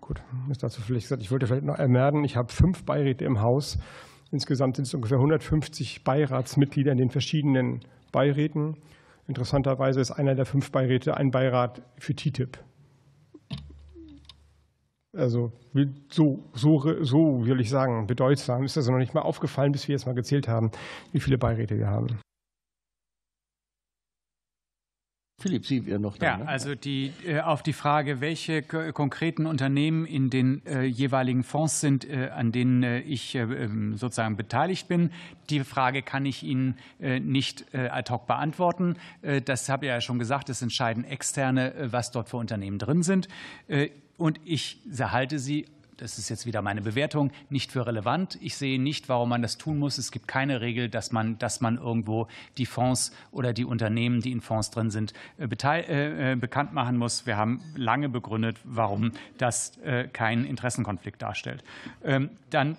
gut, ist dazu vielleicht gesagt, ich wollte vielleicht noch ermerken, ich habe fünf Beiräte im Haus. Insgesamt sind es ungefähr 150 Beiratsmitglieder in den verschiedenen Beiräten. Interessanterweise ist einer der fünf Beiräte ein Beirat für TTIP. Also so, so, so will ich sagen, bedeutsam ist das noch nicht mal aufgefallen, bis wir jetzt mal gezählt haben, wie viele Beiräte wir haben. Philipp, Sie wären noch da. Ja, ne? also die, äh, auf die Frage, welche konkreten Unternehmen in den äh, jeweiligen Fonds sind, äh, an denen ich ähm, sozusagen beteiligt bin, die Frage kann ich Ihnen nicht ad hoc beantworten. Das habe ich ja schon gesagt, es entscheiden Externe, was dort für Unternehmen drin sind. Und ich halte sie das ist jetzt wieder meine Bewertung, nicht für relevant. Ich sehe nicht, warum man das tun muss. Es gibt keine Regel, dass man, dass man irgendwo die Fonds oder die Unternehmen, die in Fonds drin sind, äh, äh, äh, bekannt machen muss. Wir haben lange begründet, warum das keinen Interessenkonflikt darstellt. Ähm, dann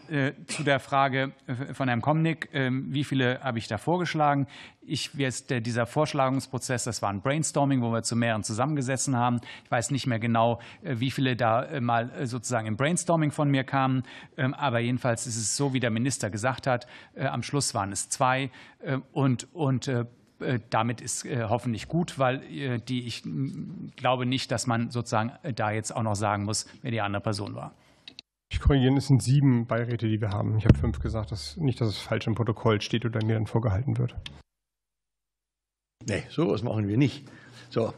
zu der Frage von Herrn Komnick, ähm, wie viele habe ich da vorgeschlagen? Ich, dieser Vorschlagungsprozess, das war ein Brainstorming, wo wir zu mehreren zusammengesessen haben. Ich weiß nicht mehr genau, äh, wie viele da äh, mal äh, sozusagen im Brainstorming von mir kamen. Ähm, aber jedenfalls ist es so, wie der Minister gesagt hat. Am Schluss waren es zwei. Und, und damit ist hoffentlich gut, weil die, ich glaube nicht, dass man sozusagen da jetzt auch noch sagen muss, wer die andere Person war. Ich korrigiere, es sind sieben Beiräte, die wir haben. Ich habe fünf gesagt, dass nicht, dass es falsch im Protokoll steht oder mir dann vorgehalten wird. Nee, sowas machen wir nicht. So,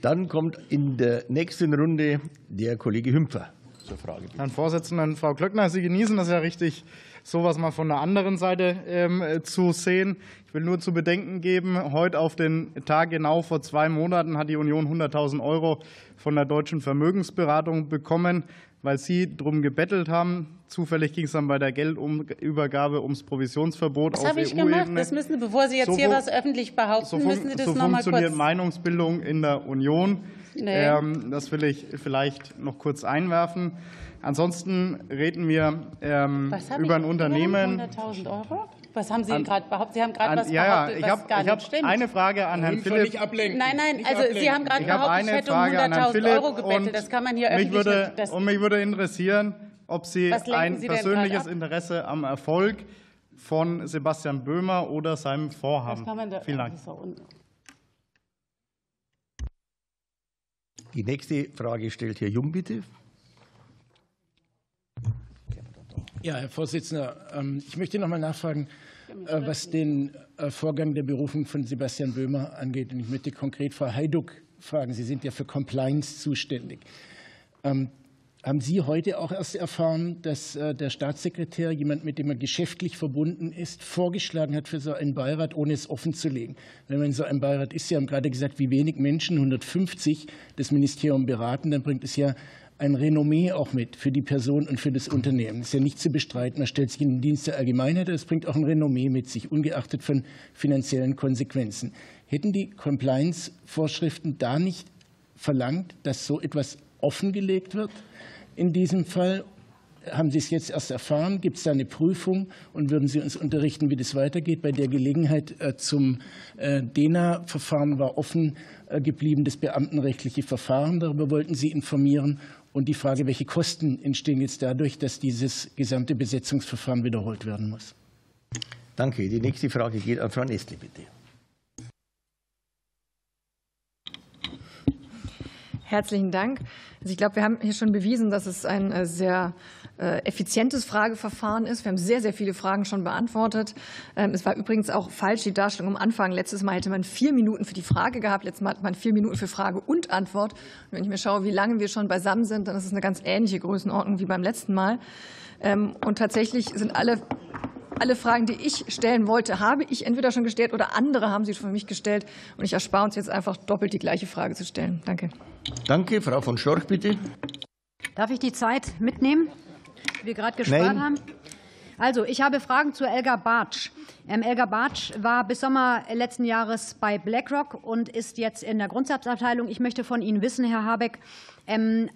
dann kommt in der nächsten Runde der Kollege Hümpfer zur Frage. Herrn Vorsitzenden, Frau Klöckner, Sie genießen das ja richtig, sowas mal von der anderen Seite ähm, zu sehen. Ich will nur zu bedenken geben, heute auf den Tag genau vor zwei Monaten hat die Union 100.000 Euro von der Deutschen Vermögensberatung bekommen weil Sie darum gebettelt haben. Zufällig ging es dann bei der Geldübergabe ums Provisionsverbot das auf EU-Ebene. Das habe ich gemacht. Das müssen Sie, bevor Sie jetzt so, hier was öffentlich behaupten, so müssen Sie das so noch mal kurz... So funktioniert Meinungsbildung in der Union. Nee. Ähm, das will ich vielleicht noch kurz einwerfen. Ansonsten reden wir ähm, über ein Unternehmen. 100.000 Euro? Was haben Sie gerade behauptet? Sie haben gerade was ja, ja, ich hab, gar ich nicht stimmt. Eine Frage an Herrn Philipp. Nein, nein, also Sie haben gerade behauptet, ich hätte um 100.000 Euro gebettelt. Das kann man hier öffentlich würde, nicht. Und mich würde interessieren, ob Sie ein Sie persönliches Interesse am Erfolg von Sebastian Böhmer oder seinem Vorhaben. Vielen Dank. Die nächste Frage stellt Herr Jung, bitte. Ja, Herr Vorsitzender, ähm, ich möchte noch mal nachfragen, was den äh, Vorgang der Berufung von Sebastian Böhmer angeht. Und ich möchte konkret Frau Heiduck fragen. Sie sind ja für Compliance zuständig. Ähm, haben Sie heute auch erst erfahren, dass äh, der Staatssekretär, jemand, mit dem er geschäftlich verbunden ist, vorgeschlagen hat für so einen Beirat, ohne es offen zu legen? Wenn man in so einem Beirat ist, Sie haben gerade gesagt, wie wenig Menschen, 150, das Ministerium beraten, dann bringt es ja ein Renommee auch mit für die Person und für das Unternehmen. Das ist ja nicht zu bestreiten. Man stellt sich in den Dienst der Allgemeinheit, das bringt auch ein Renommee mit sich, ungeachtet von finanziellen Konsequenzen. Hätten die Compliance-Vorschriften da nicht verlangt, dass so etwas offengelegt wird in diesem Fall? Haben Sie es jetzt erst erfahren? Gibt es da eine Prüfung? Und würden Sie uns unterrichten, wie das weitergeht? Bei der Gelegenheit äh, zum äh, DENA-Verfahren war offen äh, geblieben, das beamtenrechtliche Verfahren. Darüber wollten Sie informieren und die Frage, welche Kosten entstehen jetzt dadurch, dass dieses gesamte Besetzungsverfahren wiederholt werden muss. Danke. Die nächste Frage geht an Frau Nestle, bitte. Herzlichen Dank. Also ich glaube, wir haben hier schon bewiesen, dass es ein äh, sehr äh, effizientes Frageverfahren ist. Wir haben sehr, sehr viele Fragen schon beantwortet. Ähm, es war übrigens auch falsch die Darstellung am Anfang. Letztes Mal hätte man vier Minuten für die Frage gehabt. Letztes Mal hat man vier Minuten für Frage und Antwort. Und wenn ich mir schaue, wie lange wir schon beisammen sind, dann ist es eine ganz ähnliche Größenordnung wie beim letzten Mal. Ähm, und tatsächlich sind alle alle Fragen, die ich stellen wollte, habe ich entweder schon gestellt oder andere haben sie für mich gestellt. Und ich erspare uns jetzt einfach doppelt die gleiche Frage zu stellen. Danke. Danke. Frau von Storch, bitte. Darf ich die Zeit mitnehmen, die wir gerade gespart Nein. haben? Also, ich habe Fragen zu Elga Bartsch. Ähm, Elga Bartsch war bis Sommer letzten Jahres bei BlackRock und ist jetzt in der Grundsatzabteilung. Ich möchte von Ihnen wissen, Herr Habeck, ähm,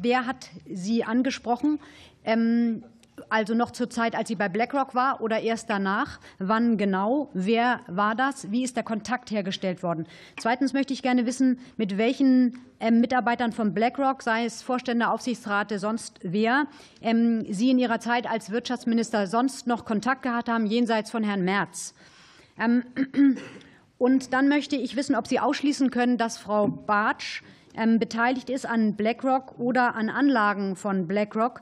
wer hat Sie angesprochen? Ähm, also noch zur Zeit, als sie bei BlackRock war oder erst danach? Wann genau? Wer war das? Wie ist der Kontakt hergestellt worden? Zweitens möchte ich gerne wissen, mit welchen ähm, Mitarbeitern von BlackRock, sei es Vorstände, Aufsichtsrate, sonst wer, ähm, Sie in Ihrer Zeit als Wirtschaftsminister sonst noch Kontakt gehabt haben, jenseits von Herrn Merz. Ähm, und dann möchte ich wissen, ob Sie ausschließen können, dass Frau Bartsch beteiligt ist an BlackRock oder an Anlagen von BlackRock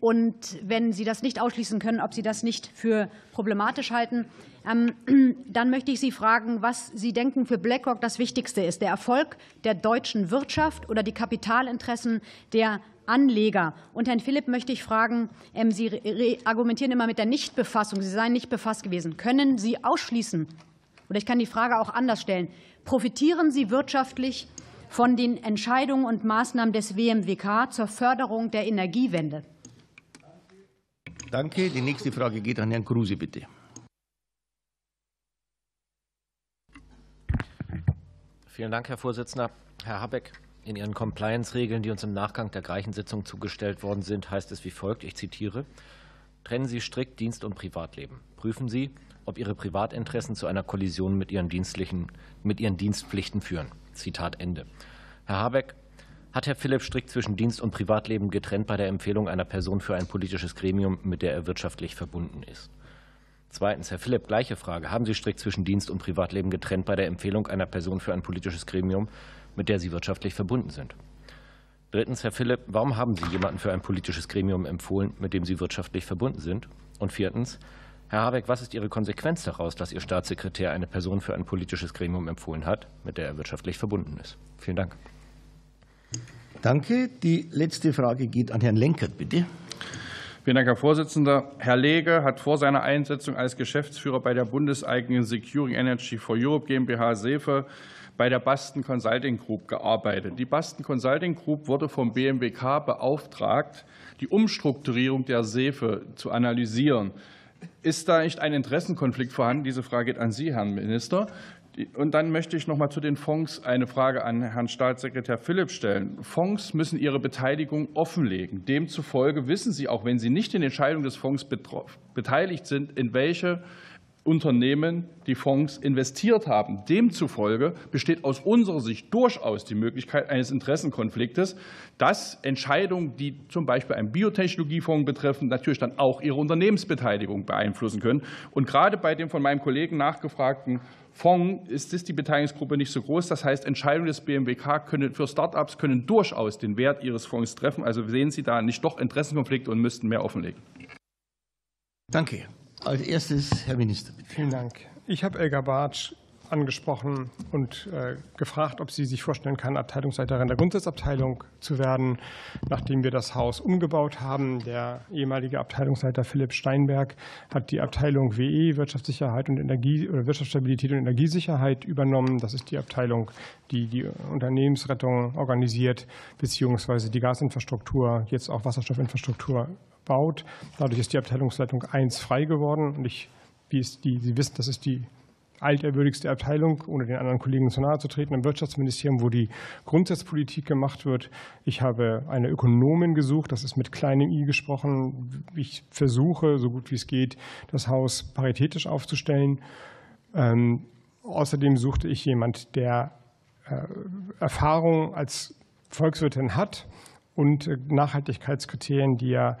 und wenn Sie das nicht ausschließen können, ob Sie das nicht für problematisch halten, ähm, dann möchte ich Sie fragen, was Sie denken für BlackRock das Wichtigste ist. Der Erfolg der deutschen Wirtschaft oder die Kapitalinteressen der Anleger. Und Herrn Philipp möchte ich fragen, ähm, Sie argumentieren immer mit der Nichtbefassung. Sie seien nicht befasst gewesen. Können Sie ausschließen, oder ich kann die Frage auch anders stellen, profitieren Sie wirtschaftlich von den Entscheidungen und Maßnahmen des WMWK zur Förderung der Energiewende? Danke. Die nächste Frage geht an Herrn Kruse, bitte. Vielen Dank, Herr Vorsitzender. Herr Habeck, in Ihren Compliance-Regeln, die uns im Nachgang der Greichensitzung zugestellt worden sind, heißt es wie folgt, ich zitiere, trennen Sie strikt Dienst- und Privatleben. Prüfen Sie, ob Ihre Privatinteressen zu einer Kollision mit Ihren, dienstlichen, mit Ihren Dienstpflichten führen. Zitat Ende. Herr Habeck, hat Herr Philipp strikt zwischen Dienst und Privatleben getrennt bei der Empfehlung einer Person für ein politisches Gremium, mit der er wirtschaftlich verbunden ist? Zweitens, Herr Philipp, gleiche Frage. Haben Sie strikt zwischen Dienst und Privatleben getrennt bei der Empfehlung einer Person für ein politisches Gremium, mit der Sie wirtschaftlich verbunden sind? Drittens, Herr Philipp, warum haben Sie jemanden für ein politisches Gremium empfohlen, mit dem Sie wirtschaftlich verbunden sind? Und viertens, Herr Habeck, was ist Ihre Konsequenz daraus, dass Ihr Staatssekretär eine Person für ein politisches Gremium empfohlen hat, mit der er wirtschaftlich verbunden ist? Vielen Dank. Danke. Die letzte Frage geht an Herrn Lenkert, bitte. Vielen Dank, Herr Vorsitzender. Herr Lege hat vor seiner Einsetzung als Geschäftsführer bei der bundeseigenen Securing Energy for Europe GmbH SEFE bei der Basten Consulting Group gearbeitet. Die Basten Consulting Group wurde vom BMWK beauftragt, die Umstrukturierung der SEFE zu analysieren. Ist da nicht ein Interessenkonflikt vorhanden? Diese Frage geht an Sie, Herr Minister. Und dann möchte ich noch mal zu den Fonds eine Frage an Herrn Staatssekretär Philipp stellen. Fonds müssen ihre Beteiligung offenlegen. Demzufolge wissen Sie, auch wenn Sie nicht in Entscheidungen des Fonds beteiligt sind, in welche Unternehmen die Fonds investiert haben. Demzufolge besteht aus unserer Sicht durchaus die Möglichkeit eines Interessenkonfliktes, dass Entscheidungen, die zum Beispiel einen Biotechnologiefonds betreffen, natürlich dann auch ihre Unternehmensbeteiligung beeinflussen können. Und gerade bei dem von meinem Kollegen nachgefragten Fonds ist es die Beteiligungsgruppe nicht so groß. Das heißt, Entscheidungen des BMWK können für Start-ups können durchaus den Wert ihres Fonds treffen. Also sehen Sie da nicht doch Interessenkonflikte und müssten mehr offenlegen. Danke. Als erstes Herr Minister. Vielen Dank. Ich habe Elga Bartsch angesprochen und äh, gefragt, ob sie sich vorstellen kann, Abteilungsleiterin der Grundsatzabteilung zu werden, nachdem wir das Haus umgebaut haben. Der ehemalige Abteilungsleiter Philipp Steinberg hat die Abteilung WE, Wirtschaftssicherheit und Energie oder Wirtschaftsstabilität und Energiesicherheit übernommen. Das ist die Abteilung, die die Unternehmensrettung organisiert, beziehungsweise die Gasinfrastruktur, jetzt auch Wasserstoffinfrastruktur baut. Dadurch ist die Abteilungsleitung 1 frei geworden. Und ich, wie ist die, Sie wissen, das ist die altehrwürdigste Abteilung, ohne den anderen Kollegen zu nahe zu treten, im Wirtschaftsministerium, wo die Grundsatzpolitik gemacht wird. Ich habe eine Ökonomin gesucht, das ist mit kleinem i gesprochen. Ich versuche, so gut wie es geht, das Haus paritätisch aufzustellen. Ähm, außerdem suchte ich jemand, der äh, Erfahrung als Volkswirtin hat und äh, Nachhaltigkeitskriterien, die er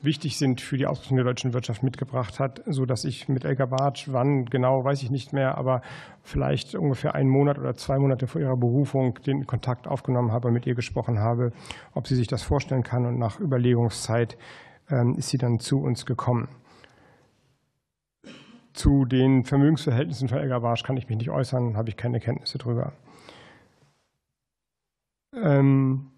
wichtig sind für die Ausrüstung der deutschen Wirtschaft mitgebracht hat, sodass ich mit Elga Bartsch, wann genau, weiß ich nicht mehr, aber vielleicht ungefähr einen Monat oder zwei Monate vor ihrer Berufung den Kontakt aufgenommen habe, mit ihr gesprochen habe, ob sie sich das vorstellen kann. Und nach Überlegungszeit ähm, ist sie dann zu uns gekommen. Zu den Vermögensverhältnissen von Elga Bartsch kann ich mich nicht äußern, habe ich keine Kenntnisse drüber. Ähm,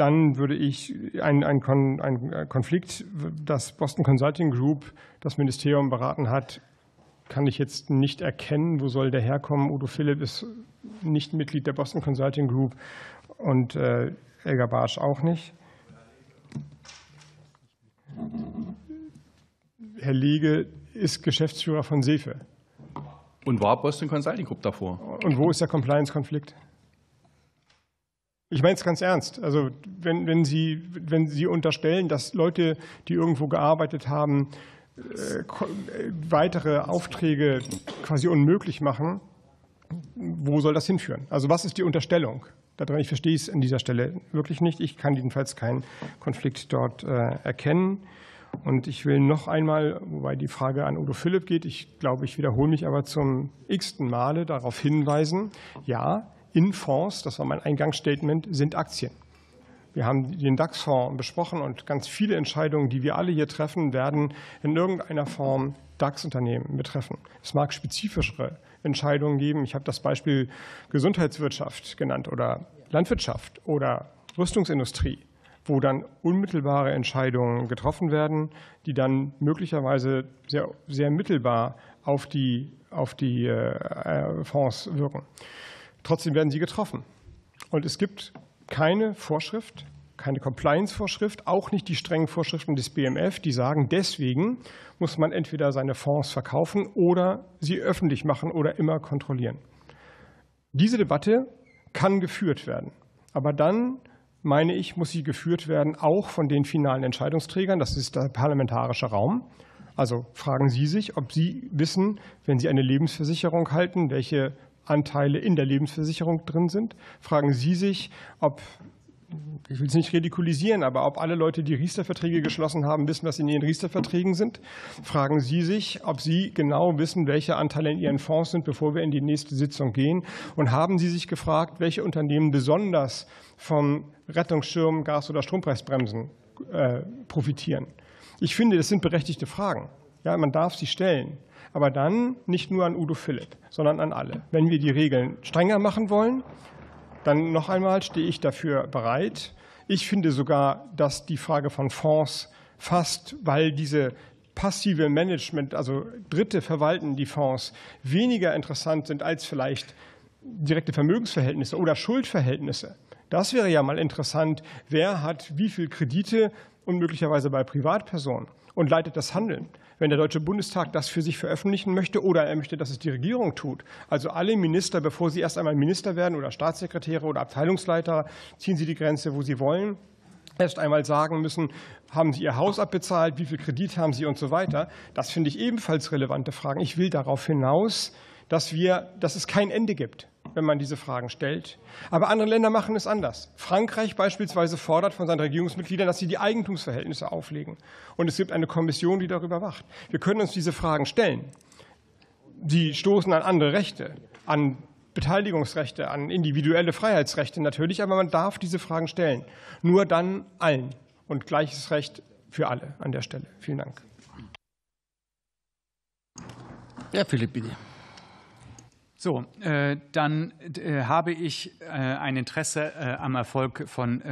dann würde ich einen ein Konflikt, das Boston Consulting Group das Ministerium beraten hat, kann ich jetzt nicht erkennen. Wo soll der herkommen? Udo Philipp ist nicht Mitglied der Boston Consulting Group und äh, Elga Barsch auch nicht. Herr Liege ist Geschäftsführer von Sefe. Und war Boston Consulting Group davor. Und wo ist der Compliance-Konflikt? Ich meine es ganz ernst. Also wenn, wenn, Sie, wenn Sie unterstellen, dass Leute, die irgendwo gearbeitet haben, äh, weitere Aufträge quasi unmöglich machen, wo soll das hinführen? Also was ist die Unterstellung? Ich verstehe es an dieser Stelle wirklich nicht. Ich kann jedenfalls keinen Konflikt dort äh, erkennen. Und ich will noch einmal, wobei die Frage an Udo Philipp geht, ich glaube, ich wiederhole mich aber zum x-ten Male darauf hinweisen, ja, in Fonds, das war mein Eingangsstatement, sind Aktien. Wir haben den DAX-Fonds besprochen und ganz viele Entscheidungen, die wir alle hier treffen, werden in irgendeiner Form DAX-Unternehmen betreffen. Es mag spezifischere Entscheidungen geben. Ich habe das Beispiel Gesundheitswirtschaft genannt oder Landwirtschaft oder Rüstungsindustrie, wo dann unmittelbare Entscheidungen getroffen werden, die dann möglicherweise sehr, sehr mittelbar auf die, auf die äh, Fonds wirken. Trotzdem werden sie getroffen. Und es gibt keine Vorschrift, keine Compliance-Vorschrift, auch nicht die strengen Vorschriften des BMF, die sagen, deswegen muss man entweder seine Fonds verkaufen oder sie öffentlich machen oder immer kontrollieren. Diese Debatte kann geführt werden. Aber dann, meine ich, muss sie geführt werden, auch von den finalen Entscheidungsträgern. Das ist der parlamentarische Raum. Also fragen Sie sich, ob Sie wissen, wenn Sie eine Lebensversicherung halten, welche Anteile in der Lebensversicherung drin sind. Fragen Sie sich, ob ich will es nicht ridikulisieren, aber ob alle Leute, die Riester-Verträge geschlossen haben, wissen, was in ihren Riester-Verträgen sind. Fragen Sie sich, ob Sie genau wissen, welche Anteile in Ihren Fonds sind, bevor wir in die nächste Sitzung gehen. Und haben Sie sich gefragt, welche Unternehmen besonders vom Rettungsschirm, Gas- oder Strompreisbremsen äh, profitieren? Ich finde, das sind berechtigte Fragen. Ja, man darf sie stellen. Aber dann nicht nur an Udo Philipp, sondern an alle. Wenn wir die Regeln strenger machen wollen, dann noch einmal stehe ich dafür bereit. Ich finde sogar, dass die Frage von Fonds fast, weil diese passive Management, also Dritte verwalten die Fonds, weniger interessant sind als vielleicht direkte Vermögensverhältnisse oder Schuldverhältnisse. Das wäre ja mal interessant. Wer hat wie viel Kredite und möglicherweise bei Privatpersonen und leitet das Handeln? Wenn der Deutsche Bundestag das für sich veröffentlichen möchte oder er möchte, dass es die Regierung tut. Also alle Minister, bevor sie erst einmal Minister werden oder Staatssekretäre oder Abteilungsleiter, ziehen sie die Grenze, wo sie wollen erst einmal sagen müssen, haben Sie Ihr Haus abbezahlt, wie viel Kredit haben Sie und so weiter. Das finde ich ebenfalls relevante Fragen. Ich will darauf hinaus, dass, wir, dass es kein Ende gibt wenn man diese Fragen stellt. Aber andere Länder machen es anders. Frankreich beispielsweise fordert von seinen Regierungsmitgliedern, dass sie die Eigentumsverhältnisse auflegen. Und es gibt eine Kommission, die darüber wacht. Wir können uns diese Fragen stellen. Sie stoßen an andere Rechte, an Beteiligungsrechte, an individuelle Freiheitsrechte natürlich, aber man darf diese Fragen stellen. Nur dann allen. Und gleiches Recht für alle an der Stelle. Vielen Dank. Herr Philipp, bitte. So, äh, dann äh, habe ich äh, ein Interesse am Erfolg von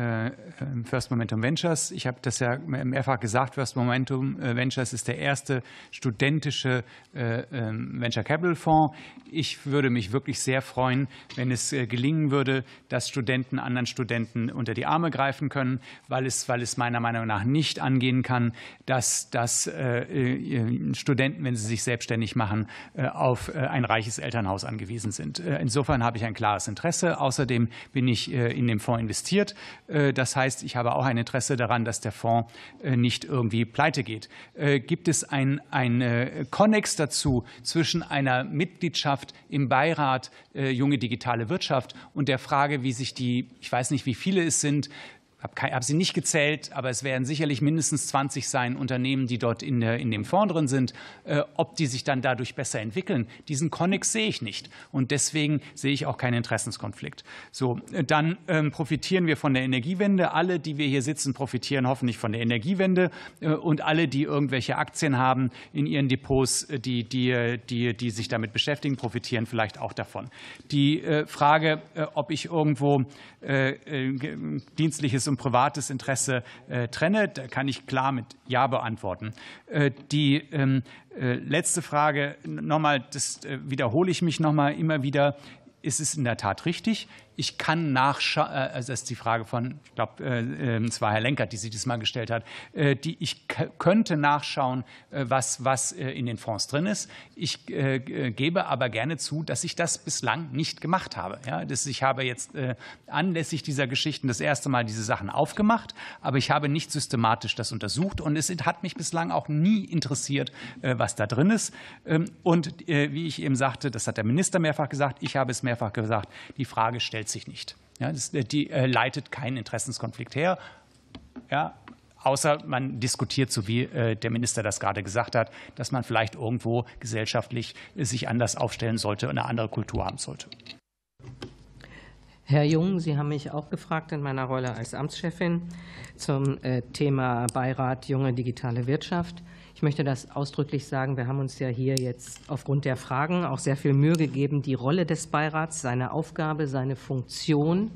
First Momentum Ventures. Ich habe das ja mehrfach gesagt, First Momentum Ventures ist der erste studentische ähm, Venture Capital Fonds. Ich würde mich wirklich sehr freuen, wenn es gelingen würde, dass Studenten anderen Studenten unter die Arme greifen können, weil es, weil es meiner Meinung nach nicht angehen kann, dass, dass Studenten, wenn sie sich selbstständig machen, auf ein reiches Elternhaus angehen angewiesen sind. Äh, insofern habe ich ein klares Interesse. Außerdem bin ich äh, in den Fonds investiert. Äh, das heißt, ich habe auch ein Interesse daran, dass der Fonds nicht irgendwie pleite geht. Gibt es ein, ein Konnex dazu zwischen einer Mitgliedschaft im Beirat Junge Digitale Wirtschaft und der Frage, wie sich die, ich weiß nicht, wie viele es sind, habe sie nicht gezählt, aber es werden sicherlich mindestens 20 sein Unternehmen, die dort in, der, in dem Fonds drin sind. Äh, ob die sich dann dadurch besser entwickeln, diesen Konnex sehe ich nicht. Und deswegen sehe ich auch keinen Interessenskonflikt. So, dann ähm, profitieren wir von der Energiewende. Alle, die wir hier sitzen, profitieren hoffentlich von der Energiewende. Äh, und alle, die irgendwelche Aktien haben in ihren Depots, äh, die, die, die, die sich damit beschäftigen, profitieren vielleicht auch davon. Die Frage, ob ich irgendwo dienstliches und privates Interesse äh, trenne? Da kann ich klar mit Ja beantworten. Äh, die ähm, äh, letzte Frage, nochmal, das wiederhole ich mich nochmal immer wieder. Ist es in der Tat richtig? Ich kann nachschauen, äh, also das ist die Frage von, ich glaube, äh, ähm, es war Herr Lenkert, die sich das mal gestellt hat, äh, die ich könnte nachschauen, was, was in den Fonds drin ist. Ich gebe aber gerne zu, dass ich das bislang nicht gemacht habe. Ja, das, ich habe jetzt anlässlich dieser Geschichten das erste Mal diese Sachen aufgemacht, aber ich habe nicht systematisch das untersucht und es hat mich bislang auch nie interessiert, was da drin ist. Ähm, und wie ich eben sagte, das hat der Minister mehrfach gesagt, ich habe es mehrfach gesagt, die Frage stellt stellt sich nicht. Ja, das, die äh, leitet keinen Interessenskonflikt her. Ja, außer man diskutiert, so wie äh, der Minister das gerade gesagt hat, dass man vielleicht irgendwo gesellschaftlich sich anders aufstellen sollte und eine andere Kultur haben sollte. Herr Jung, Sie haben mich auch gefragt in meiner Rolle als Amtschefin zum äh, Thema Beirat Junge Digitale Wirtschaft. Ich möchte das ausdrücklich sagen. Wir haben uns ja hier jetzt aufgrund der Fragen auch sehr viel Mühe gegeben, die Rolle des Beirats, seine Aufgabe, seine Funktion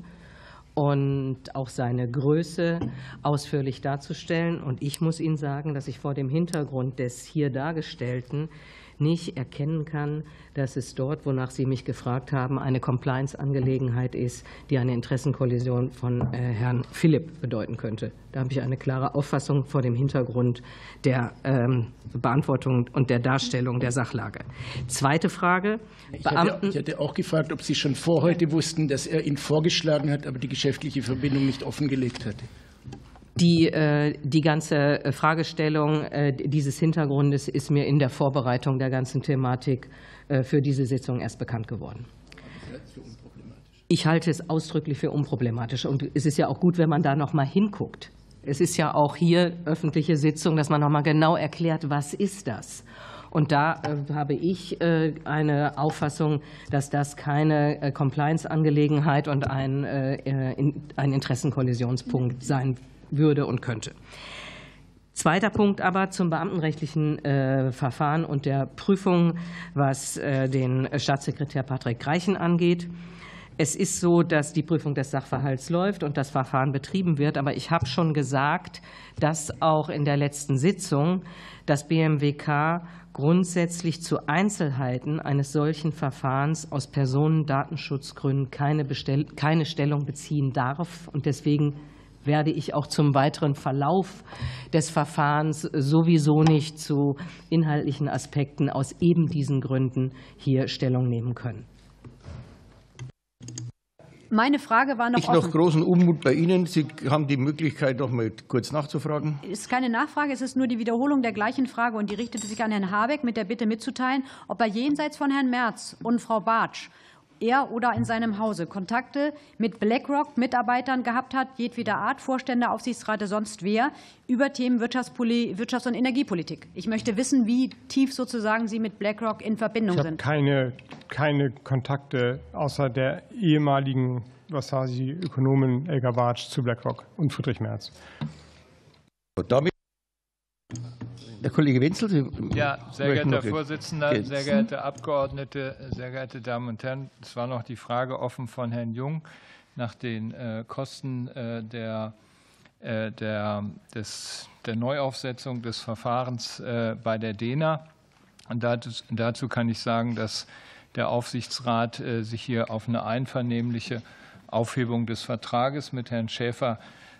und auch seine Größe ausführlich darzustellen. Und ich muss Ihnen sagen, dass ich vor dem Hintergrund des hier Dargestellten nicht erkennen kann, dass es dort, wonach Sie mich gefragt haben, eine Compliance-Angelegenheit ist, die eine Interessenkollision von äh, Herrn Philipp bedeuten könnte. Da habe ich eine klare Auffassung vor dem Hintergrund der ähm, Beantwortung und der Darstellung der Sachlage. Zweite Frage. Ich hatte, ich hatte auch gefragt, ob Sie schon vor heute wussten, dass er ihn vorgeschlagen hat, aber die geschäftliche Verbindung nicht offengelegt hatte. Die, äh, die ganze Fragestellung äh, dieses Hintergrundes ist mir in der Vorbereitung der ganzen Thematik äh, für diese Sitzung erst bekannt geworden. Ich halte es ausdrücklich für unproblematisch. Und es ist ja auch gut, wenn man da noch mal hinguckt. Es ist ja auch hier öffentliche Sitzung, dass man noch mal genau erklärt, was ist das? Und da habe ich eine Auffassung, dass das keine Compliance-Angelegenheit und ein, ein Interessenkollisionspunkt sein würde und könnte. Zweiter Punkt aber zum beamtenrechtlichen äh, Verfahren und der Prüfung, was äh, den Staatssekretär Patrick Greichen angeht. Es ist so, dass die Prüfung des Sachverhalts läuft und das Verfahren betrieben wird. Aber ich habe schon gesagt, dass auch in der letzten Sitzung das BMWK grundsätzlich zu Einzelheiten eines solchen Verfahrens aus Personendatenschutzgründen keine, keine Stellung beziehen darf und deswegen werde ich auch zum weiteren Verlauf des Verfahrens sowieso nicht zu inhaltlichen Aspekten aus eben diesen Gründen hier Stellung nehmen können. Meine Frage war noch ich noch großen Unmut bei Ihnen. Sie haben die Möglichkeit, noch mal kurz nachzufragen. Es ist keine Nachfrage, es ist nur die Wiederholung der gleichen Frage und die richtete sich an Herrn Habeck mit der Bitte mitzuteilen, ob er jenseits von Herrn Merz und Frau Bartsch er oder in seinem Hause Kontakte mit BlackRock-Mitarbeitern gehabt hat, jedweder Art, Vorstände, Aufsichtsräte, sonst wer, über Themen Wirtschafts- und Energiepolitik. Ich möchte wissen, wie tief sozusagen Sie mit BlackRock in Verbindung ich sind. Keine, keine Kontakte außer der ehemaligen Wassasi-Ökonomen Elga Bartsch zu BlackRock und Friedrich Merz. Damit der Kollege Wenzel, Sie ja, sehr geehrter Herr Vorsitzender, sehr geehrte Abgeordnete, sehr geehrte Damen und Herren, es war noch die Frage offen von Herrn Jung nach den äh, Kosten äh, der, äh, der, des, der Neuaufsetzung des Verfahrens bei der DENA. Und dazu kann ich sagen, dass der Aufsichtsrat sich hier auf eine einvernehmliche Aufhebung des Vertrages mit Herrn Schäfer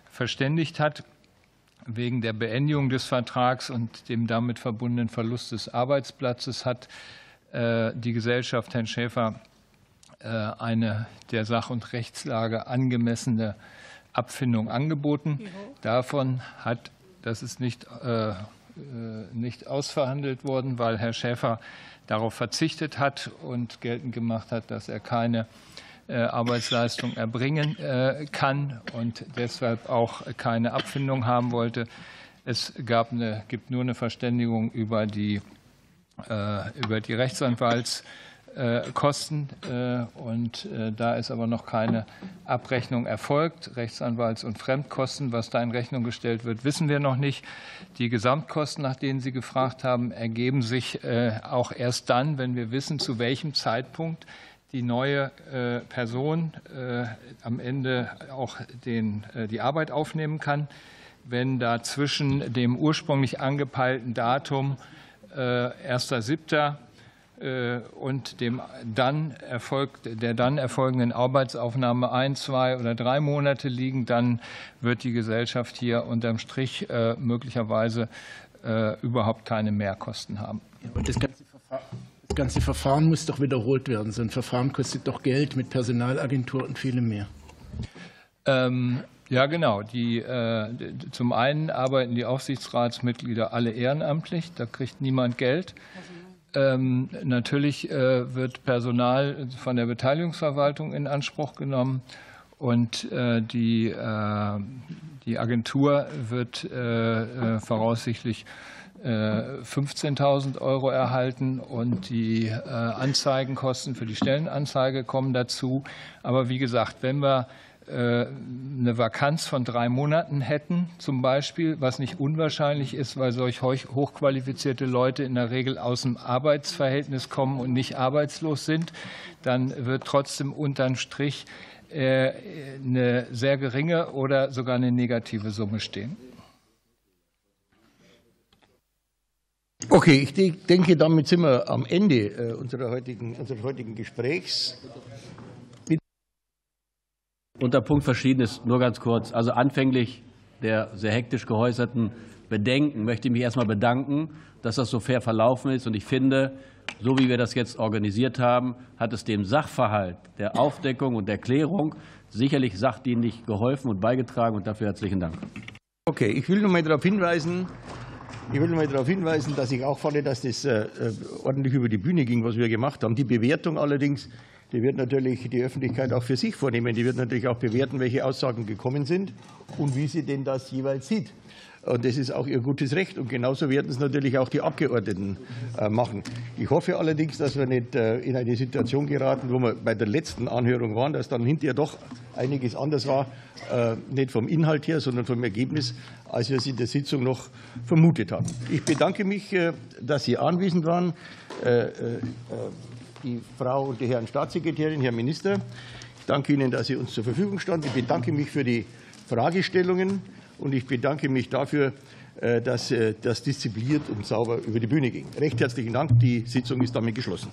verständigt hat wegen der Beendigung des Vertrags und dem damit verbundenen Verlust des Arbeitsplatzes hat äh, die Gesellschaft Herrn Schäfer äh, eine der Sach- und Rechtslage angemessene Abfindung angeboten. Davon hat, das ist nicht, äh, nicht ausverhandelt worden, weil Herr Schäfer darauf verzichtet hat und geltend gemacht hat, dass er keine Arbeitsleistung erbringen kann und deshalb auch keine Abfindung haben wollte. Es gab eine, gibt nur eine Verständigung über die, über die Rechtsanwalts- äh. Äh, und äh, da ist aber noch keine Abrechnung erfolgt. Rechtsanwalts- und Fremdkosten, was da in Rechnung gestellt wird, wissen wir noch nicht. Die Gesamtkosten, nach denen Sie gefragt haben, ergeben sich auch erst dann, wenn wir wissen, zu welchem Zeitpunkt die neue Person am Ende auch den, die Arbeit aufnehmen kann. Wenn da zwischen dem ursprünglich angepeilten Datum 1.7 äh, und dem dann erfolgt, der dann erfolgenden Arbeitsaufnahme ein, zwei oder drei Monate liegen, dann wird die Gesellschaft hier unterm Strich äh, möglicherweise äh, überhaupt keine Mehrkosten haben. Und das ganze, das ganze Verfahren muss doch wiederholt werden. So ein Verfahren kostet doch Geld mit Personalagentur und vielem mehr. Ähm, ja, genau. Die, äh, zum einen arbeiten die Aufsichtsratsmitglieder alle ehrenamtlich, da kriegt niemand Geld. Ähm, natürlich äh, wird Personal von der Beteiligungsverwaltung in Anspruch genommen und äh, die, äh, die Agentur wird voraussichtlich 15.000 Euro erhalten und die Anzeigenkosten für die Stellenanzeige kommen dazu. Aber wie gesagt, wenn wir äh, eine Vakanz von drei Monaten hätten, zum Beispiel, was nicht unwahrscheinlich ist, weil solch hochqualifizierte Leute in der Regel aus dem Arbeitsverhältnis kommen und nicht arbeitslos sind, dann wird trotzdem unterm Strich äh, eine sehr geringe oder sogar eine negative Summe stehen. Okay, ich denke, damit sind wir am Ende äh, unserer heutigen, unseres heutigen Gesprächs. Unter Punkt Verschiedenes nur ganz kurz. Also anfänglich der sehr hektisch geäußerten Bedenken möchte ich mich erstmal bedanken, dass das so fair verlaufen ist. Und ich finde, so wie wir das jetzt organisiert haben, hat es dem Sachverhalt der Aufdeckung und der Klärung sicherlich sachdienlich geholfen und beigetragen. Und dafür herzlichen Dank. Okay, ich will noch mal darauf hinweisen, ich will mal darauf hinweisen, dass ich auch fand, dass das äh, ordentlich über die Bühne ging, was wir gemacht haben. Die Bewertung allerdings die wird natürlich die Öffentlichkeit auch für sich vornehmen. Die wird natürlich auch bewerten, welche Aussagen gekommen sind und wie sie denn das jeweils sieht. Und das ist auch ihr gutes Recht. Und genauso werden es natürlich auch die Abgeordneten äh, machen. Ich hoffe allerdings, dass wir nicht äh, in eine Situation geraten, wo wir bei der letzten Anhörung waren, dass dann hinterher doch einiges anders war, äh, nicht vom Inhalt her, sondern vom Ergebnis, als wir es in der Sitzung noch vermutet haben. Ich bedanke mich, dass Sie anwesend waren die Frau und die Herren Staatssekretärin, Herr Minister. Ich danke Ihnen, dass Sie uns zur Verfügung standen. Ich bedanke mich für die Fragestellungen und ich bedanke mich dafür, äh, dass äh, das diszipliniert und sauber über die Bühne ging. Recht herzlichen Dank. Die Sitzung ist damit geschlossen.